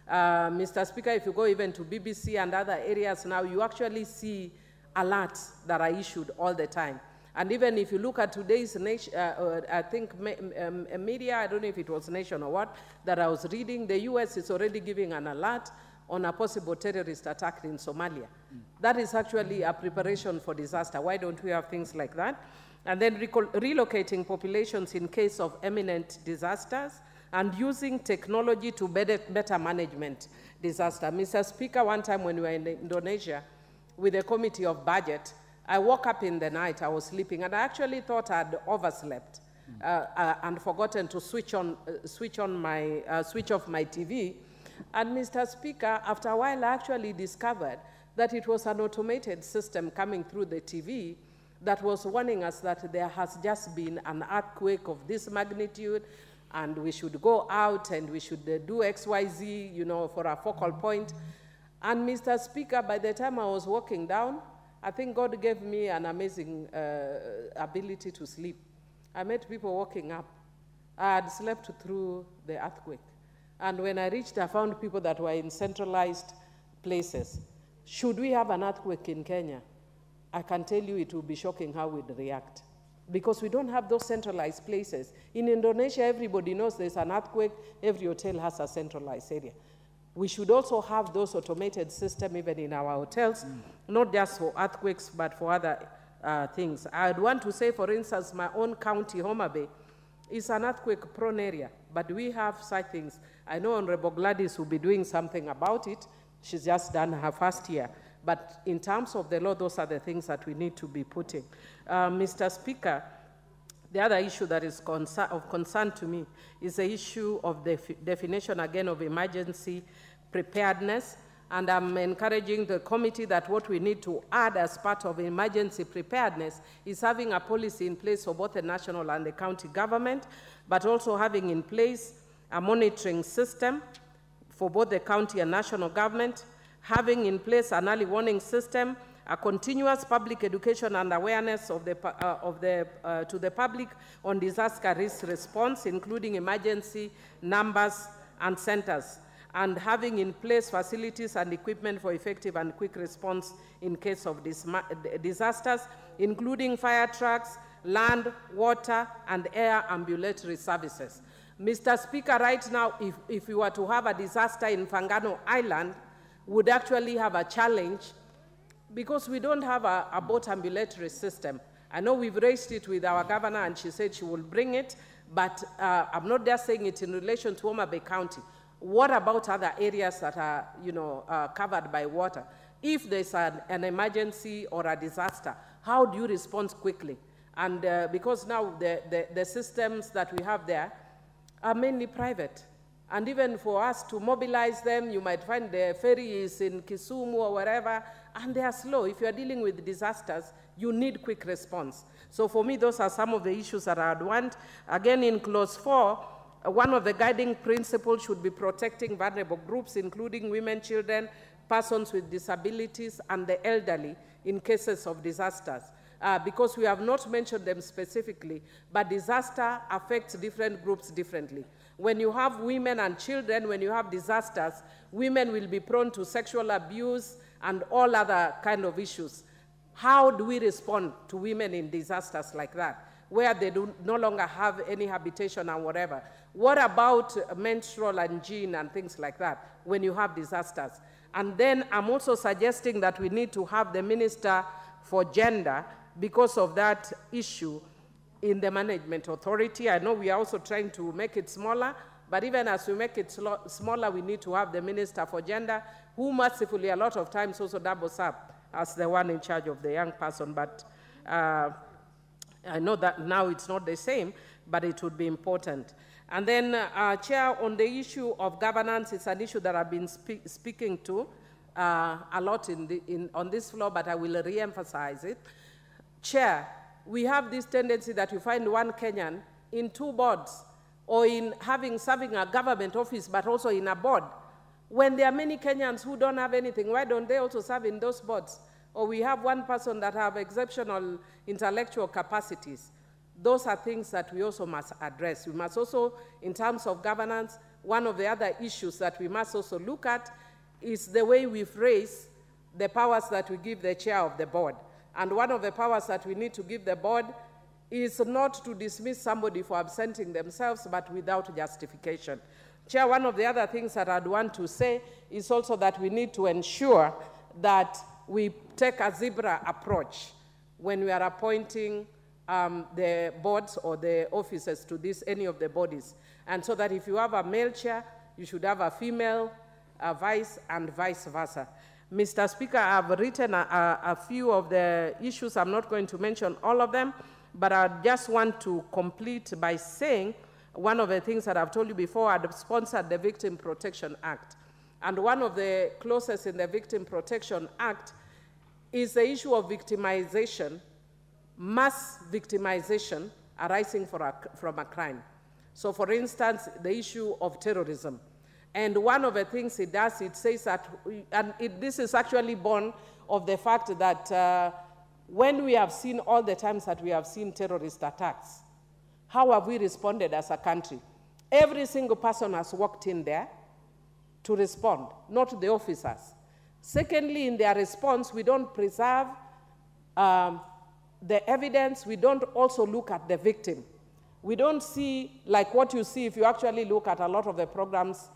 Uh, Mr. Speaker, if you go even to BBC and other areas now, you actually see alerts that are issued all the time. And even if you look at today's uh, uh, I think um, media, I don't know if it was Nation or what, that I was reading, the US is already giving an alert on a possible terrorist attack in Somalia. Mm. That is actually a preparation for disaster. Why don't we have things like that? And then relocating populations in case of imminent disasters and using technology to better, better management disaster. Mr. Speaker, one time when we were in Indonesia with the Committee of Budget, I woke up in the night, I was sleeping, and I actually thought I'd overslept uh, uh, and forgotten to switch on, uh, switch on my, uh, switch off my TV. And Mr. Speaker, after a while, I actually discovered that it was an automated system coming through the TV that was warning us that there has just been an earthquake of this magnitude and we should go out and we should uh, do XYZ, you know, for a focal point. And Mr. Speaker, by the time I was walking down, I think God gave me an amazing uh, ability to sleep. I met people walking up. I had slept through the earthquake. And when I reached, I found people that were in centralized places. Should we have an earthquake in Kenya? I can tell you it will be shocking how we'd react because we don't have those centralized places. In Indonesia, everybody knows there's an earthquake, every hotel has a centralized area. We should also have those automated systems even in our hotels, mm. not just for earthquakes, but for other uh, things. I'd want to say, for instance, my own county, Homa Bay, is an earthquake-prone area, but we have such things. I know Honorable Gladys will be doing something about it. She's just done her first year. But in terms of the law, those are the things that we need to be putting. Uh, Mr. Speaker, the other issue that is concern, of concern to me is the issue of the definition again of emergency preparedness. And I'm encouraging the committee that what we need to add as part of emergency preparedness is having a policy in place for both the national and the county government, but also having in place a monitoring system for both the county and national government, having in place an early warning system, a continuous public education and awareness of the, uh, of the, uh, to the public on disaster risk response, including emergency numbers and centers, and having in place facilities and equipment for effective and quick response in case of disasters, including fire trucks, land, water, and air ambulatory services. Mr. Speaker, right now, if, if we were to have a disaster in Mfangano Island, would actually have a challenge because we don't have a, a boat ambulatory system. I know we've raised it with our governor and she said she will bring it, but uh, I'm not just saying it in relation to Homa Bay County. What about other areas that are, you know, uh, covered by water? If there's an, an, emergency or a disaster, how do you respond quickly? And uh, because now the, the, the systems that we have there are mainly private. And even for us to mobilize them, you might find the ferry is in Kisumu or wherever, and they are slow. If you are dealing with disasters, you need quick response. So for me, those are some of the issues that I would want. Again, in clause four, uh, one of the guiding principles should be protecting vulnerable groups, including women, children, persons with disabilities, and the elderly in cases of disasters. Uh, because we have not mentioned them specifically, but disaster affects different groups differently. When you have women and children, when you have disasters, women will be prone to sexual abuse and all other kind of issues. How do we respond to women in disasters like that, where they do no longer have any habitation and whatever? What about menstrual and gene and things like that when you have disasters? And then I'm also suggesting that we need to have the Minister for Gender because of that issue in the management authority. I know we are also trying to make it smaller, but even as we make it smaller, we need to have the Minister for Gender, who mercifully a lot of times also doubles up as the one in charge of the young person. But uh, I know that now it's not the same, but it would be important. And then, uh, Chair, on the issue of governance, it's an issue that I've been spe- speaking to uh, a lot in the, in, on this floor, but I will re-emphasize it. Chair, we have this tendency that you find one Kenyan in two boards or in having serving a government office, but also in a board. When there are many Kenyans who don't have anything, why don't they also serve in those boards? Or we have one person that have exceptional intellectual capacities. Those are things that we also must address. We must also, in terms of governance, one of the other issues that we must also look at is the way we phrase the powers that we give the chair of the board. And one of the powers that we need to give the board is not to dismiss somebody for absenting themselves, but without justification. Chair, one of the other things that I'd want to say is also that we need to ensure that we take a zebra approach when we are appointing um, the boards or the officers to this, any of the bodies. And so that if you have a male chair, you should have a female vice and vice versa. Mr. Speaker, I've written a, a, a, few of the issues. I'm not going to mention all of them, but I just want to complete by saying one of the things that I've told you before, I've sponsored the Victim Protection Act. And one of the clauses in the Victim Protection Act is the issue of victimization, mass victimization arising a, from a crime. So, for instance, the issue of terrorism. And one of the things it does, it says that, and it, this is actually born of the fact that uh, when we have seen all the times that we have seen terrorist attacks, how have we responded as a country? Every single person has walked in there to respond, not the officers. Secondly, in their response, we don't preserve um, the evidence. We don't also look at the victim. We don't see, like what you see if you actually look at a lot of the programs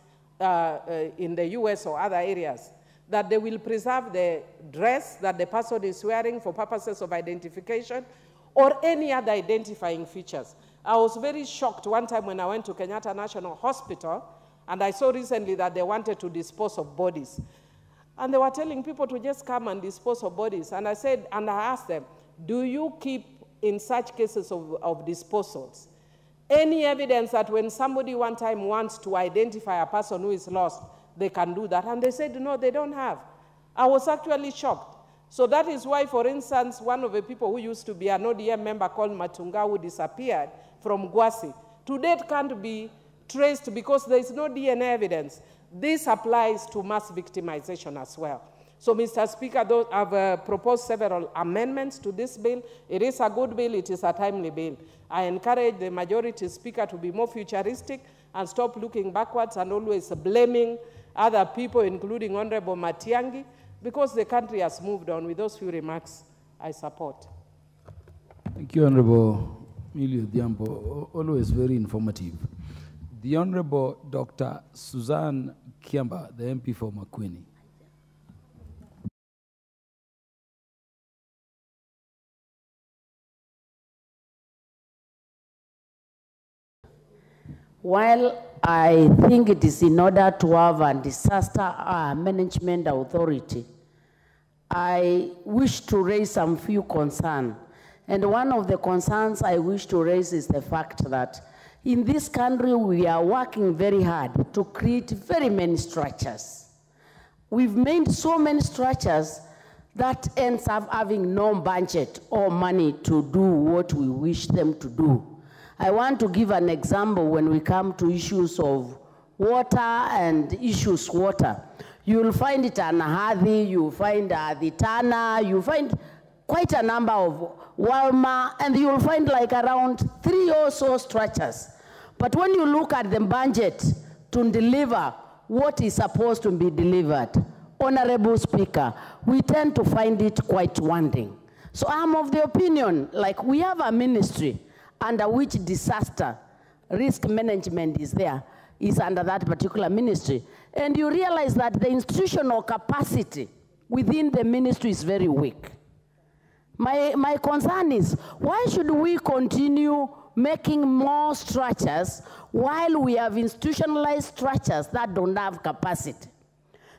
uh, uh, in the US or other areas, that they will preserve the dress that the person is wearing for purposes of identification or any other identifying features. I was very shocked one time when I went to Kenyatta National Hospital and I saw recently that they wanted to dispose of bodies. And they were telling people to just come and dispose of bodies. And I said, and I asked them, do you keep in such cases of, of disposals any evidence that when somebody one time wants to identify a person who is lost, they can do that? And they said, no, they don't have. I was actually shocked. So that is why, for instance, one of the people who used to be an ODM member called Matunga who disappeared from Gwasi, to date can't be traced because there is no DNA evidence. This applies to mass victimization as well. So, Mr. Speaker, I've uh, proposed several amendments to this bill. It is a good bill, it is a timely bill. I encourage the majority speaker to be more futuristic and stop looking backwards and always blaming other people, including Honorable Matiangi, because the country has moved on. With those few remarks, I support. Thank you, Honorable Millie Odhiambo. Always very informative. The Honorable Dr. Suzanne Kiamba, the MP for Makueni. While I think it is in order to have a disaster management authority, I wish to raise some few concerns. And one of the concerns I wish to raise is the fact that in this country we are working very hard to create very many structures. We've made so many structures that ends up having no budget or money to do what we wish them to do. I want to give an example when we come to issues of water and issues water. You'll find it at Nahadi, you'll find the Tana, you'll find quite a number of Walma, and you'll find like around three or so structures. But when you look at the budget to deliver what is supposed to be delivered, Honorable Speaker, we tend to find it quite wanting. So I'm of the opinion, like we have a ministry under which disaster risk management is there, is under that particular ministry. And you realize that the institutional capacity within the ministry is very weak. My, my concern is, why should we continue making more structures while we have institutionalized structures that don't have capacity?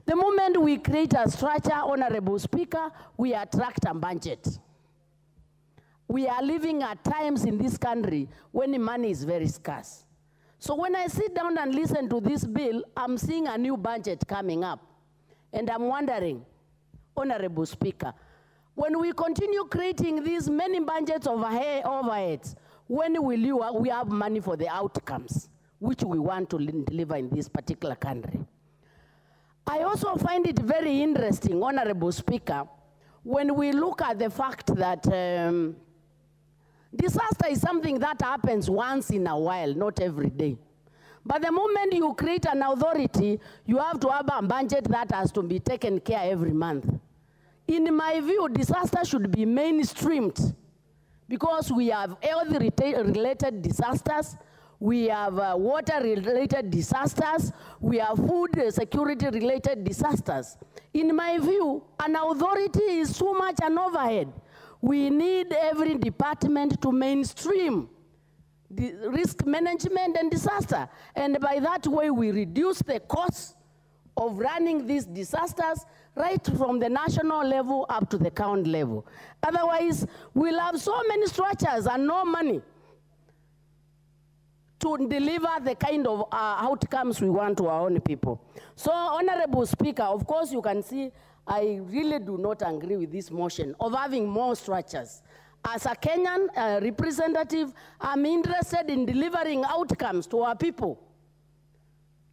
The moment we create a structure, Honorable Speaker, we attract a budget. We are living at times in this country when money is very scarce. So when I sit down and listen to this bill, I'm seeing a new budget coming up. And I'm wondering, Honorable Speaker, when we continue creating these many budgets of overheads, when will you, we have money for the outcomes which we want to deliver in this particular country? I also find it very interesting, Honorable Speaker, when we look at the fact that um, disaster is something that happens once in a while, not every day. But the moment you create an authority, you have to have a budget that has to be taken care every month. In my view, disaster should be mainstreamed because we have health-related disasters, we have uh, water-related disasters, we have food security-related disasters. In my view, an authority is too much an overhead. We need every department to mainstream the risk management and disaster. And by that way, we reduce the cost of running these disasters right from the national level up to the county level. Otherwise, we'll have so many structures and no money to deliver the kind of uh, outcomes we want to our own people. So, Honorable Speaker, of course you can see I really do not agree with this motion of having more structures. As a Kenyan uh, representative, I'm interested in delivering outcomes to our people.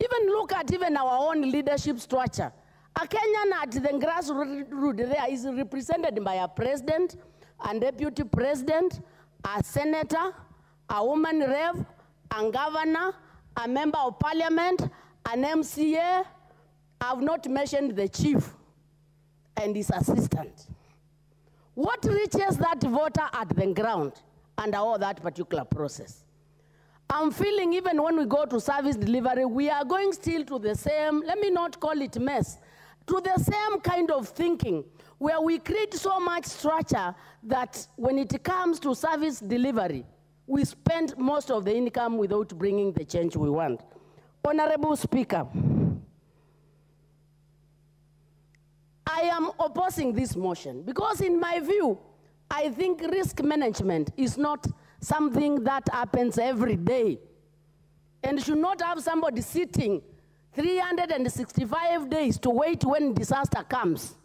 Even look at even our own leadership structure. A Kenyan at the grassroots there is represented by a president, a deputy president, a senator, a woman rep, a governor, a member of parliament, an MCA. I've not mentioned the chief and his assistant. What reaches that voter at the ground under all that particular process? I'm feeling even when we go to service delivery, we are going still to the same, let me not call it mess, to the same kind of thinking where we create so much structure that when it comes to service delivery, we spend most of the income without bringing the change we want. Honorable Speaker, I am opposing this motion because in my view, I think risk management is not something that happens every day and should not have somebody sitting 365 days to wait when disaster comes.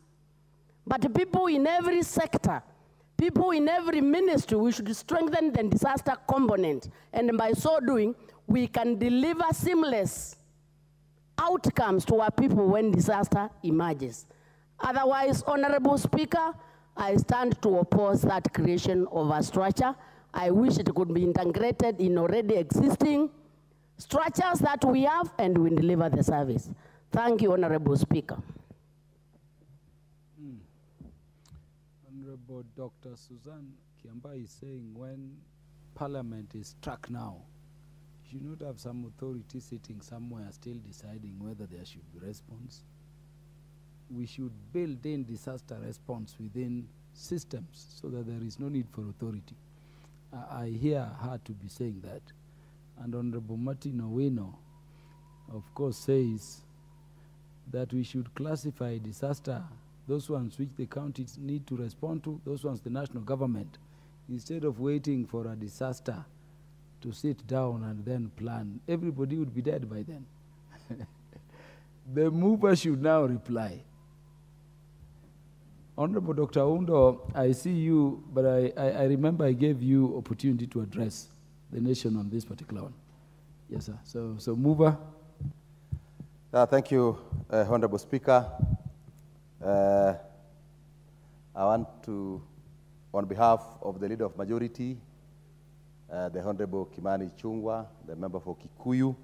But people in every sector, people in every ministry, we should strengthen the disaster component. And by so doing, we can deliver seamless outcomes to our people when disaster emerges. Otherwise, Honorable Speaker, I stand to oppose that creation of a structure. I wish it could be integrated in already existing structures that we have and we deliver the service. Thank you, Honorable Speaker. Mm. Honorable Dr. Suzanne Kiamba is saying when Parliament is struck now, you should not have some authority sitting somewhere still deciding whether there should be response. We should build in disaster response within systems so that there is no need for authority. I, I hear her to be saying that. And Honorable Martin Owino, of course, says that we should classify disaster, those ones which the counties need to respond to, those ones the national government, instead of waiting for a disaster to sit down and then plan. Everybody would be dead by then. the mover should now reply. Honorable Dr. Oundo, I see you, but I, I, I remember I gave you opportunity to address the nation on this particular one. Yes, sir. So, so mover. Uh, thank you, uh, Honorable Speaker. Uh, I want to, on behalf of the Leader of Majority, uh, the Honorable Kimani Ichung'wah, the member for Kikuyu,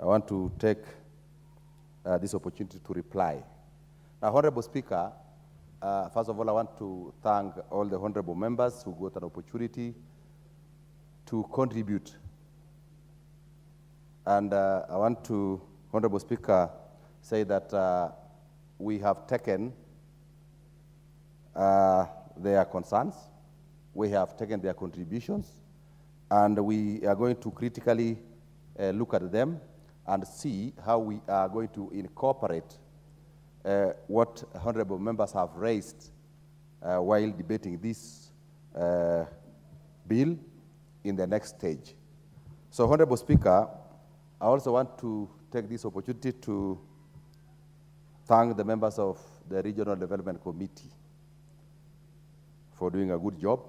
I want to take uh, this opportunity to reply. Now, Honorable Speaker, uh, first of all, I want to thank all the honorable members who got an opportunity to contribute. And uh, I want to, Honorable Speaker, say that uh, we have taken uh, their concerns, we have taken their contributions, and we are going to critically uh, look at them and see how we are going to incorporate uh, what honorable members have raised uh, while debating this uh, bill in the next stage. So, Honorable Speaker, I also want to take this opportunity to thank the members of the Regional Development Committee for doing a good job.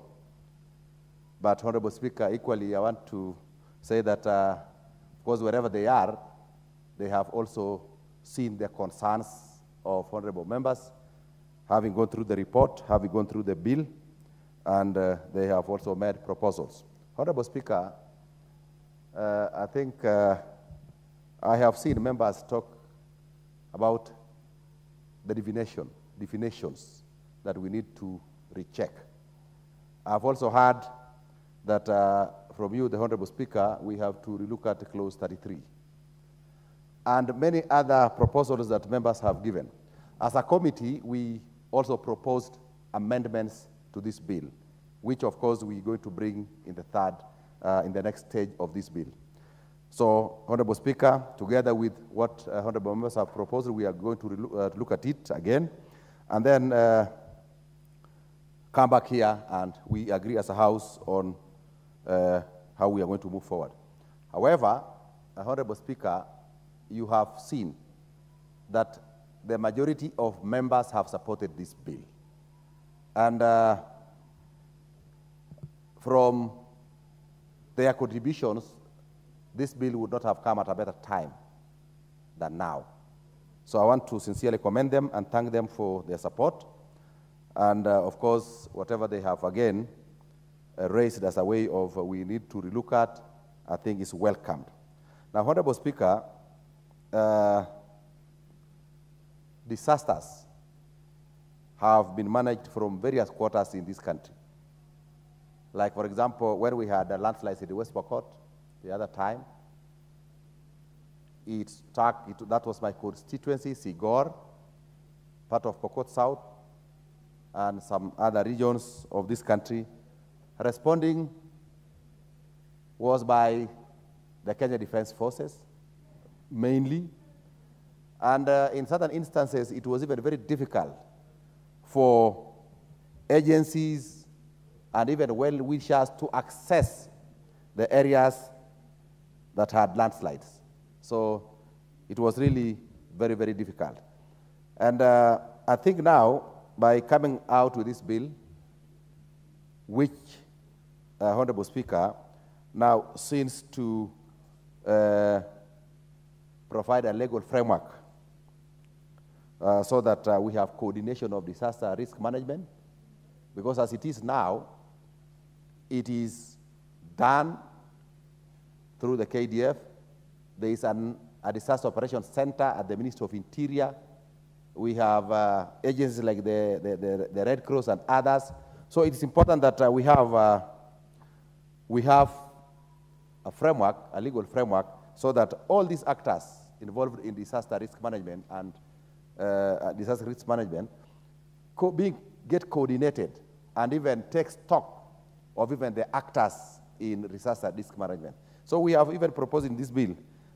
But, Honorable Speaker, equally, I want to say that, uh, of course, wherever they are, they have also seen the concerns of honorable members, having gone through the report, having gone through the bill, and uh, they have also made proposals. Honorable Speaker, uh, I think uh, I have seen members talk about the definition, definitions that we need to recheck. I've also heard that uh, from you, the Honorable Speaker, we have to look at clause 33 and many other proposals that members have given. As a committee, we also proposed amendments to this bill, which of course we're going to bring in the third, uh, in the next stage of this bill. So, Honorable Speaker, together with what uh, Honorable members have proposed, we are going to uh, look at it again, and then uh, come back here and we agree as a House on uh, how we are going to move forward. However, Honorable Speaker, you have seen that the majority of members have supported this bill. And uh, from their contributions, this bill would not have come at a better time than now. So I want to sincerely commend them and thank them for their support. And uh, of course, whatever they have again uh, raised as a way of uh, we need to relook at, I think is welcomed. Now, Honorable Speaker, uh, disasters have been managed from various quarters in this country. Like, for example, when we had a landslide in the West Pokot the other time, it struck, it, that was my constituency, Sigor, part of Pokot South, and some other regions of this country. Responding was by the Kenya Defense Forces, mainly. And uh, in certain instances, it was even very difficult for agencies and even well-wishers to access the areas that had landslides. So it was really very, very difficult. And uh, I think now, by coming out with this bill, which, uh, Honorable Speaker, now seems to uh, provide a legal framework uh, so that uh, we have coordination of disaster risk management. Because as it is now, it is done through the KDF. There is an, a disaster operations center at the Ministry of Interior. We have uh, agencies like the, the, the, the, Red Cross and others. So it is important that uh, we have, uh, we have a framework, a legal framework, so that all these actors involved in disaster risk management and uh, disaster risk management co being, get coordinated and even take stock of even the actors in disaster risk management. So we have even proposed in this bill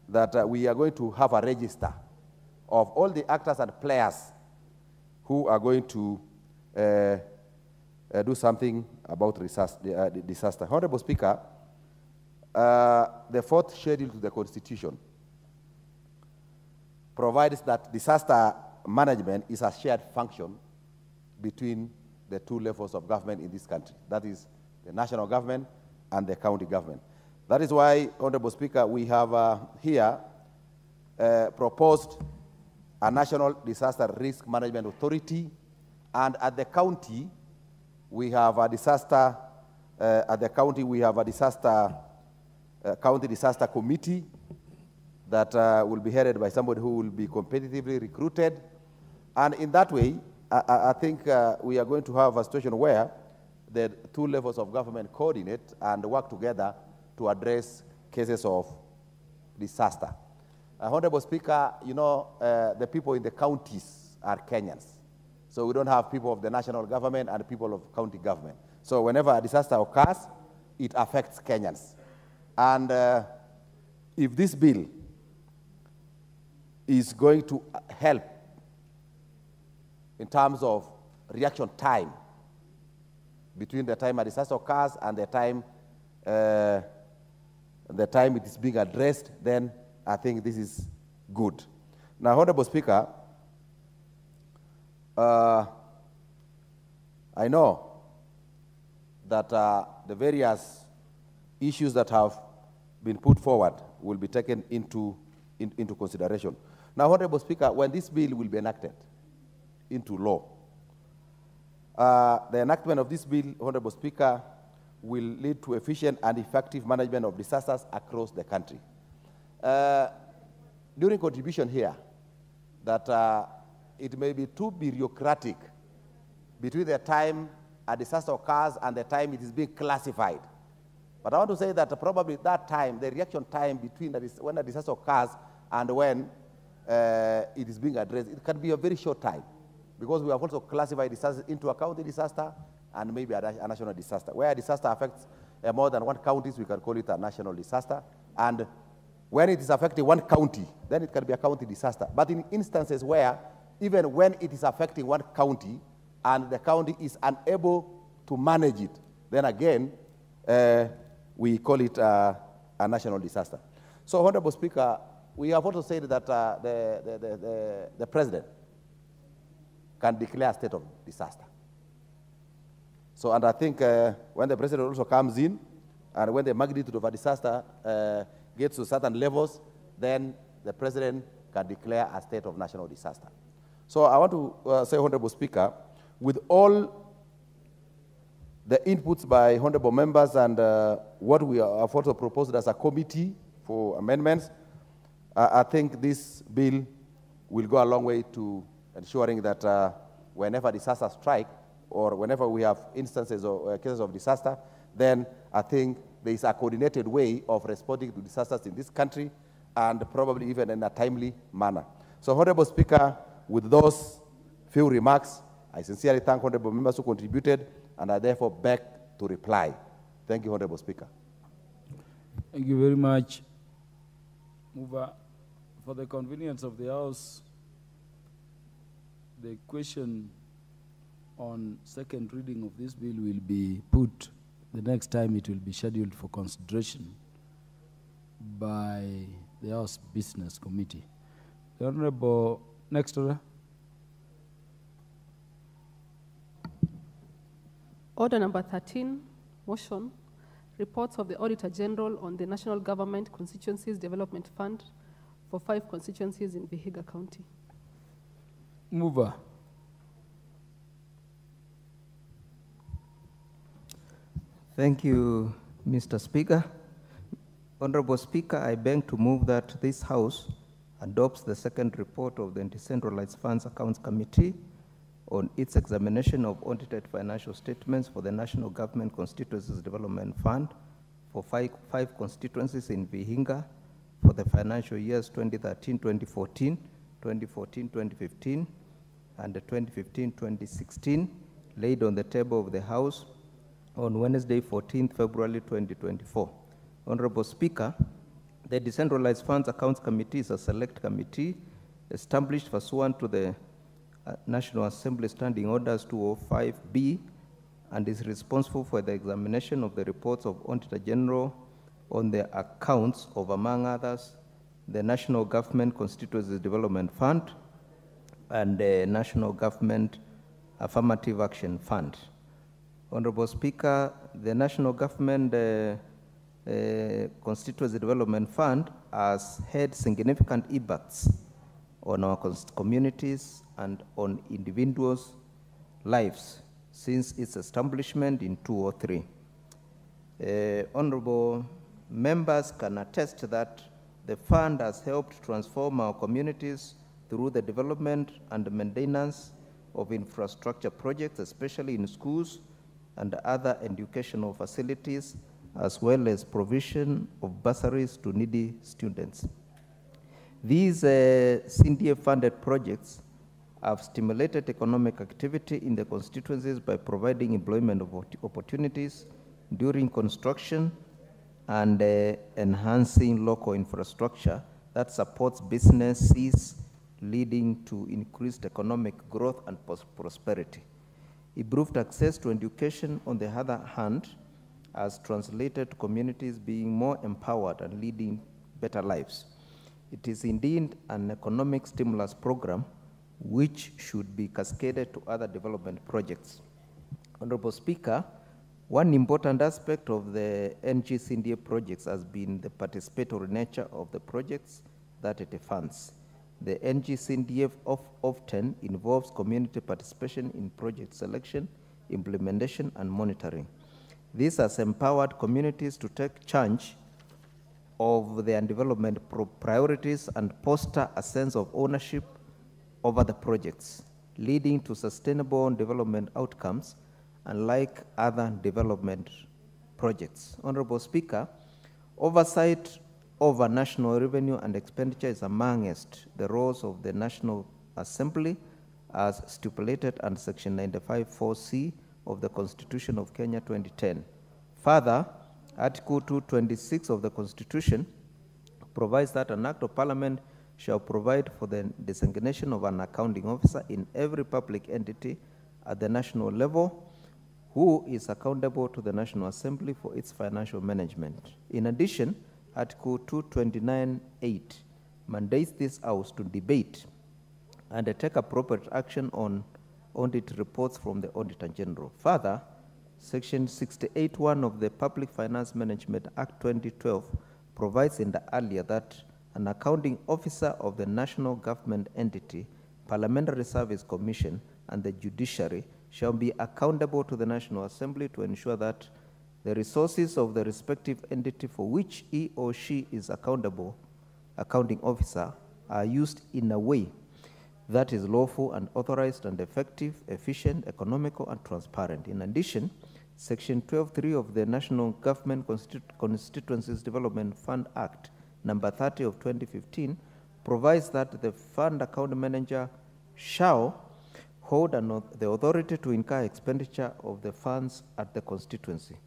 that uh, we are going to have a register of all the actors and players who are going to uh, uh, do something about disaster. disaster. Honorable Speaker, uh, the fourth schedule to the Constitution provides that disaster management is a shared function between the two levels of government in this country. That is the national government and the county government. That is why, Honorable Speaker, we have uh, here uh, proposed a national disaster risk management authority, and at the county, we have a disaster, uh, at the county, we have a disaster uh, county disaster committee that uh, will be headed by somebody who will be competitively recruited. And in that way, I, I think uh, we are going to have a situation where the two levels of government coordinate and work together to address cases of disaster. Uh, Honorable Speaker, you know, uh, the people in the counties are Kenyans. So we don't have people of the national government and people of county government. So whenever a disaster occurs, it affects Kenyans. And uh, if this bill is going to help in terms of reaction time between the time a disaster occurs and the time uh, the time it is being addressed, then I think this is good. Now, Honorable Speaker, uh, I know that uh, the various issues that have been put forward will be taken into, in, into consideration. Now, Honorable Speaker, when this bill will be enacted into law, uh, the enactment of this bill, Honorable Speaker, will lead to efficient and effective management of disasters across the country. Uh, during contribution here, that uh, it may be too bureaucratic between the time a disaster occurs and the time it is being classified. But I want to say that probably that time, the reaction time between when a disaster occurs and when uh, it is being addressed, it can be a very short time because we have also classified disasters into a county disaster and maybe a, national disaster. Where a disaster affects uh, more than one county, we can call it a national disaster. And when it is affecting one county, then it can be a county disaster. But in instances where, even when it is affecting one county and the county is unable to manage it, then again, uh, we call it uh, a national disaster. So, Honorable Speaker, we have also said that uh, the, the, the, the president can declare a state of disaster. So, and I think uh, when the president also comes in, and when the magnitude of a disaster uh, gets to certain levels, then the president can declare a state of national disaster. So I want to uh, say, Honorable Speaker, with all the inputs by honorable members and uh, what we have also proposed as a committee for amendments, I think this bill will go a long way to ensuring that uh, whenever disasters strike, or whenever we have instances or uh, cases of disaster, then I think there is a coordinated way of responding to disasters in this country and probably even in a timely manner. So, Honorable Speaker, with those few remarks, I sincerely thank honorable members who contributed and I therefore beg to reply. Thank you, Honorable Speaker. Thank you very much. Mover, for the convenience of the House, the question on second reading of this bill will be put the next time it will be scheduled for consideration by the House Business Committee. The Honorable, next order. Order number 13, motion, reports of the Auditor General on the National Government Constituencies Development Fund for five constituencies in Vihiga County. Mover. Thank you, Mr. Speaker. Honorable Speaker, I beg to move that this House adopts the second report of the Decentralized Funds Accounts Committee on its examination of audited financial statements for the National Government Constituencies Development Fund for five, five constituencies in Vihiga for the financial years 2013-2014, 2014-2015, and 2015-2016, laid on the table of the House on Wednesday, 14th February 2024. Honorable Speaker, the Decentralized Funds Accounts Committee is a select committee established pursuant to the uh, National Assembly Standing Orders 205B and is responsible for the examination of the reports of Auditor General on the accounts of, among others, the National Government Constituencies Development Fund and the National Government Affirmative Action Fund. Honorable Speaker, the National Government uh, uh, Constituency Development Fund has had significant impacts on our communities and on individuals' lives since its establishment in 2003. Uh, honorable members can attest that the fund has helped transform our communities through the development and maintenance of infrastructure projects, especially in schools, and other educational facilities, as well as provision of bursaries to needy students. These uh, CDF-funded projects have stimulated economic activity in the constituencies by providing employment opportunities during construction and uh, enhancing local infrastructure that supports businesses leading to increased economic growth and prosperity. Improved access to education, on the other hand, has translated to communities being more empowered and leading better lives. It is indeed an economic stimulus program which should be cascaded to other development projects. Honorable Speaker, one important aspect of the NGCNDA projects has been the participatory nature of the projects that it funds. The NGCNDF of often involves community participation in project selection, implementation, and monitoring. This has empowered communities to take charge of their development priorities and foster a sense of ownership over the projects, leading to sustainable development outcomes unlike other development projects. Honorable Speaker, oversight over national revenue and expenditure is amongst the roles of the National Assembly as stipulated under Section 95.4c of the Constitution of Kenya 2010. Further, Article 226 of the Constitution provides that an Act of Parliament shall provide for the designation of an accounting officer in every public entity at the national level who is accountable to the National Assembly for its financial management. In addition, Article 229.8 mandates this House to debate and take appropriate action on audit reports from the Auditor General. Further, Section 68.1 of the Public Finance Management Act 2012 provides in the earlier that an accounting officer of the national government entity, Parliamentary Service Commission, and the judiciary shall be accountable to the National Assembly to ensure that the resources of the respective entity for which he or she is accountable, accounting officer, are used in a way that is lawful and authorized and effective, efficient, economical, and transparent. In addition, Section 12.3 of the National Government Constitu Constituencies Development Fund Act, number 30 of 2015, provides that the fund account manager shall hold the authority to incur expenditure of the funds at the constituency.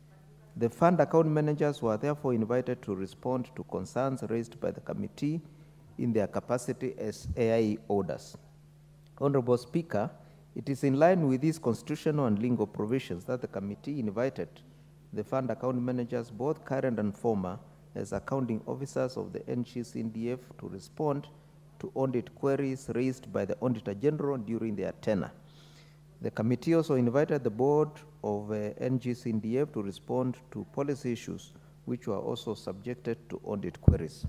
The fund account managers were therefore invited to respond to concerns raised by the committee in their capacity as AIE orders. Honorable Speaker, it is in line with these constitutional and legal provisions that the committee invited the fund account managers, both current and former, as accounting officers of the NGCNDF to respond to audit queries raised by the Auditor General during their tenure. The committee also invited the board of uh, NGCNDF to respond to policy issues which were also subjected to audit queries.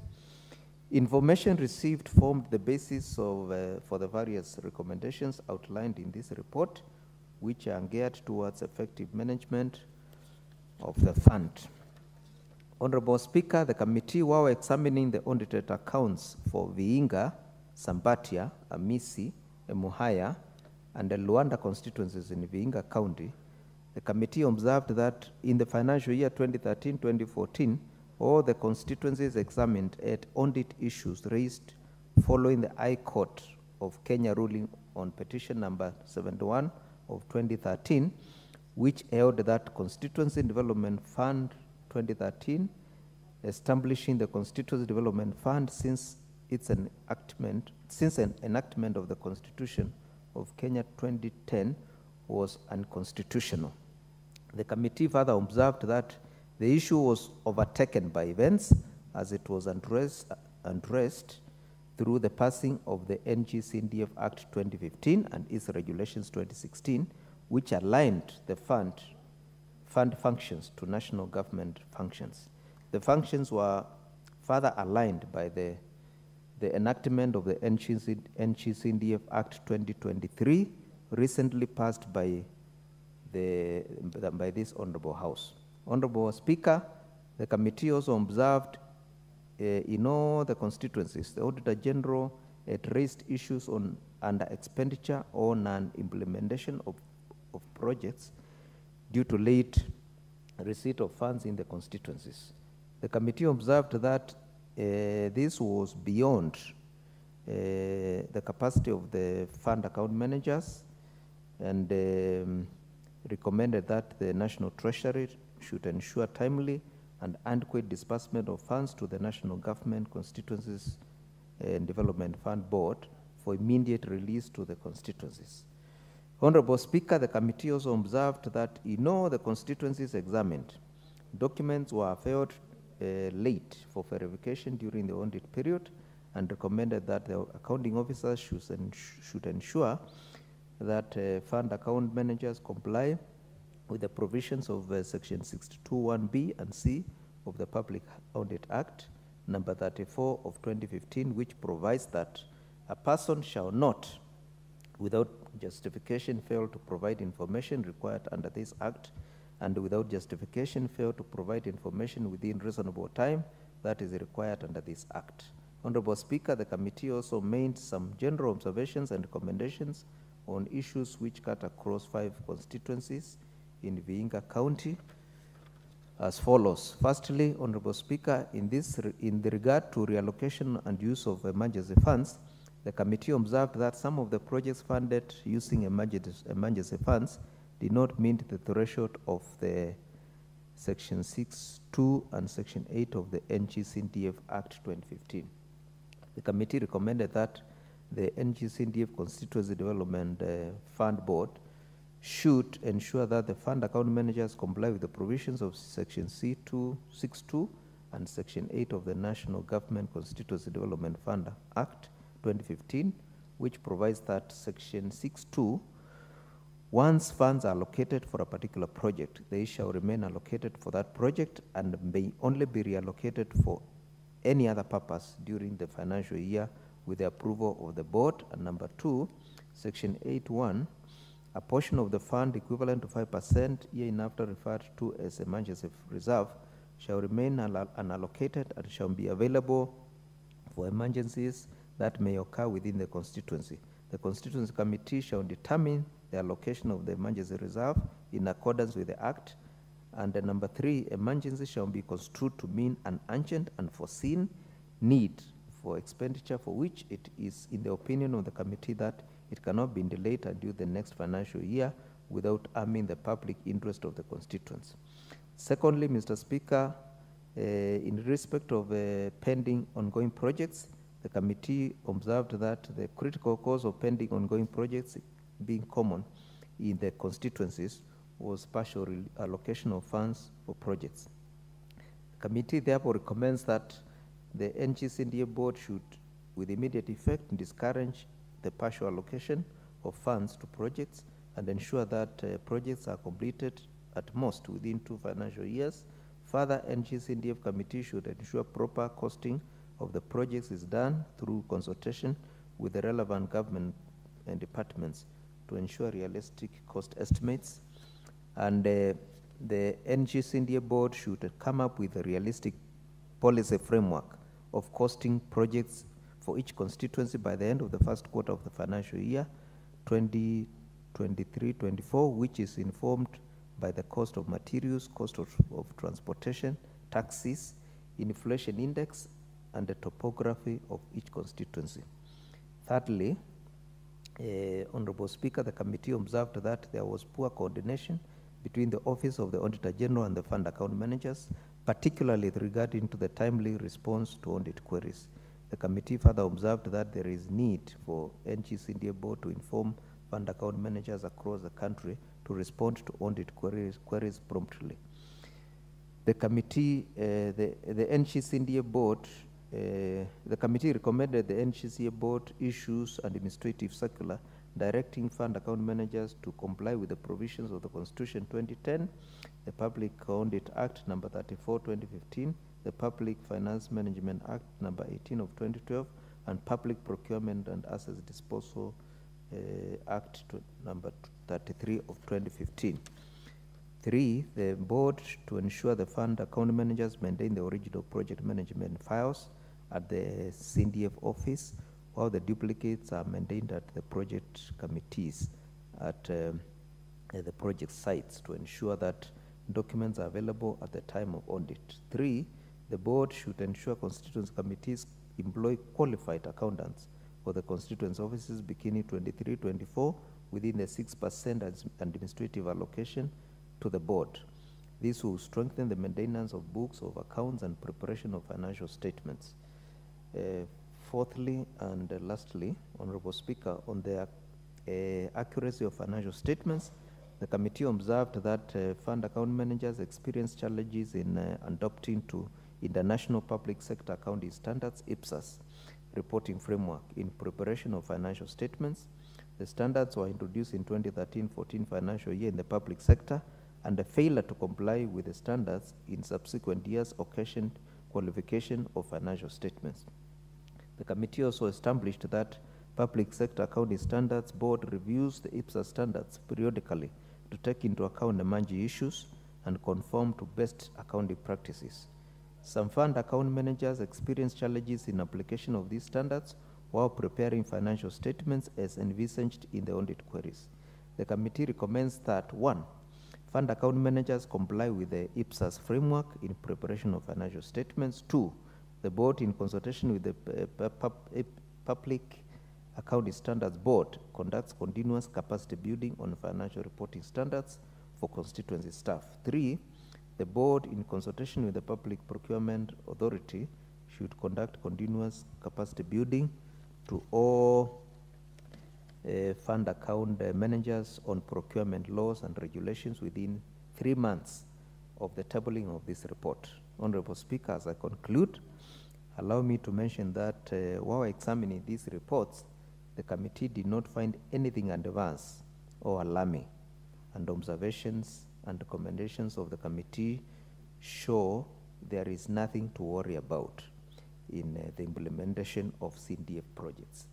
Information received formed the basis of, uh, for the various recommendations outlined in this report, which are geared towards effective management of the fund. Honorable Speaker, the committee, while examining the audited accounts for Vihiga, Sabatia, Hamisi, Emuhaya, and the Luanda constituencies in Vihiga County, the committee observed that in the financial year 2013-2014, all the constituencies examined had audit issues raised following the High Court of Kenya ruling on petition number 71 of 2013, which held that Constituency Development Fund 2013, establishing the Constituency Development Fund since its enactment, since an enactment of the Constitution of Kenya 2010 was unconstitutional. The committee further observed that the issue was overtaken by events as it was addressed, addressed through the passing of the NGCNDF Act 2015 and its regulations 2016, which aligned the fund, fund functions to national government functions. The functions were further aligned by the, the enactment of the NGC, NGCNDF Act 2023, recently passed by, the, by this Honorable House. Honorable Speaker, the committee also observed uh, in all the constituencies, the Auditor General had raised issues on under expenditure or non-implementation of, of projects due to late receipt of funds in the constituencies. The committee observed that this was beyond uh, the capacity of the fund account managers and um, recommended that the National Treasury should ensure timely and adequate disbursement of funds to the national government constituencies and development fund board for immediate release to the constituencies. Honorable Speaker, the committee also observed that in all the constituencies examined, Documents were filed uh, late for verification during the audit period and recommended that the accounting officers should, should ensure that uh, fund account managers comply with the provisions of uh, section 621B and C of the Public Audit Act, number 34 of 2015, which provides that a person shall not, without justification, fail to provide information required under this act, and without justification, fail to provide information within reasonable time that is required under this act. Honorable Speaker, the committee also made some general observations and recommendations on issues which cut across five constituencies in Vihiga County as follows. Firstly, Honorable Speaker, in, this, in the regard to reallocation and use of emergency funds, the committee observed that some of the projects funded using emergency, emergency funds did not meet the threshold of the Section 6.2 and Section 8 of the NGCDF Act 2015. The committee recommended that the NGCDF Constituency Development uh, Fund Board should ensure that the fund account managers comply with the provisions of Section C262 and Section 8 of the National Government Constituency Development Fund Act 2015, which provides that Section 62 once funds are allocated for a particular project, they shall remain allocated for that project and may only be reallocated for any other purpose during the financial year with the approval of the board. And number two, section 8.1, a portion of the fund equivalent to 5% hereinafter referred to as emergency reserve shall remain unallocated and shall be available for emergencies that may occur within the constituency. The constituency committee shall determine the allocation of the emergency reserve in accordance with the act. And number three, emergency shall be construed to mean an urgent and foreseen need for expenditure for which it is in the opinion of the committee that it cannot be delayed until the next financial year without harming the public interest of the constituents. Secondly, Mr. Speaker, uh, in respect of uh, pending ongoing projects, the committee observed that the critical cause of pending ongoing projects being common in the constituencies was partial allocation of funds for projects. The committee therefore recommends that the NGCDA board should, with immediate effect, discourage the partial allocation of funds to projects and ensure that uh, projects are completed at most within two financial years. Further, NGCDF committee should ensure proper costing of the projects is done through consultation with the relevant government and departments to ensure realistic cost estimates. And uh, the NGCDA board should come up with a realistic policy framework of costing projects for each constituency by the end of the first quarter of the financial year 2023-24, which is informed by the cost of materials, cost of, of transportation, taxes, inflation index, and the topography of each constituency. Thirdly, Honorable Speaker, the committee observed that there was poor coordination between the Office of the Auditor General and the fund account managers, particularly regarding to the timely response to audit queries. The committee further observed that there is need for NGCDA board to inform fund account managers across the country to respond to audit queries, queries promptly. The committee, uh, the, the NGCDA board, the committee recommended the NGCDA board issues an administrative circular directing fund account managers to comply with the provisions of the Constitution 2010, the Public Audit Act number 34, 2015, the Public Finance Management Act number 18 of 2012, and Public Procurement and Assets Disposal uh, Act number 33 of 2015. Three, the board to ensure the fund account managers maintain the original project management files at the CDF office, while the duplicates are maintained at the project committees at, um, at the project sites to ensure that documents are available at the time of audit. Three, the board should ensure constituency committees employ qualified accountants for the constituents offices beginning 23-24 within the 6% administrative allocation to the board. This will strengthen the maintenance of books of accounts and preparation of financial statements. Uh, fourthly and lastly, Honorable Speaker, on the uh, accuracy of financial statements, The committee observed that uh, fund account managers experience challenges in adopting to international public sector accounting standards, IPSAS, reporting framework in preparation of financial statements. The standards were introduced in 2013-14 financial year in the public sector, and the failure to comply with the standards in subsequent years occasioned qualification of financial statements. The committee also established that Public Sector Accounting Standards Board reviews the IPSA standards periodically to take into account emerging issues and conform to best accounting practices. Some fund account managers experience challenges in application of these standards while preparing financial statements as envisaged in the audit queries. The committee recommends that one, fund account managers comply with the IPSAS framework in preparation of financial statements. Two, the board in consultation with the uh, public accounting standards board conducts continuous capacity building on financial reporting standards for constituency staff. Three, the board, in consultation with the Public Procurement Authority, should conduct continuous capacity building to all uh, fund account uh, managers on procurement laws and regulations within three months of the tabling of this report. Honorable Speaker, as I conclude, allow me to mention that uh, while examining these reports, the committee did not find anything adverse or alarming, and observations and recommendations of the committee show there is nothing to worry about in uh, the implementation of CDF projects.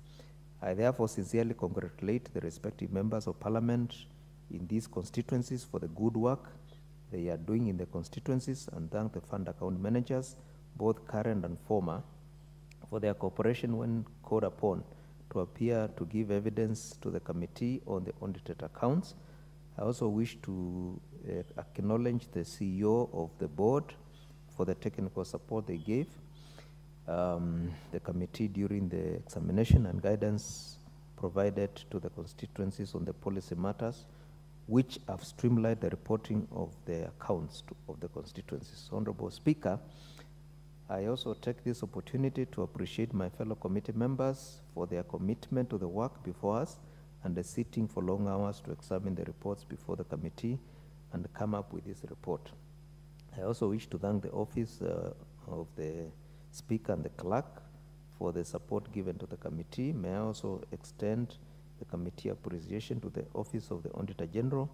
I therefore sincerely congratulate the respective members of parliament in these constituencies for the good work they are doing in the constituencies and thank the fund account managers, both current and former, for their cooperation when called upon to appear to give evidence to the committee on the audited accounts. I also wish to uh, acknowledge the CEO of the board for the technical support they gave um, the committee during the examination and guidance provided to the constituencies on the policy matters, which have streamlined the reporting of the accounts to, of the constituencies. Honorable Speaker, I also take this opportunity to appreciate my fellow committee members for their commitment to the work before us and the sitting for long hours to examine the reports before the committee and come up with this report. I also wish to thank the office uh, of the Speaker and the clerk for the support given to the committee. May I also extend the committee appreciation to the Office of the Auditor General,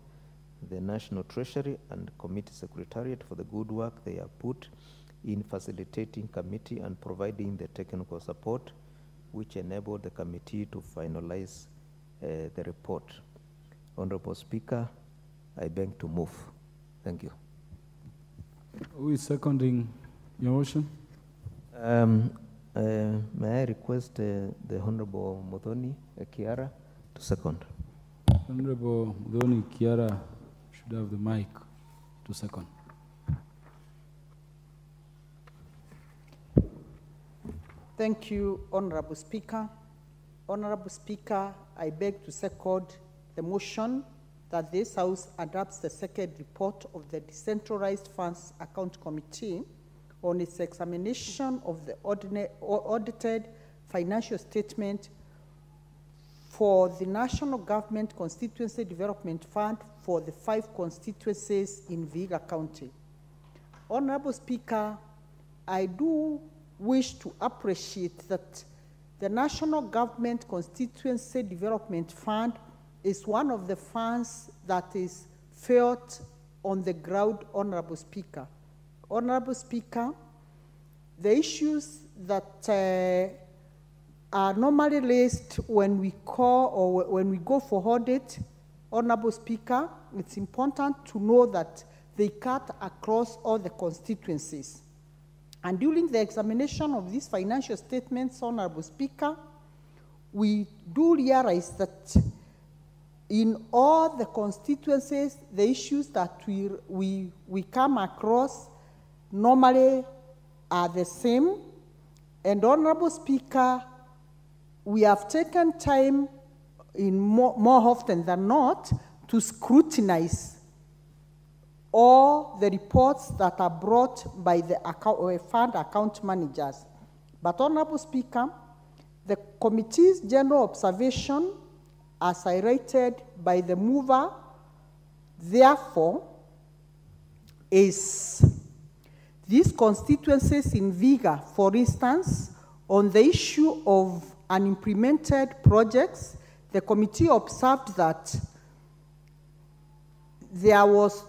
the National Treasury, and Committee Secretariat for the good work they have put in facilitating committee and providing the technical support which enabled the committee to finalize uh, the report. Honorable Speaker, I beg to move. Thank you. Who is seconding your motion? Um, uh, may I request uh, the Honorable Muthoni uh, Kiara to second? Honorable Muthoni Kiara should have the mic to second. Thank you, Honorable Speaker. Honorable Speaker, I beg to second the motion that this House adopts the second report of the Decentralized Funds Account Committee on its examination of the audited financial statement for the National Government Constituency Development Fund for the five constituencies in Vihiga County. Honorable Speaker, I do wish to appreciate that the National Government Constituency Development Fund is one of the funds that is felt on the ground, Honorable Speaker. Honorable Speaker, the issues that uh, are normally raised when we call or when we go for audit, Honorable Speaker, it's important to know that they cut across all the constituencies. And during the examination of these financial statements, Honorable Speaker, we do realize that in all the constituencies, the issues that we, we, we come across normally are the same. And Honorable Speaker, we have taken time in more, more often than not to scrutinize all the reports that are brought by the account, or fund account managers. But Honorable Speaker, the committee's general observation, as cited by the mover, therefore, is these constituencies in Vihiga, for instance, on the issue of unimplemented projects, the committee observed that there was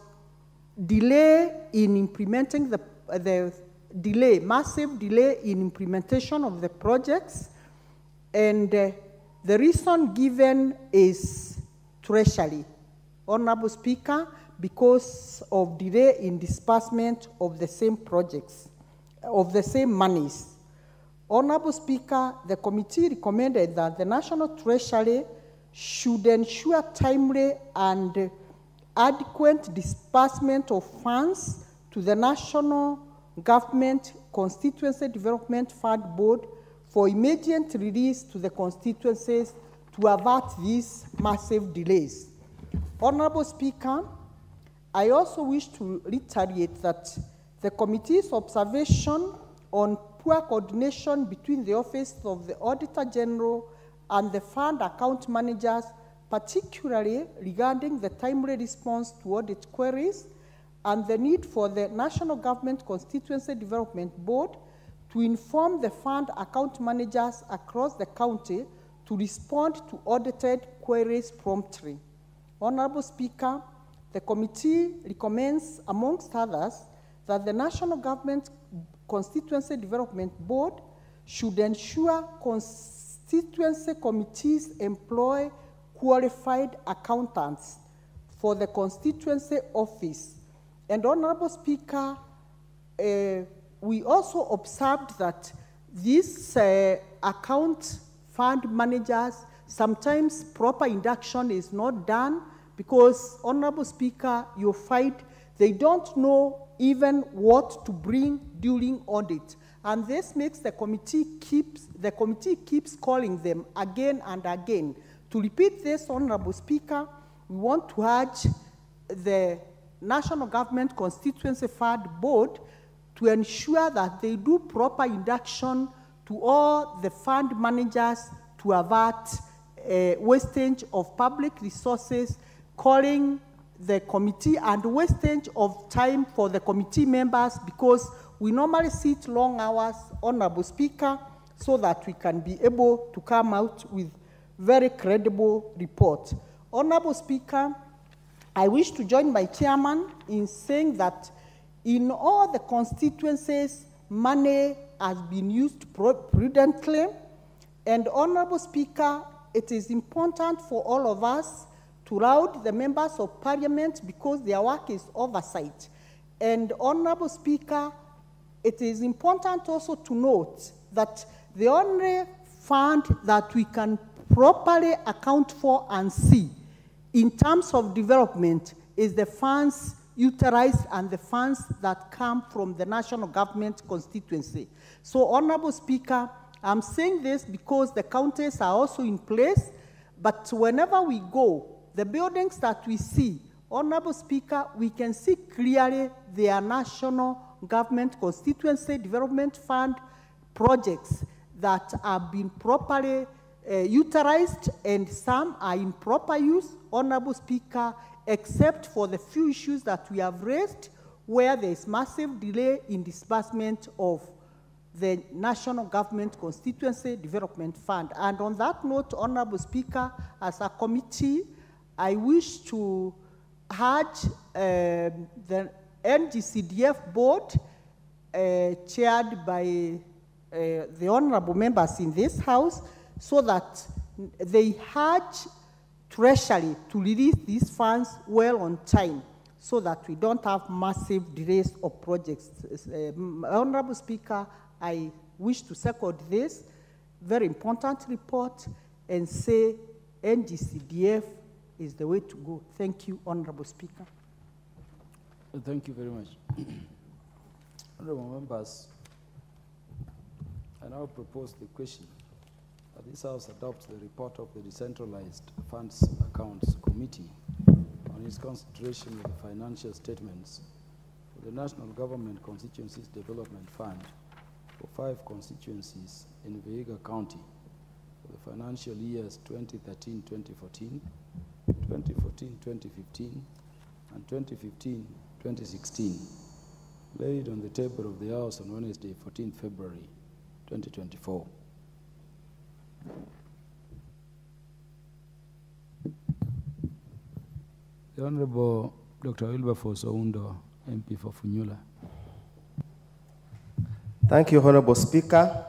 delay in implementing the, the delay, massive delay in implementation of the projects, and uh, the reason given is treasury. Honorable Speaker, because of delay in disbursement of the same projects, of the same monies. Honorable Speaker, the committee recommended that the National Treasury should ensure timely and adequate disbursement of funds to the National Government Constituency Development Fund Board for immediate release to the constituencies to avert these massive delays. Honorable Speaker, I also wish to reiterate that the committee's observation on poor coordination between the Office of the Auditor General and the fund account managers, particularly regarding the timely response to audit queries and the need for the National Government Constituency Development Board to inform the fund account managers across the county to respond to audited queries promptly. Honorable Speaker, the committee recommends, amongst others, that the National Government Constituency Development Board should ensure constituency committees employ qualified accountants for the constituency office. And Honorable Speaker, uh, we also observed that these uh, account fund managers, sometimes proper induction is not done because, Honorable Speaker, you find they don't know even what to bring during audit. And this makes the committee keeps, the committee keeps calling them again and again. To repeat this, Honorable Speaker, we want to urge the National Government Constituency Fund Board to ensure that they do proper induction to all the fund managers to avert uh, wastage of public resources, calling the committee and wastage of time for the committee members because we normally sit long hours, Honorable Speaker, so that we can be able to come out with very credible report. Honorable Speaker, I wish to join my chairman in saying that in all the constituencies, money has been used prudently. And Honorable Speaker, it is important for all of us to laud the members of parliament because their work is oversight. And Honorable Speaker, it is important also to note that the only fund that we can properly account for and see in terms of development is the funds utilized and the funds that come from the national government constituency. So, Honorable Speaker, I'm saying this because the counties are also in place, but whenever we go, the buildings that we see, Honorable Speaker, we can see clearly they are national government constituency development fund projects that have been properly uh, utilized and some are in proper use, Honorable Speaker, except for the few issues that we have raised where there is massive delay in disbursement of the National Government Constituency Development Fund. And on that note, Honorable Speaker, as a committee, I wish to urge uh, the NGCDF board, uh, chaired by uh, the honorable members in this house, so that they urge Treasury to release these funds well on time so that we don't have massive delays of projects. Uh, Honorable Speaker, I wish to second this very important report and say NGCDF is the way to go. Thank you, Honorable Speaker. Thank you very much. Honorable members, I now propose the question this House adopts the report of the Decentralized Funds Accounts Committee on its consideration of the financial statements for the National Government Constituencies Development Fund for five constituencies in Vihiga County for the financial years 2013-2014, 2014-2015, and 2015, 2016, laid on the table of the House on Wednesday, 14th February 2024. The Honorable Dr. Wilberforce Oundo, MP for Funyula. Thank you, Honorable Speaker.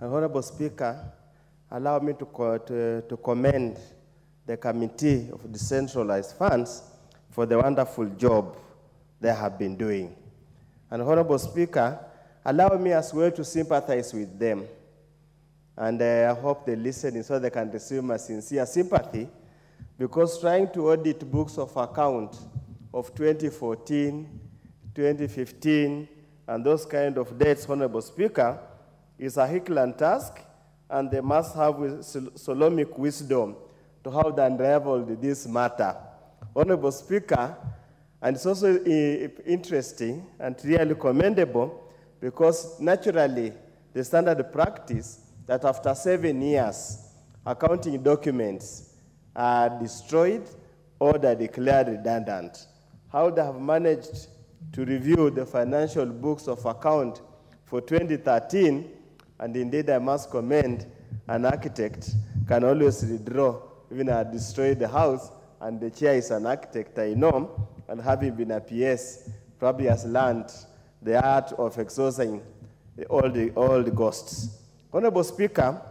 Uh, and Honorable Speaker, allow me to, to, to commend the Committee of Decentralized Funds for the wonderful job they have been doing. And Honorable Speaker, allow me as well to sympathize with them. And uh, I hope they listen so they can receive my sincere sympathy because trying to audit books of account of 2014, 2015, and those kind of dates, Honorable Speaker, is a Herculean task, and they must have wis- Sol- Solomonic wisdom to they unraveled this matter. Honorable Speaker, and it's also eh, interesting and really commendable because naturally the standard practice that after seven years, accounting documents are destroyed or they're declared redundant. How they have managed to review the financial books of account for 2013, and indeed I must commend an architect can always redraw, even I destroyed the house, and the chair is an architect I know, and having been a PS, probably has learned the art of exorcising all the, old ghosts. Honorable Speaker,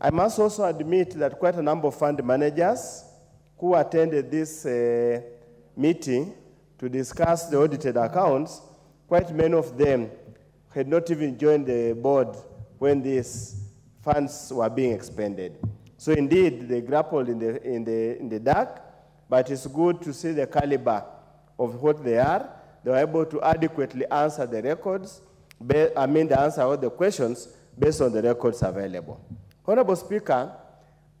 I must also admit that quite a number of fund managers who attended this uh, meeting to discuss the audited accounts, quite many of them had not even joined the board when these funds were being expended. So indeed, they grappled in the, in the, in the dark, but it's good to see the caliber of what they are. They were able to adequately answer the records, I mean, they answer all the questions based on the records available. Honorable Speaker,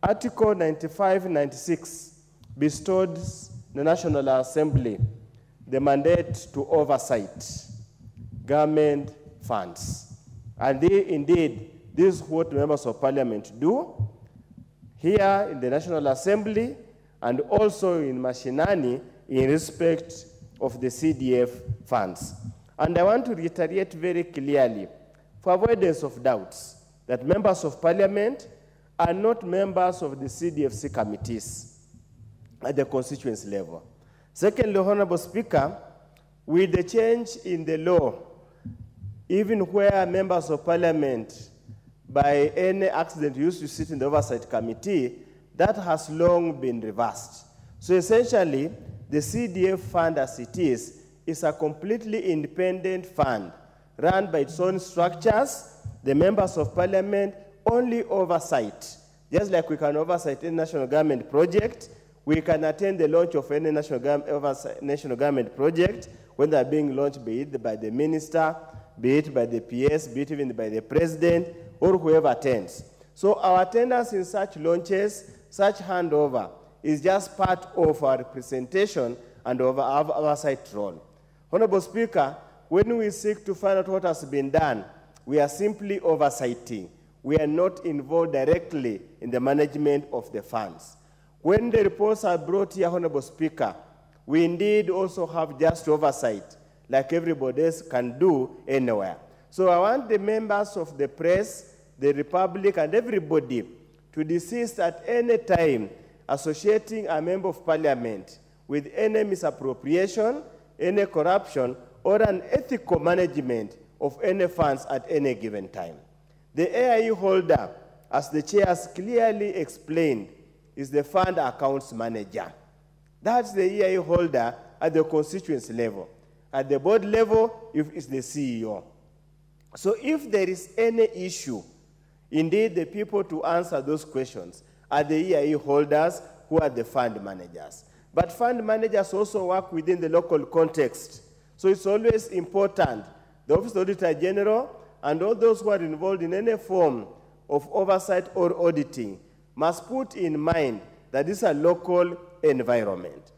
Article 9596 bestowed the National Assembly the mandate to oversight government funds. And they, indeed, this is what members of parliament do here in the National Assembly and also in Mashinani in respect of the CDF funds. And I want to reiterate very clearly, for avoidance of doubts, that members of parliament are not members of the CDFC committees at the constituency level. Secondly, Honorable Speaker, with the change in the law, even where members of parliament by any accident used to sit in the oversight committee, that has long been reversed. So essentially, the CDF fund as it is, is a completely independent fund run by its own structures. The members of parliament only oversight. Just like we can oversight any national government project, we can attend the launch of any national, national government project when they're being launched, be it by the minister, be it by the PS, be it even by the president, or whoever attends. So our attendance in such launches, such handover, is just part of our representation and of our oversight role. Honorable Speaker, when we seek to find out what has been done, we are simply oversighting. We are not involved directly in the management of the funds. When the reports are brought here, Honorable Speaker, we indeed also have just oversight, like everybody else can do anywhere. So I want the members of the press, the Republic, and everybody to desist at any time associating a member of parliament with any misappropriation, any corruption, or an ethical management of any funds at any given time. The AIE holder, as the chair has clearly explained, is the fund accounts manager. That's the AIE holder at the constituency level. At the board level, if it's the CEO. So if there is any issue, indeed the people to answer those questions are the AIE holders who are the fund managers. But fund managers also work within the local context. So it's always important. The Office of Auditor General and all those who are involved in any form of oversight or auditing must put in mind that this is a local environment.